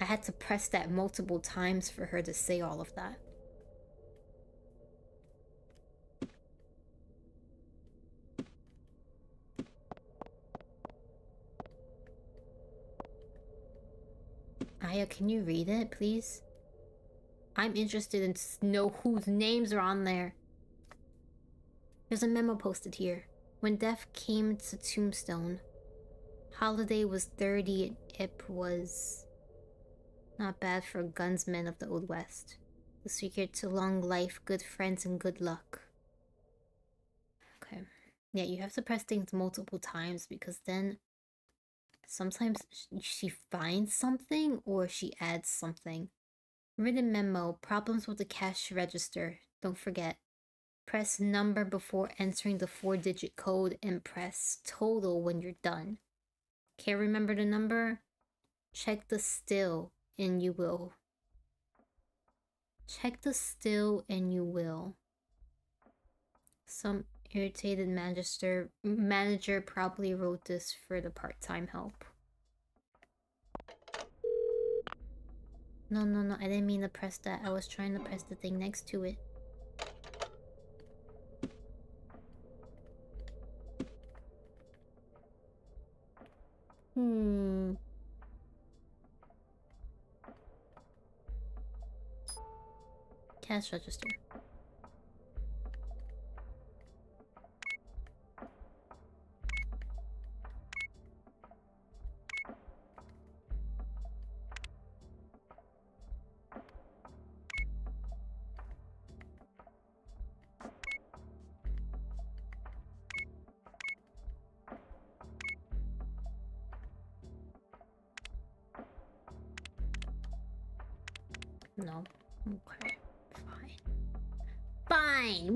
I had to press that multiple times for her to say all of that. Aya, can you read it, please? I'm interested in know whose names are on there. There's a memo posted here. When death came to Tombstone, Holliday was 30 and Earp was not bad for a gunsman of the Old West. The secret to long life, good friends, and good luck. Okay. Yeah, you have to press things multiple times because then sometimes she finds something or she adds something. Written memo, problems with the cash register. Don't forget. Press number before entering the four digit code and press total when you're done. Can't remember the number? Check the still and you will. Check the still and you will. Some irritated manager manager probably wrote this for the part-time help. No, no, no, I didn't mean to press that. I was trying to press the thing next to it. Hmm. Cash register.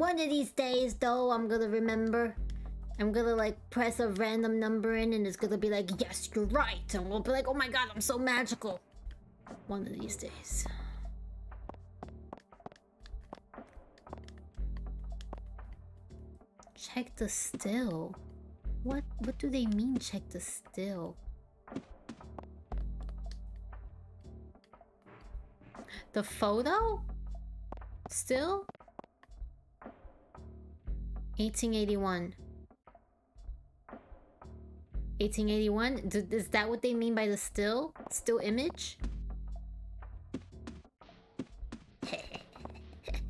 One of these days, though, I'm gonna remember. I'm gonna like press a random number in and it's gonna be like, yes, you're right. And we'll be like, oh my god, I'm so magical. One of these days. Check the still. What what do they mean check the still? The photo? Still? 1881. 1881? D is that what they mean by the still? Still image?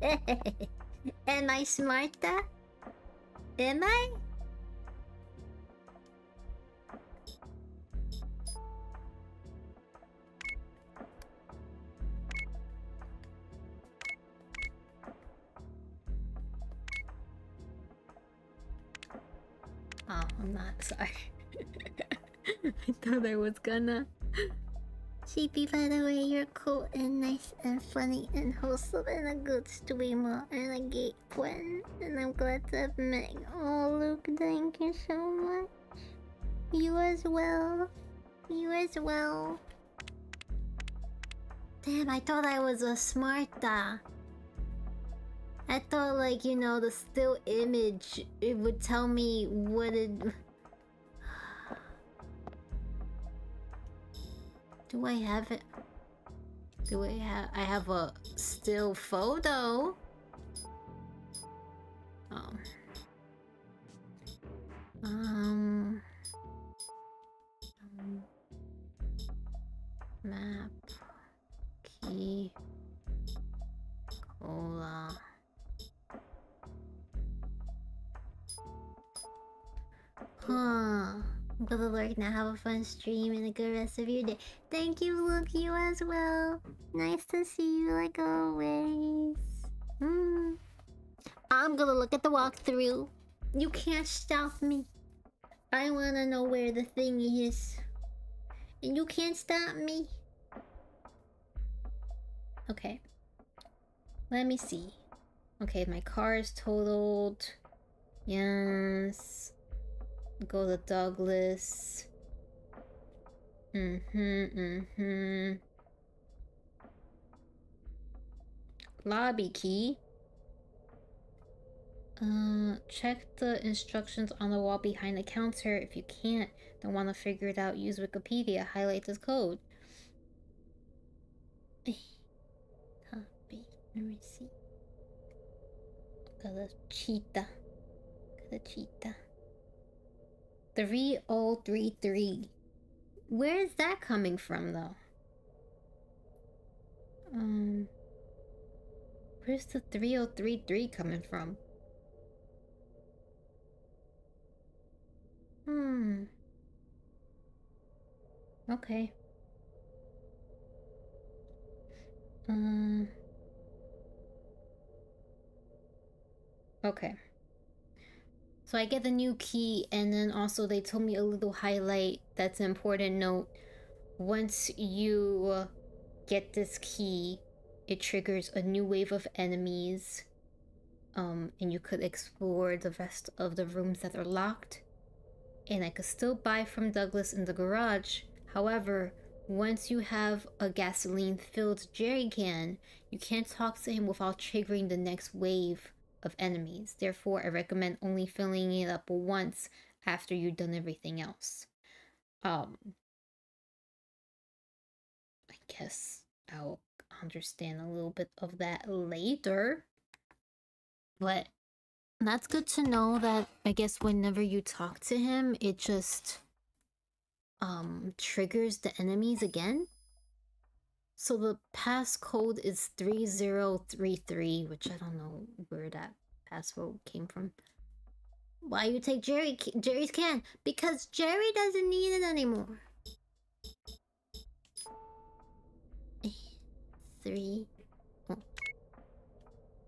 Am I smarter? Am I? Sorry. I thought I was gonna. Sheepy, by the way, you're cool and nice and funny and wholesome and a good streamer and a gay friend. And I'm glad to have met. Oh, Luke, thank you so much. You as well. You as well. Damn, I thought I was a smarta. I thought, like, you know, the still image, it would tell me what it. Do I have it? Do I have? I have a still photo. Oh. Um. um, Map. Key. Cola. Huh. I'm gonna learn now. Have a fun stream and a good rest of your day. Thank you, Luke. You as well. Nice to see you like always. Hmm. I'm gonna look at the walkthrough. You can't stop me. I wanna know where the thing is. And you can't stop me. Okay. Let me see. Okay, my car is totaled. Yes. Go to Douglas. Mm-hmm, mm-hmm. Lobby key. Uh, check the instructions on the wall behind the counter. If you can't, don't want to figure it out, use Wikipedia. Highlight this code. Copy. Me see. Got a cheetah. Got a cheetah. 3033. Where is that coming from, though? Um. Where's the 3033 coming from? Hmm. Okay. Um. Okay. So I get the new key, and then also they told me a little highlight that's an important note. Once you get this key, it triggers a new wave of enemies. Um, and you could explore the rest of the rooms that are locked. And I could still buy from Douglas in the garage. However, once you have a gasoline filled jerry can, you can't talk to him without triggering the next wave of enemies. Therefore, I recommend only filling it up once after you've done everything else. Um, I guess I'll understand a little bit of that later. But that's good to know that I guess whenever you talk to him, it just um triggers the enemies again. So the passcode is 3033, which I don't know where that passcode came from. Why you take Jerry Jerry's can? Because Jerry doesn't need it anymore. Three. Oh.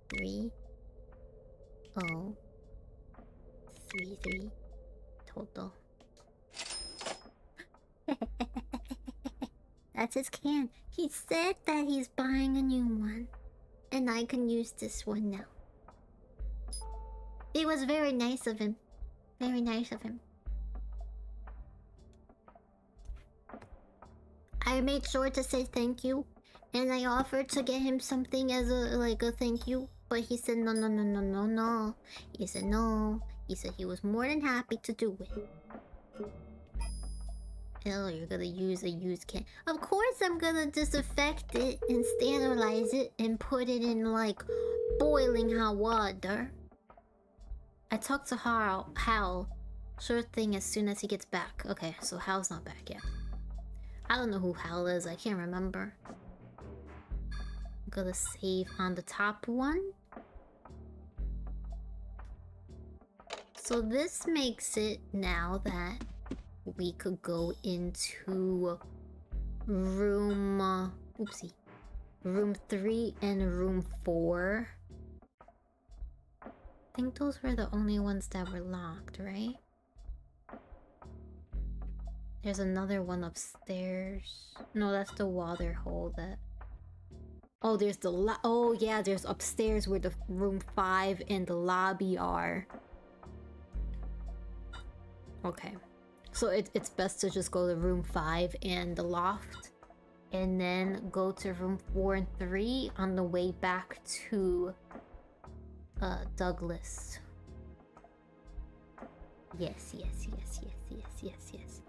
Three. Oh. Three, three. Total. That's his can. He said that he's buying a new one. And I can use this one now. It was very nice of him. Very nice of him. I made sure to say thank you. And I offered to get him something as a like a thank you. But he said no no no no no no. He said no. He said he was more than happy to do it. Oh, you're gonna use a used can. Of course I'm gonna disinfect it and sterilize it and put it in like boiling hot water. I talked to Hal. Hal. Sure thing as soon as he gets back. Okay, so Hal's not back yet. I don't know who Hal is. I can't remember. I'm gonna save on the top one. So this makes it now that we could go into room... Uh, oopsie. Room 3 and room 4. I think those were the only ones that were locked, right? There's another one upstairs. No, that's the water hole that. Oh, there's the lo- Oh yeah, there's upstairs where the room five and the lobby are. Okay, so it, it's best to just go to room five and the loft, and then go to room four and three on the way back to uh Douglas. Yes, yes, yes, yes, yes, yes, yes.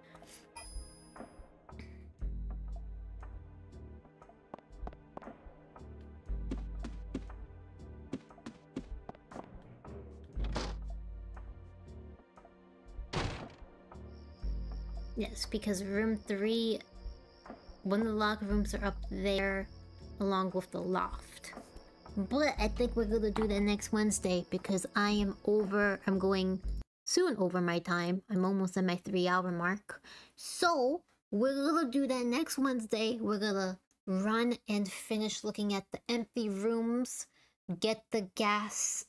Yes, because room three, one of the locker rooms are up there along with the loft. But I think we're gonna do that next Wednesday because I am over, I'm going soon over my time. I'm almost at my three hour mark. So we're gonna do that next Wednesday. We're gonna run and finish looking at the empty rooms, get the gas,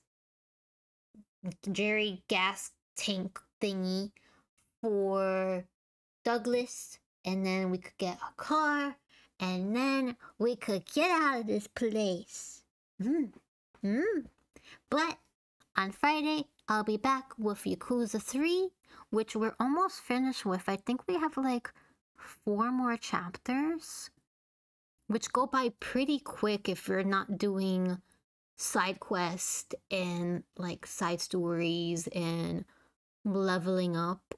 Jerry gas tank thingy for Douglas, and then we could get a car, and then we could get out of this place. Mm. Mm. But on Friday, I'll be back with Yakuza 3, which we're almost finished with. I think we have like four more chapters, which go by pretty quick if you're not doing side quest and like side stories and leveling up.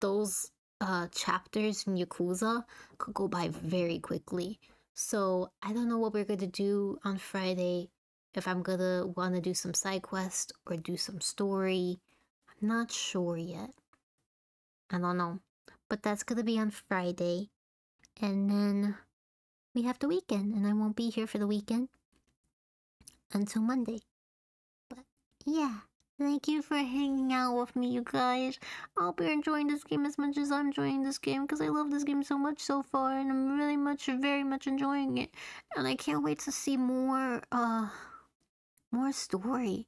Those uh chapters in Yakuza could go by very quickly. So I don't know what we're gonna do on Friday. If I'm gonna wanna do some side quest or do some story. I'm not sure yet. I don't know. But that's gonna be on Friday. And then we have the weekend, and I won't be here for the weekend until Monday. But yeah, thank you for hanging out with me, you guys. I hope you're enjoying this game as much as I'm enjoying this game because I love this game so much so far, and I'm really much, very much enjoying it. And I can't wait to see more, uh, more story.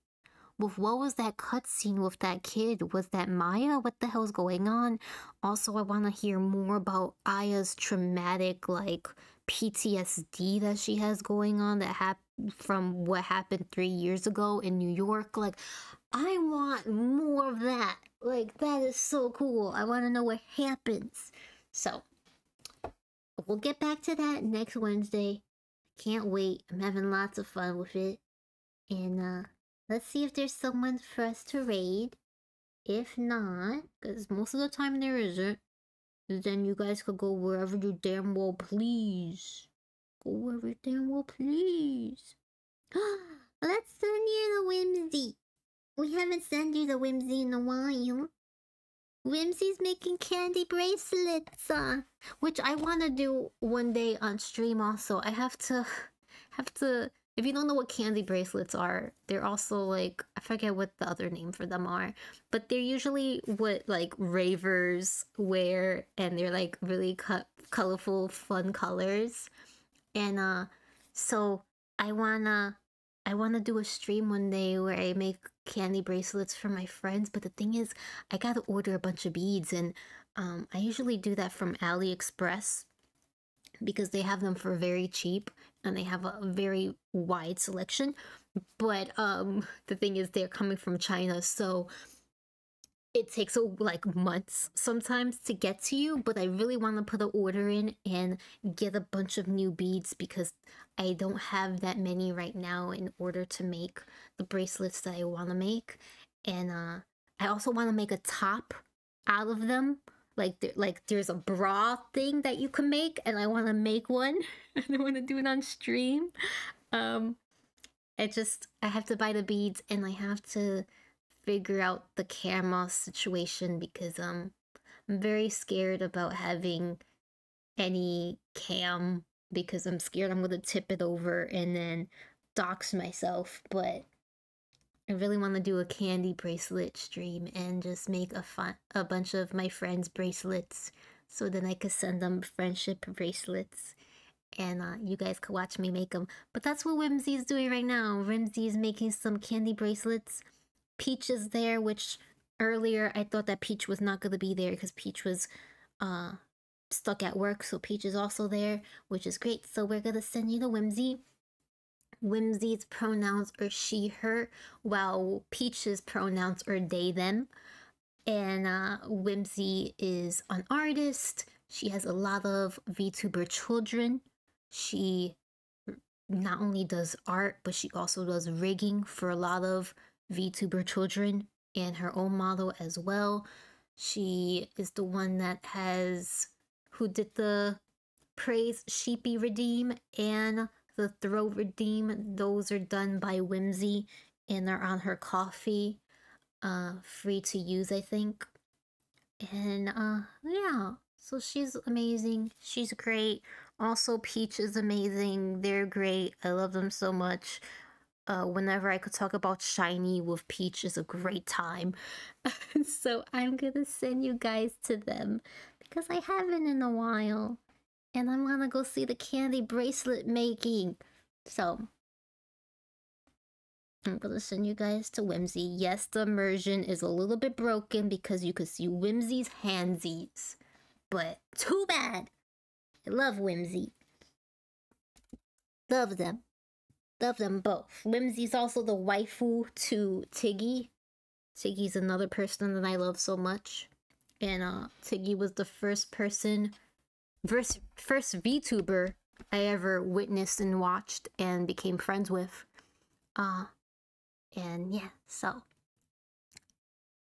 With what was that cutscene with that kid? Was that Maya? What the hell's going on? Also, I want to hear more about Aya's traumatic, like PTSD that she has going on that hap- from what happened three years ago in New York. Like, I want more of that. Like, that is so cool. I want to know what happens. So, we'll get back to that next Wednesday. Can't wait. I'm having lots of fun with it. And, uh, let's see if there's someone for us to raid. If not, because most of the time there isn't, then you guys could go wherever you damn well please. Go wherever you damn well please. Let's send you the Whimsy. We haven't sent you the Whimsy in a while. Whimsy's making candy bracelets. Uh, which I want to do one day on stream also. I have to, have to, if you don't know what candy bracelets are, they're also like, I forget what the other name for them are, but they're usually what like ravers wear and they're like really colorful, fun colors. And uh, so I wanna, I wanna do a stream one day where I make candy bracelets for my friends. But the thing is, I gotta order a bunch of beads, and um, I usually do that from AliExpress because they have them for very cheap and they have a very wide selection. But um, the thing is, they're coming from China, so it takes like months sometimes to get to you. But I really want to put an order in and get a bunch of new beads because I don't have that many right now in order to make the bracelets that I want to make. And uh, I also want to make a top out of them like there, like there's a bra thing that you can make and i want to make one and i want to do it on stream um i just i have to buy the beads and i have to figure out the camera situation because um i'm very scared about having any cam because i'm scared i'm gonna tip it over and then dox myself but I really want to do a candy bracelet stream and just make a fun a bunch of my friends' bracelets so then I could send them friendship bracelets and uh, you guys could watch me make them. But that's what Whimsy is doing right now. Whimsy is making some candy bracelets. Peach is there, which earlier I thought that Peach was not going to be there because Peach was uh stuck at work, so Peach is also there, which is great. So we're gonna send you to Whimsy. Whimsy's pronouns are she, her, while Peach's pronouns are they, them. And uh, Whimsy is an artist. She has a lot of VTuber children. She not only does art, but she also does rigging for a lot of VTuber children and her own model as well. She is the one that has who did the praise sheepy redeem and the throw redeem. Those are done by Whimsy and they're on her Ko-fi. Uh free to use, I think. And uh yeah, so she's amazing. She's great. Also, Peach is amazing. They're great. I love them so much. Uh, whenever I could talk about Shiny with Peach is a great time. so I'm gonna send you guys to them because I haven't in a while. And I'm gonna go see the candy bracelet making. So I'm gonna send you guys to Whimsy. Yes, the immersion is a little bit broken because you could see Whimsy's handsies. But too bad. I love Whimsy. Love them. Love them both. Whimsy's also the waifu to Tiggy. Tiggy's another person that I love so much. And uh Tiggy was the first person first first VTuber I ever witnessed and watched and became friends with. Uh and yeah, so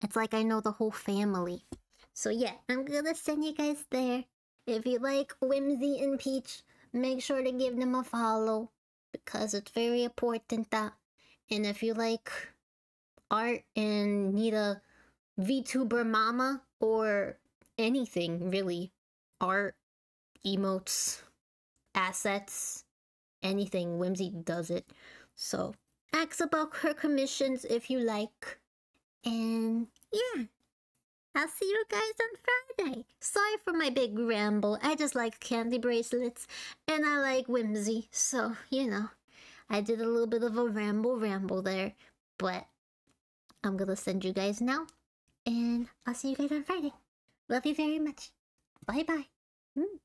it's like I know the whole family. So yeah, I'm gonna send you guys there. If you like Whimsy and Peach, make sure to give them a follow because it's very important that. And if you like art and need a VTuber mama or anything really, art, emotes, assets, anything, Whimsy does it. So ask about her commissions if you like. And yeah, I'll see you guys on Friday. Sorry for my big ramble. I just like candy bracelets and I like whimsy. So, you know, I did a little bit of a ramble ramble there. But I'm gonna send you guys now. And I'll see you guys on Friday. Love you very much. Bye bye. Mm.